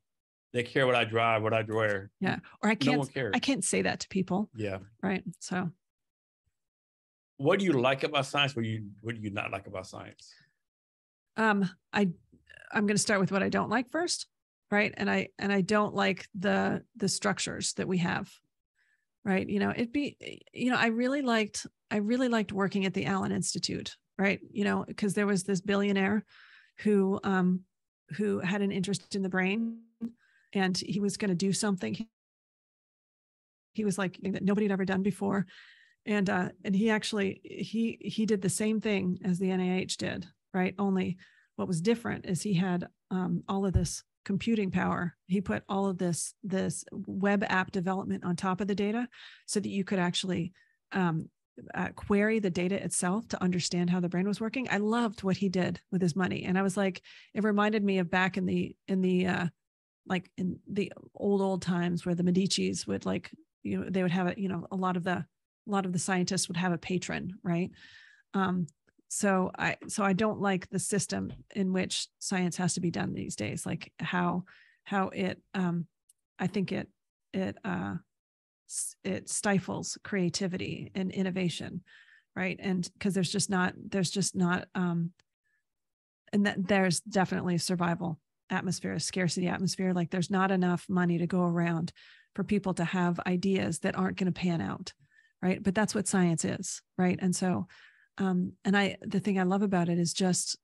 they care what I drive, what I wear. Yeah. Or I can't, no I can't say that to people. Yeah. Right. So what do you like about science? What do you, what do you not like about science? Um, I, I'm going to start with what I don't like first. Right. And I, and I don't like the, the structures that we have. Right. You know, it'd be, you know, I really liked, I really liked working at the Allen Institute. Right. You know, because there was this billionaire who, um, who had an interest in the brain and he was going to do something. He was like that nobody had ever done before. And uh and he actually he he did the same thing as the NIH did right? Only what was different is he had um, all of this computing power. He put all of this this web app development on top of the data so that you could actually um, uh, query the data itself to understand how the brain was working. I loved what he did with his money. And i was like it reminded me of back in the in the uh, like in the old old times where the Medici's would like you know they would have a you know a lot of the a lot of the scientists would have a patron right? Um so i so i don't like the system in which science has to be done these days like how how it um i think it it uh it stifles creativity and innovation right? And because there's just not there's just not um and that there's definitely survival atmosphere, a scarcity atmosphere. Like there's not enough money to go around for people to have ideas that aren't going to pan out. right but that's what science is right and so um and i the thing i love about it is just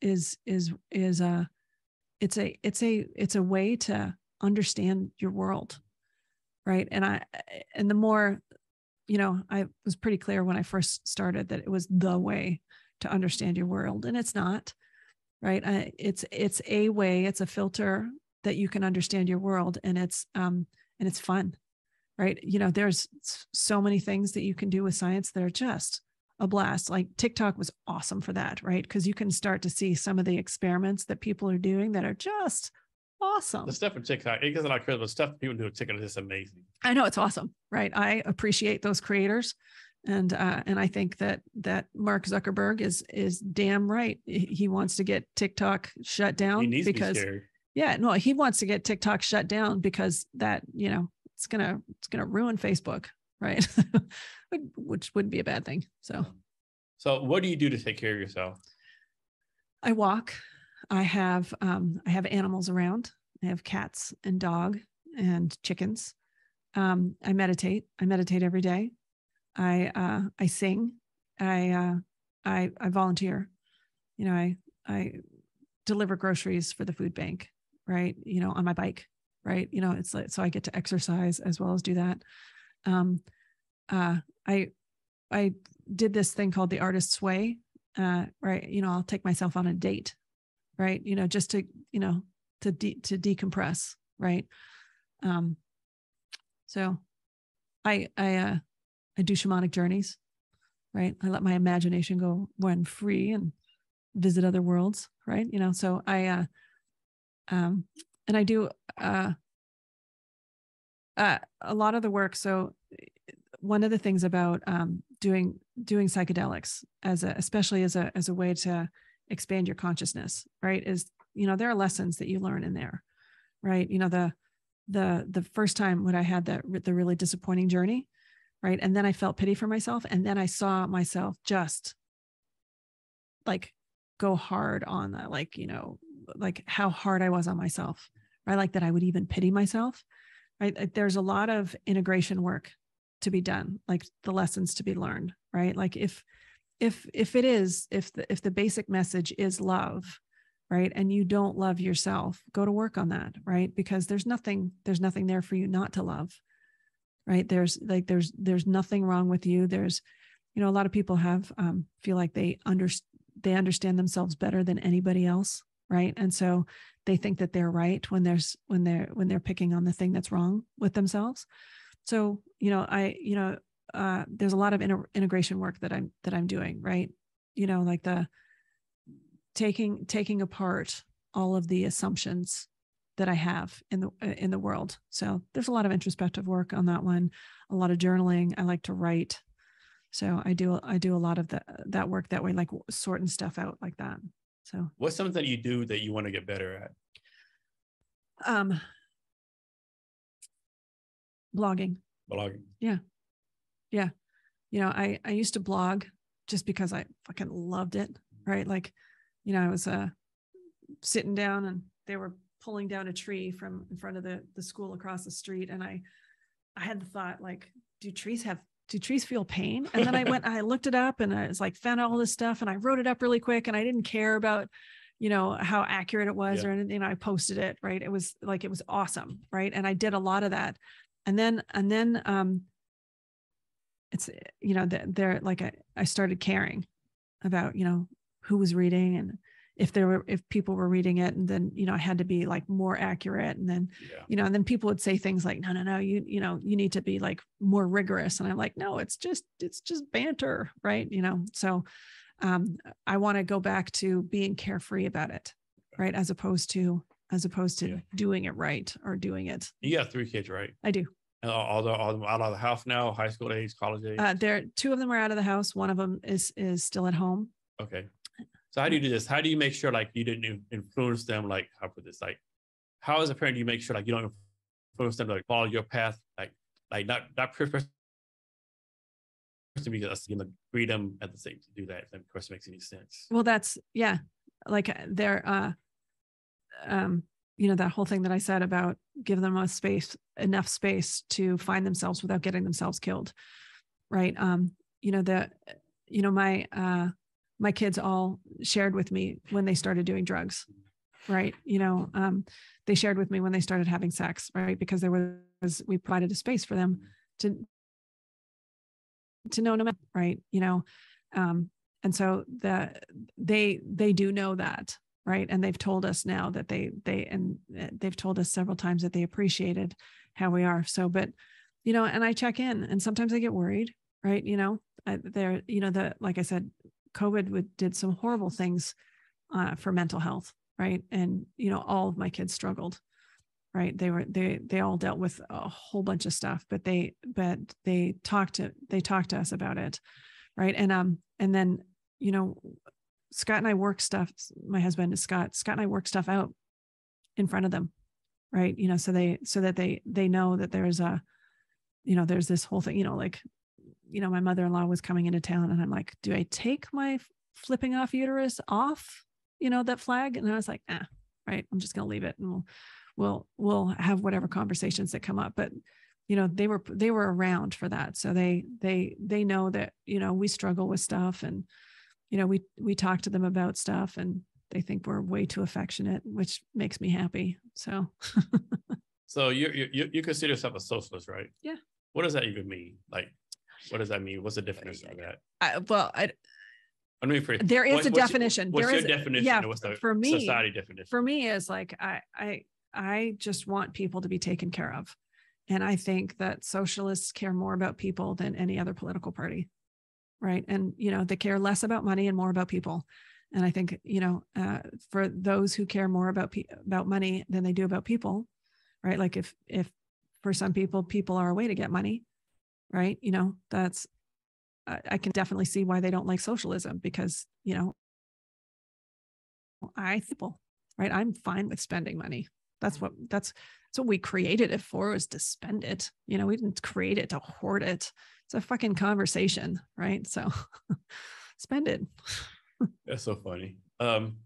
is is is a uh, it's a it's a it's a way to understand your world right and i and the more you know i was pretty clear when i first started that it was the way to understand your world and it's not right? I, it's it's a way it's a filter that you can understand your world and it's um and it's fun right? You know there's so many things that you can do with science that are just a blast. Like tiktok was awesome for that right? Because you can start to see some of the experiments that people are doing that are just awesome. the stuff in tiktok it gets a lot crazy but stuff people do with tiktok is amazing. I know it's awesome right? I appreciate those creators and uh, and I think that that Mark Zuckerberg is is damn right. He wants to get TikTok shut down because be yeah, no, he wants to get TikTok shut down because that you know it's gonna it's gonna ruin Facebook, right? Which wouldn't be a bad thing. So, so what do you do to take care of yourself? I walk. I have um, I have animals around. I have cats and dog and chickens. Um, I meditate. I meditate every day. I uh, I sing. I uh, I I volunteer. You know, I I deliver groceries for the food bank, right? You know, on my bike, right? You know, it's like so I get to exercise as well as do that. Um, uh, I I did this thing called the artist's way, uh, right? You know, I'll take myself on a date, right? You know, just to you know to de- to decompress, right? Um, so I I uh I do shamanic journeys, right? I let my imagination go when free and visit other worlds, right? You know, so I, uh, um, and I do, uh, uh, a lot of the work. So one of the things about, um, doing, doing psychedelics as a, especially as a, as a way to expand your consciousness, right. Is, you know, there are lessons that you learn in there, right? You know, the, the, the first time when I had that, the really disappointing journey, right? And then i felt pity for myself and then i saw myself just like go hard on that like you know like how hard i was on myself right? Like that i would even pity myself right? There's a lot of integration work to be done like the lessons to be learned right? Like if if if it is if the if the basic message is love right and you don't love yourself go to work on that right? Because there's nothing there's nothing there for you not to love right? There's like there's there's nothing wrong with you. There's you know a lot of people have um, feel like they under they understand themselves better than anybody else right? And so they think that they're right when there's when they're when they're picking on the thing that's wrong with themselves. So you know i you know uh, there's a lot of inter- integration work that i'm that i'm doing right? You know like the taking taking apart all of the assumptions that I have in the uh, in the world. So there's a lot of introspective work on that one, a lot of journaling. I like to write. So I do I do a lot of the, that work that way, like sorting stuff out like that. So what's something that you do that you want to get better at? Um, blogging. Blogging. Yeah, yeah. You know, I I used to blog just because I fucking loved it. Right, like, you know, I was uh sitting down and they were pulling down a tree from in front of the the school across the street. And i i had the thought like do trees have do trees feel pain? And then i went i looked it up and i was like found out all this stuff. And i wrote it up really quick and i didn't care about you know how accurate it was yeah. or anything. I posted it right? It was like it was awesome right? And i did a lot of that. And then and then um it's you know they're like I, I started caring about you know who was reading and if there were if people were reading it and then you know i had to be like more accurate and then yeah. you know and then people would say things like no no no you you know you need to be like more rigorous. And i'm like no it's just it's just banter right? You know so um i want to go back to being carefree about it right? As opposed to as opposed to yeah. doing it right or doing it. You got three kids right? I do. And all the all out of the house now high school age college age? Uh, there two of them are out of the house. One of them is is still at home. Okay so how do you do this? How do you make sure like you didn't influence them? Like how put this? Like how as a parent do you make sure like you don't influence them to like follow your path? Like like not not person because you know freedom at the same to do that. If that of course makes any sense. Well, that's yeah. Like uh, they're uh um you know that whole thing that I said about give them a space enough space to find themselves without getting themselves killed. right? Um, you know, the, you know, my, uh, my kids all shared with me when they started doing drugs, right? You know, um, they shared with me when they started having sex, right? Because there was, we provided a space for them to, to know no matter, right? You know, um, and so the, they, they do know that, right? And they've told us now that they, they, and uh, they've told us several times that they appreciated how we are. So, but, you know, and I check in and sometimes I get worried, right? You know, there, you know, the, like I said, COVID would, did some horrible things uh, for mental health, right? And you know, all of my kids struggled, right? They were they they all dealt with a whole bunch of stuff, but they but they talked to they talked to us about it, right? And um and then you know, Scott and I work stuff. My husband is Scott. Scott and I work stuff out in front of them, right? You know, so they so that they they know that there's a you know there's this whole thing you know like you know, my mother-in-law was coming into town and I'm like, do I take my flipping off uterus off, you know, that flag? And I was like, ah, right. I'm just going to leave it and we'll, we'll, we'll have whatever conversations that come up. But, you know, they were, they were around for that. So they, they, they know that, you know, we struggle with stuff and, you know, we, we talk to them about stuff and they think we're way too affectionate, which makes me happy. So, so you, you, you consider yourself a socialist, right? Yeah. What does that even mean? Like, what does that mean? What's the definition of that? I, well, I, mean, for, there is what, a definition. What's, there your is, definition? Yeah, what's the for me, society definition? For me, is like I, I, I just want people to be taken care of, and I think that socialists care more about people than any other political party, right? And you know, they care less about money and more about people. And I think you know, uh, for those who care more about pe- about money than they do about people, right? Like if if for some people, people are a way to get money, right? You know, that's, I can definitely see why they don't like socialism because, you know, I people, right? I'm fine with spending money. That's what, that's, that's what we created it for was to spend it. You know, we didn't create it to hoard it. It's a fucking conversation, right? So spend it. that's so funny. Um,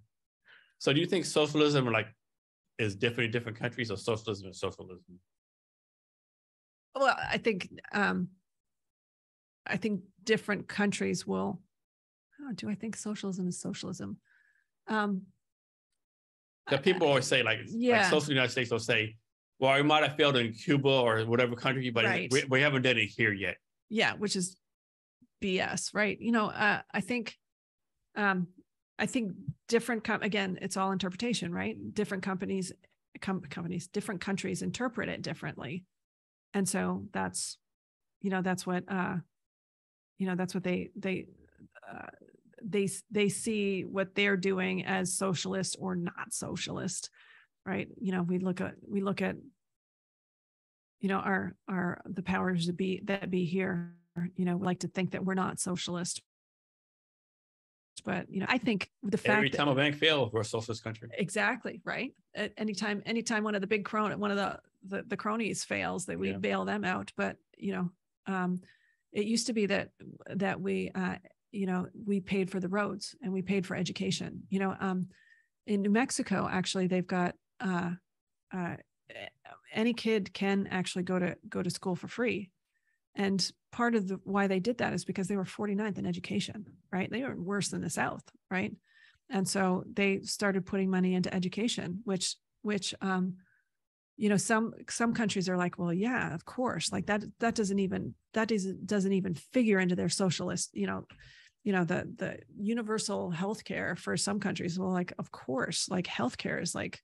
so do you think socialism like is different in different countries or socialism is socialism? Well i think um i think different countries will oh, do i think socialism is socialism? Um that people always say like, yeah. like social united states will say well it might have failed in cuba or whatever country but right. we, we haven't done it here yet. Yeah which is bs right? You know uh, i think um i think different com- again it's all interpretation right? Different companies com- companies different countries interpret it differently and so that's you know that's what uh you know that's what they they uh, they they see what they're doing as socialist or not socialist right? You know we look at we look at you know our our the powers that be that be here. You know like to think that we're not socialist but you know i think the fact every time that, a bank fails we're a socialist country. Exactly right? At anytime anytime one of the big crone one of the the, the cronies fails that we yeah. bail them out. But you know um, it used to be that that we uh, you know we paid for the roads and we paid for education. You know um, in new mexico actually they've got uh, uh, any kid can actually go to go to school for free and part of the why they did that is because they were 49th in education right? They were worse than the south right? And so they started putting money into education which which um, you know some some countries are like well yeah of course like that that doesn't even that doesn't doesn't even figure into their socialist you know you know the the universal health care for some countries. Well like of course like healthcare is like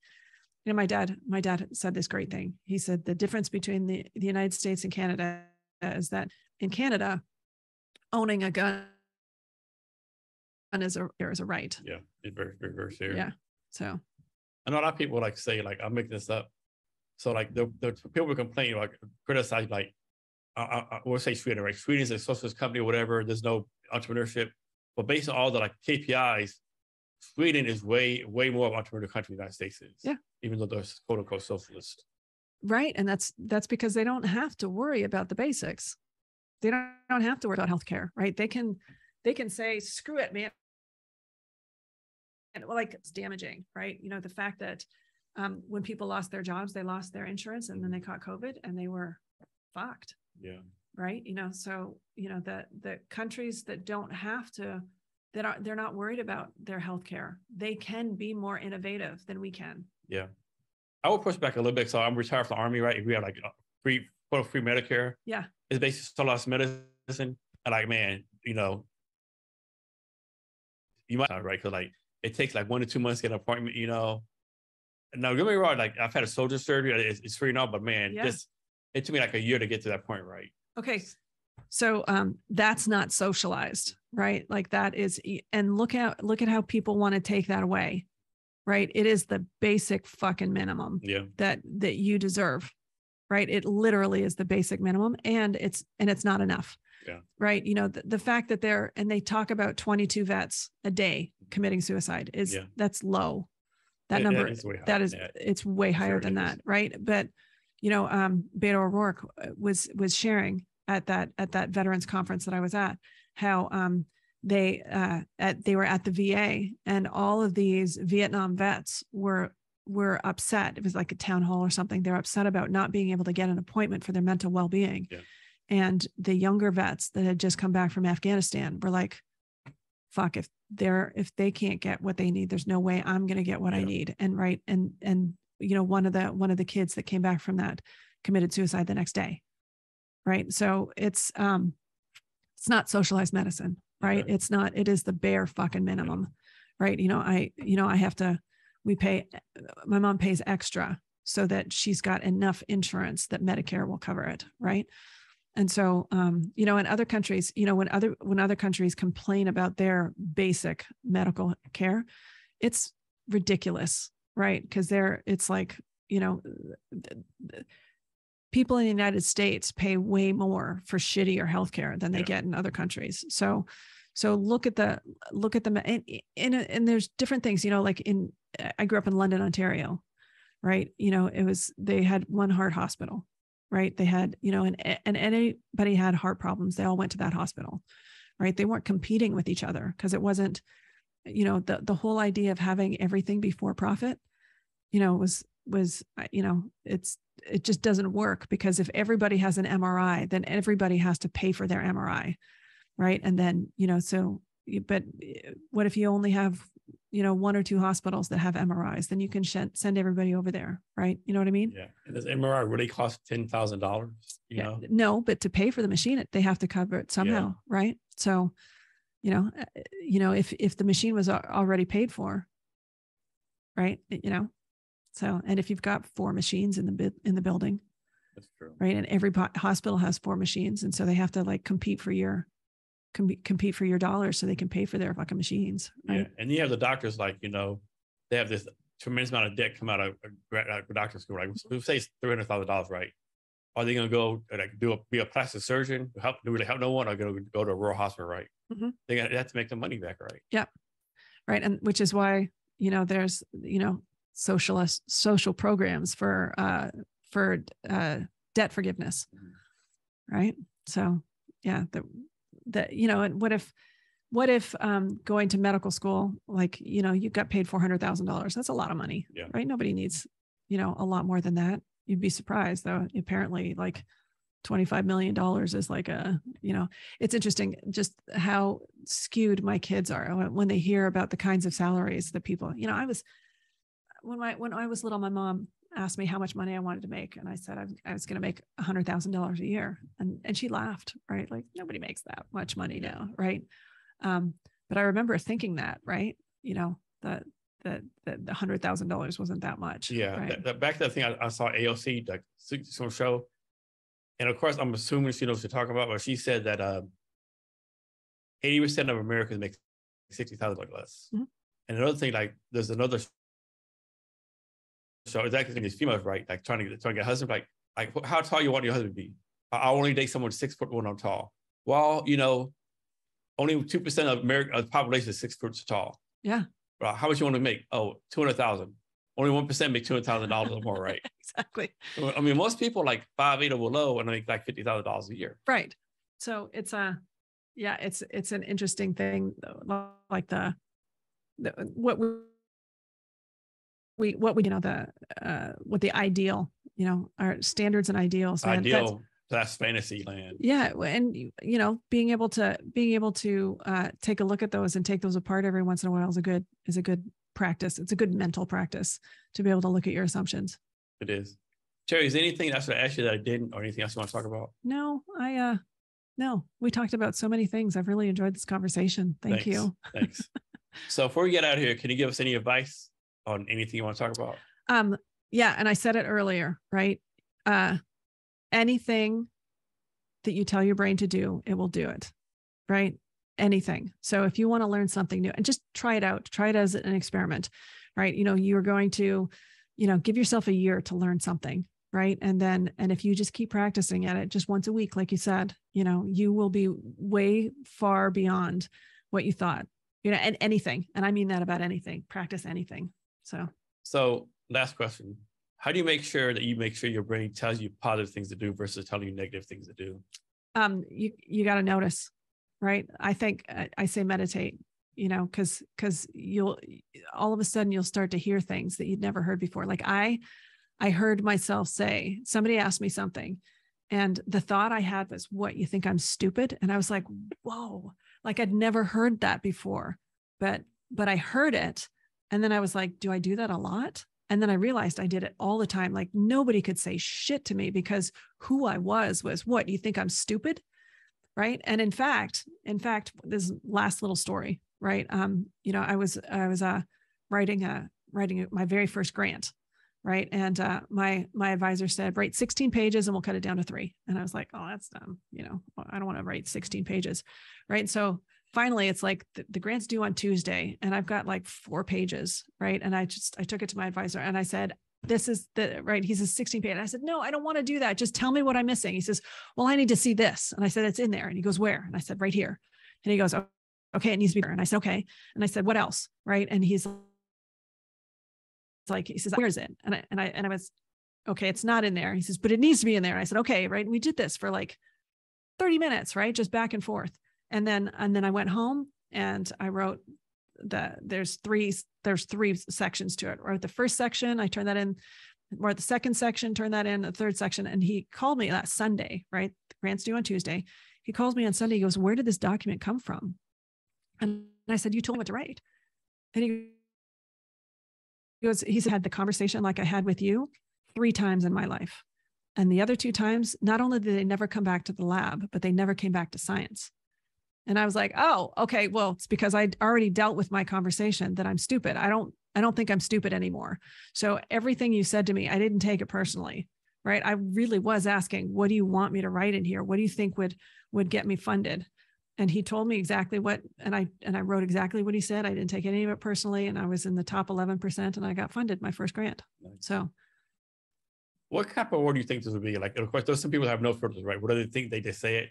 you know my dad my dad said this great thing. He said the difference between the, the united states and canada is that in canada owning a gun is a is a right yeah it's very very here yeah so And a lot of people like say like I'm making this up so like the, the people complain, like criticize, like I, I, I will say Sweden, right? Sweden is a socialist company or whatever. There's no entrepreneurship, but based on all the like KPIs, Sweden is way way more of an entrepreneurial country than the United States is. Yeah, even though they're quote unquote socialist. Right, and that's that's because they don't have to worry about the basics. They don't, don't have to worry about healthcare, right? They can they can say screw it, man. And like it's damaging, right? You know the fact that um, when people lost their jobs, they lost their insurance and then they caught COVID and they were fucked. Yeah. right? You know, so you know the the countries that don't have to that are they're not worried about their health care. They can be more innovative than we can. Yeah. I would push back a little bit. So I'm retired from the army, right? If we have like free quote free Medicare. Yeah. It's basically socialized medicine. And like, man, you know, you might not, right because like it takes like one to two months to get an appointment. You know, now get me wrong. Like I've had a soldier surgery. It's, it's free now, but man, yeah. just it took me like a year to get to that point. Right. Okay. So um, that's not socialized, right? Like that is, and look at look at how people want to take that away, right? It is the basic fucking minimum yeah. that that you deserve, right? It literally is the basic minimum, and it's and it's not enough. Yeah. Right. You know, the, the fact that they're and they talk about 22 vets a day committing suicide is yeah. that's low. That it, number that is yeah. it's way higher than that, right? But you know, um, Beto O'Rourke uh, was was sharing at that at that veterans conference that I was at how um, they uh, at they were at the VA and all of these Vietnam vets were were upset. It was like a town hall or something. They're upset about not being able to get an appointment for their mental well being. Yeah. And the younger vets that had just come back from Afghanistan were like, fuck, if they're if they can't get what they need, there's no way I'm gonna get what yeah. I need. And right. And and you know, one of the one of the kids that came back from that committed suicide the next day. Right. So it's um it's not socialized medicine, right? Okay. It's not, it is the bare fucking minimum. Right. You know, I, you know, I have to, we pay my mom pays extra so that she's got enough insurance that Medicare will cover it. Right and so um, you know in other countries you know when other when other countries complain about their basic medical care it's ridiculous right because they're it's like you know people in the united states pay way more for shittier healthcare than they yeah. get in other countries so so look at the look at the and, and and there's different things you know like in i grew up in london ontario right you know it was they had one heart hospital right? They had, you know, and, and anybody had heart problems, they all went to that hospital, right? They weren't competing with each other because it wasn't, you know, the, the whole idea of having everything before profit, you know, was, was, uh, you know, it's, it just doesn't work because if everybody has an MRI, then everybody has to pay for their MRI. Right. And then, you know, so, but eh, what if you only have you know one or two hospitals that have MRIs, then you can sh- send everybody over there, right? You know what I mean? Yeah. And does MRI really cost ten thousand dollars? You yeah. know? No, but to pay for the machine, they have to cover it somehow, yeah. right? So, you know, uh, you know, if if the machine was already paid for, right? You know, so and if you've got four machines in the in the building, that's true, right? And every hospital has four machines, and so they have to like compete for your com- compete for your dollars so they can pay for their fucking machines. Right? Yeah, and you have the doctors like you know they have this tremendous amount of debt come out of a doctor school. Right, we say three hundred thousand dollars, right? Are they going to go like do a be a plastic surgeon? Help do they help no one? Or going to go to a rural hospital, right? Mm-hmm. They, got, they have to make the money back, right? Yeah, right, and which is why you know there's you know socialist social programs for uh for uh debt forgiveness, mm-hmm. right? So yeah, the that you know and what if what if um, going to medical school like you know you got paid $400000 that's a lot of money yeah. right nobody needs you know a lot more than that you'd be surprised though apparently like 25 million dollars is like a you know it's interesting just how skewed my kids are when they hear about the kinds of salaries that people you know i was when my when i was little my mom asked me how much money I wanted to make. And I said, I, I was going to make a hundred thousand dollars a year. And, and she laughed, right? Like nobody makes that much money now. Right. Um, but I remember thinking that, right. You know, that, that, that the hundred thousand dollars wasn't that much. Yeah. Right? That, that, back to that thing I, I saw AOC, like some show. And of course I'm assuming she knows what you're talking about, but she said that, uh, 80% of Americans make 60,000 less. Mm-hmm. And another thing, like there's another so exactly these females, right? Like trying to get trying to get a husband, like like how tall you want your husband to be? I only date someone six foot one or tall. Well, you know, only two percent of American of the population is six foot tall. Yeah. Well, how much you want to make? Oh, two hundred thousand. Only one percent make two hundred thousand dollars or more, right? exactly. I mean, most people like five eight or below and make like fifty thousand dollars a year. Right. So it's a, yeah, it's it's an interesting thing, like the, the what we we what we you know the uh what the ideal you know our standards and ideals ideal that's fantasy land. Yeah, and you know, being able to being able to uh, take a look at those and take those apart every once in a while is a good is a good practice. It's a good mental practice to be able to look at your assumptions. It is. Terri, is anything else I asked you that I didn't, or anything else you want to talk about? No, I uh, no, we talked about so many things. I've really enjoyed this conversation. Thank Thanks. you. Thanks. so before we get out of here, can you give us any advice on anything you want to talk about? Um, yeah, and I said it earlier, right? Uh, anything that you tell your brain to do, it will do it, right? Anything. So if you want to learn something new and just try it out, try it as an experiment, right? You know, you're going to, you know, give yourself a year to learn something, right? And then, and if you just keep practicing at it just once a week, like you said, you know, you will be way far beyond what you thought, you know, and anything. And I mean that about anything, practice anything. So, so last question. How do you make sure that you make sure your brain tells you positive things to do versus telling you negative things to do? Um you you got to notice right? I think I, uh, I say meditate you know because because you'll all of a sudden you'll start to hear things that you'd never heard before. Like i i heard myself say somebody asked me something and the thought i had was what you think i'm stupid? And i was like whoa. Like i'd never heard that before but but i heard it and then i was like do i do that a lot and then I realized I did it all the time. Like nobody could say shit to me because who I was was what you think I'm stupid? Right. And in fact, in fact, this last little story, right. Um, you know, I was, I was, uh, writing a, writing my very first grant. Right. And, uh, my, my advisor said, write 16 pages and we'll cut it down to three. And I was like, oh, that's dumb. You know, I don't want to write 16 pages. Right. so finally it's like the, the, grant's due on tuesday and i've got like four pages right? And i just i took it to my advisor and i said this is the right he says 16 page and i said no i don't want to do that. Just tell me what i'm missing. He says well i need to see this. And i said it's in there. And he goes where? And i said right here. And he goes okay it needs to be there and i said okay. And i said what else? Right? And he's like he says where is it? And i and i and i was okay it's not in there. He says but it needs to be in there. And i said okay right? And we did this for like 30 minutes right? Just back and forth and then and then I went home and I wrote the there's three there's three sections to it. Wrote the first section, I turned that in. Wrote the second section, turned that in. The third section, and he called me that Sunday. Right, grant's due on Tuesday. He calls me on Sunday. He goes, "Where did this document come from?" And I said, "You told me what to write." And he goes, "He's had the conversation like I had with you three times in my life." And the other two times, not only did they never come back to the lab, but they never came back to science. And I was like, oh, okay, well, it's because I already dealt with my conversation that I'm stupid. I don't, I don't think I'm stupid anymore. So everything you said to me, I didn't take it personally. Right. I really was asking, what do you want me to write in here? What do you think would would get me funded? And he told me exactly what, and I and I wrote exactly what he said. I didn't take any of it personally, and I was in the top eleven percent, and I got funded my first grant. So, what type of award do you think this would be? Like, of course, there's some people have no filters, right? What do they think? They just say it.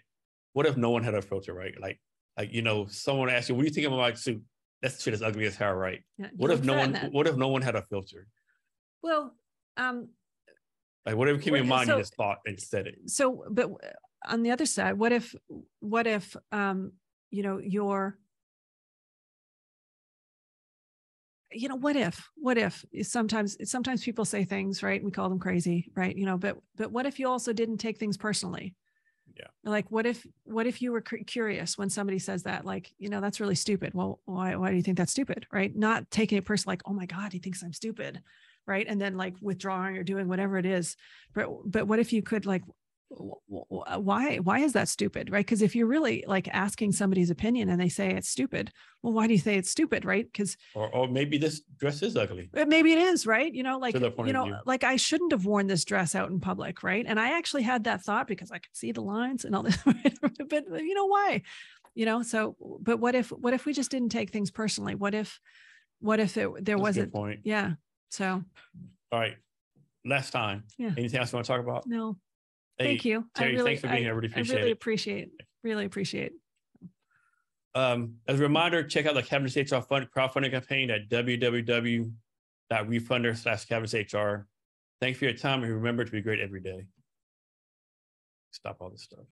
What if no one had a filter, right? Like, like you know, someone asks you, "What do you think about my suit?" That shit is ugly as hell, right? Yeah, what if no one? That. What if no one had a filter? Well, um, like whatever came in mind, so, you just thought and said it. So, but on the other side, what if, what if, um, you know, your you know what if what if sometimes sometimes people say things right we call them crazy right you know but but what if you also didn't take things personally yeah. Like what if what if you were curious when somebody says that like you know that's really stupid. Well why why do you think that's stupid right? Not taking it personally like oh my god he thinks i'm stupid right? And then like withdrawing or doing whatever it is. But but what if you could like Uh, why why is that stupid right? Because if you're really like asking somebody's opinion and they say it's stupid well why do you say it's stupid right? Because or, or maybe this dress is ugly. Uh, maybe it is right? You know like you know like i shouldn't have worn this dress out in public right? And i actually had that thought because i could see the lines and all this but you know why? You know so but what if what if we just didn't take things personally? What if what if it, there That's wasn't point. Yeah so all right last time. Yeah. Anything else you want to talk about? No Thank you. Terri, really, thanks for being I, here. I really appreciate I really it. appreciate, really appreciate. Um, as a reminder, check out the Cavness HR fund crowdfunding campaign at www.wefunder slash HR. Thanks for your time and remember to be great every day. Stop all this stuff.